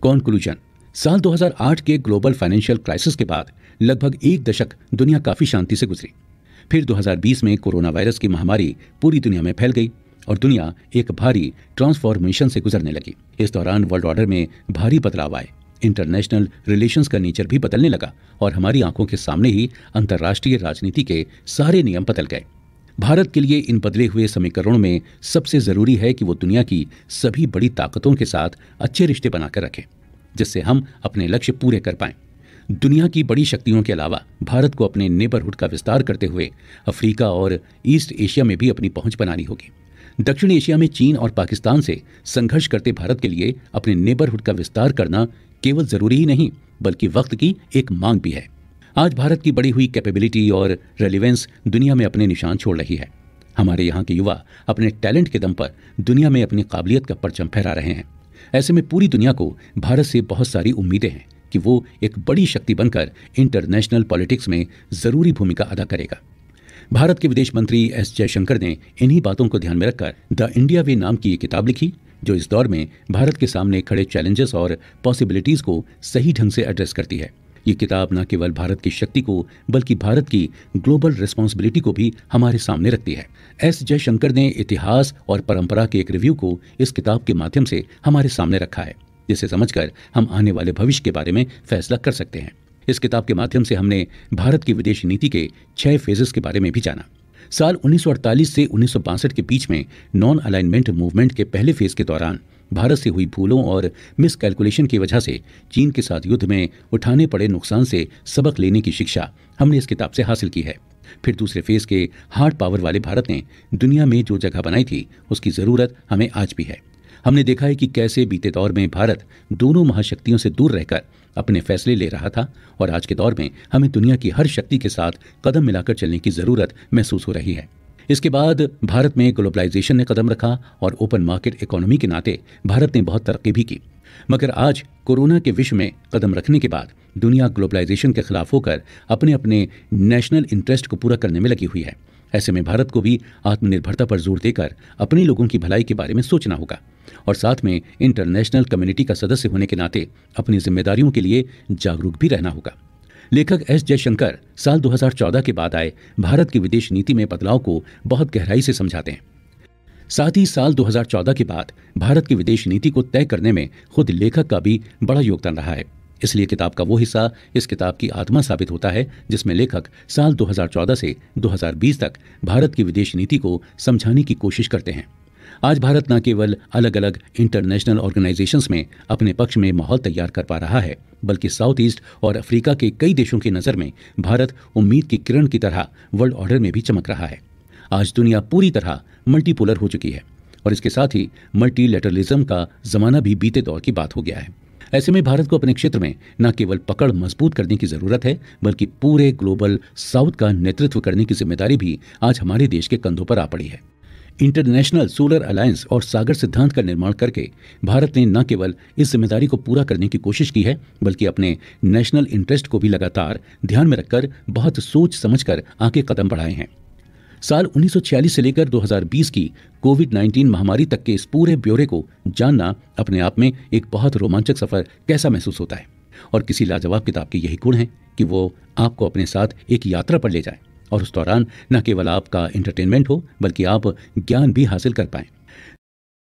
कॉन्क्लूजन। साल 2008 के ग्लोबल फाइनेंशियल क्राइसिस के बाद लगभग एक दशक दुनिया काफ़ी शांति से गुजरी। फिर 2020 में कोरोना वायरस की महामारी पूरी दुनिया में फैल गई और दुनिया एक भारी ट्रांसफॉर्मेशन से गुजरने लगी। इस दौरान वर्ल्ड ऑर्डर में भारी बदलाव आए। इंटरनेशनल रिलेशंस का नेचर भी बदलने लगा और हमारी आँखों के सामने ही अंतर्राष्ट्रीय राजनीति के सारे नियम बदल गए। भारत के लिए इन बदले हुए समीकरणों में सबसे ज़रूरी है कि वो दुनिया की सभी बड़ी ताकतों के साथ अच्छे रिश्ते बनाकर रखें, जिससे हम अपने लक्ष्य पूरे कर पाएँ। दुनिया की बड़ी शक्तियों के अलावा भारत को अपने नेबरहुड का विस्तार करते हुए अफ्रीका और ईस्ट एशिया में भी अपनी पहुँच बनानी होगी। दक्षिण एशिया में चीन और पाकिस्तान से संघर्ष करते भारत के लिए अपने नेबरहुड का विस्तार करना केवल ज़रूरी ही नहीं, बल्कि वक्त की एक मांग भी है। आज भारत की बड़ी हुई कैपेबिलिटी और रेलिवेंस दुनिया में अपने निशान छोड़ रही है। हमारे यहाँ के युवा अपने टैलेंट के दम पर दुनिया में अपनी काबिलियत का परचम फहरा रहे हैं। ऐसे में पूरी दुनिया को भारत से बहुत सारी उम्मीदें हैं कि वो एक बड़ी शक्ति बनकर इंटरनेशनल पॉलिटिक्स में ज़रूरी भूमिका अदा करेगा। भारत के विदेश मंत्री एस जयशंकर ने इन्हीं बातों को ध्यान में रखकर द इंडिया वे नाम की ये किताब लिखी जो इस दौर में भारत के सामने खड़े चैलेंजेस और पॉसिबिलिटीज को सही ढंग से एड्रेस करती है। ये किताब न केवल भारत की शक्ति को, बल्कि भारत की ग्लोबल रिस्पॉन्सिबिलिटी को भी हमारे सामने रखती है। एस जयशंकर ने इतिहास और परंपरा के एक रिव्यू को इस किताब के माध्यम से हमारे सामने रखा है, जिसे समझकर हम आने वाले भविष्य के बारे में फैसला कर सकते हैं। इस किताब के माध्यम से हमने भारत की विदेश नीति के छह फेजेस के बारे में भी जाना। साल 1948 से उन्नीस सौ बासठ के बीच में नॉन अलाइनमेंट मूवमेंट के पहले फ़ेज़ के दौरान भारत से हुई भूलों और मिसकैलकुलेशन की वजह से चीन के साथ युद्ध में उठाने पड़े नुकसान से सबक लेने की शिक्षा हमने इस किताब से हासिल की है। फिर दूसरे फ़ेज़ के हार्ड पावर वाले भारत ने दुनिया में जो जगह बनाई थी, उसकी ज़रूरत हमें आज भी है। हमने देखा है कि कैसे बीते दौर में भारत दोनों महाशक्तियों से दूर रहकर अपने फैसले ले रहा था और आज के दौर में हमें दुनिया की हर शक्ति के साथ कदम मिलाकर चलने की ज़रूरत महसूस हो रही है। इसके बाद भारत में ग्लोबलाइजेशन ने कदम रखा और ओपन मार्केट इकोनॉमी के नाते भारत ने बहुत तरक्की भी की। मगर आज कोरोना के विश्व में कदम रखने के बाद दुनिया ग्लोबलाइजेशन के खिलाफ होकर अपने अपने नेशनल इंटरेस्ट को पूरा करने में लगी हुई है। ऐसे में भारत को भी आत्मनिर्भरता पर ज़ोर देकर अपने लोगों की भलाई के बारे में सोचना होगा। और साथ में इंटरनेशनल कम्युनिटी का सदस्य होने के नाते अपनी जिम्मेदारियों के लिए जागरूक भी रहना होगा। लेखक एस जयशंकर साल 2014 के बाद आए भारत की विदेश नीति में बदलाव को बहुत गहराई से समझाते हैं। साथ ही साल 2014 के बाद भारत की विदेश नीति को तय करने में खुद लेखक का भी बड़ा योगदान रहा है। इसलिए किताब का वो हिस्सा इस किताब की आत्मा साबित होता है, जिसमें लेखक साल 2014 से 2020 तक भारत की विदेश नीति को समझाने की कोशिश करते हैं। आज भारत न केवल अलग अलग इंटरनेशनल ऑर्गेनाइजेशंस में अपने पक्ष में माहौल तैयार कर पा रहा है, बल्कि साउथ ईस्ट और अफ्रीका के कई देशों की नज़र में भारत उम्मीद की किरण की तरह वर्ल्ड ऑर्डर में भी चमक रहा है। आज दुनिया पूरी तरह मल्टीपोलर हो चुकी है और इसके साथ ही मल्टीलेटरलिज्म का जमाना भी बीते दौर की बात हो गया है। ऐसे में भारत को अपने क्षेत्र में न केवल पकड़ मज़बूत करने की ज़रूरत है, बल्कि पूरे ग्लोबल साउथ का नेतृत्व करने की ज़िम्मेदारी भी आज हमारे देश के कंधों पर आ पड़ी है। इंटरनेशनल सोलर अलायंस और सागर सिद्धांत का निर्माण करके भारत ने न केवल इस ज़िम्मेदारी को पूरा करने की कोशिश की है, बल्कि अपने नेशनल इंटरेस्ट को भी लगातार ध्यान में रखकर बहुत सोच समझकर आगे कदम बढ़ाए हैं। साल 1946 से लेकर 2020 की कोविड 19 महामारी तक के इस पूरे ब्यौरे को जानना अपने आप में एक बहुत रोमांचक सफ़र कैसा महसूस होता है? और किसी लाजवाब किताब के यही गुण है कि वो आपको अपने साथ एक यात्रा पर ले जाए और उस दौरान न केवल आपका इंटरटेनमेंट हो, बल्कि आप ज्ञान भी हासिल कर पाएँ।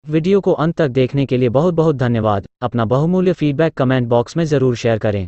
वीडियो को अंत तक देखने के लिए बहुत बहुत धन्यवाद। अपना बहुमूल्य फीडबैक कमेंट बॉक्स में ज़रूर शेयर करें।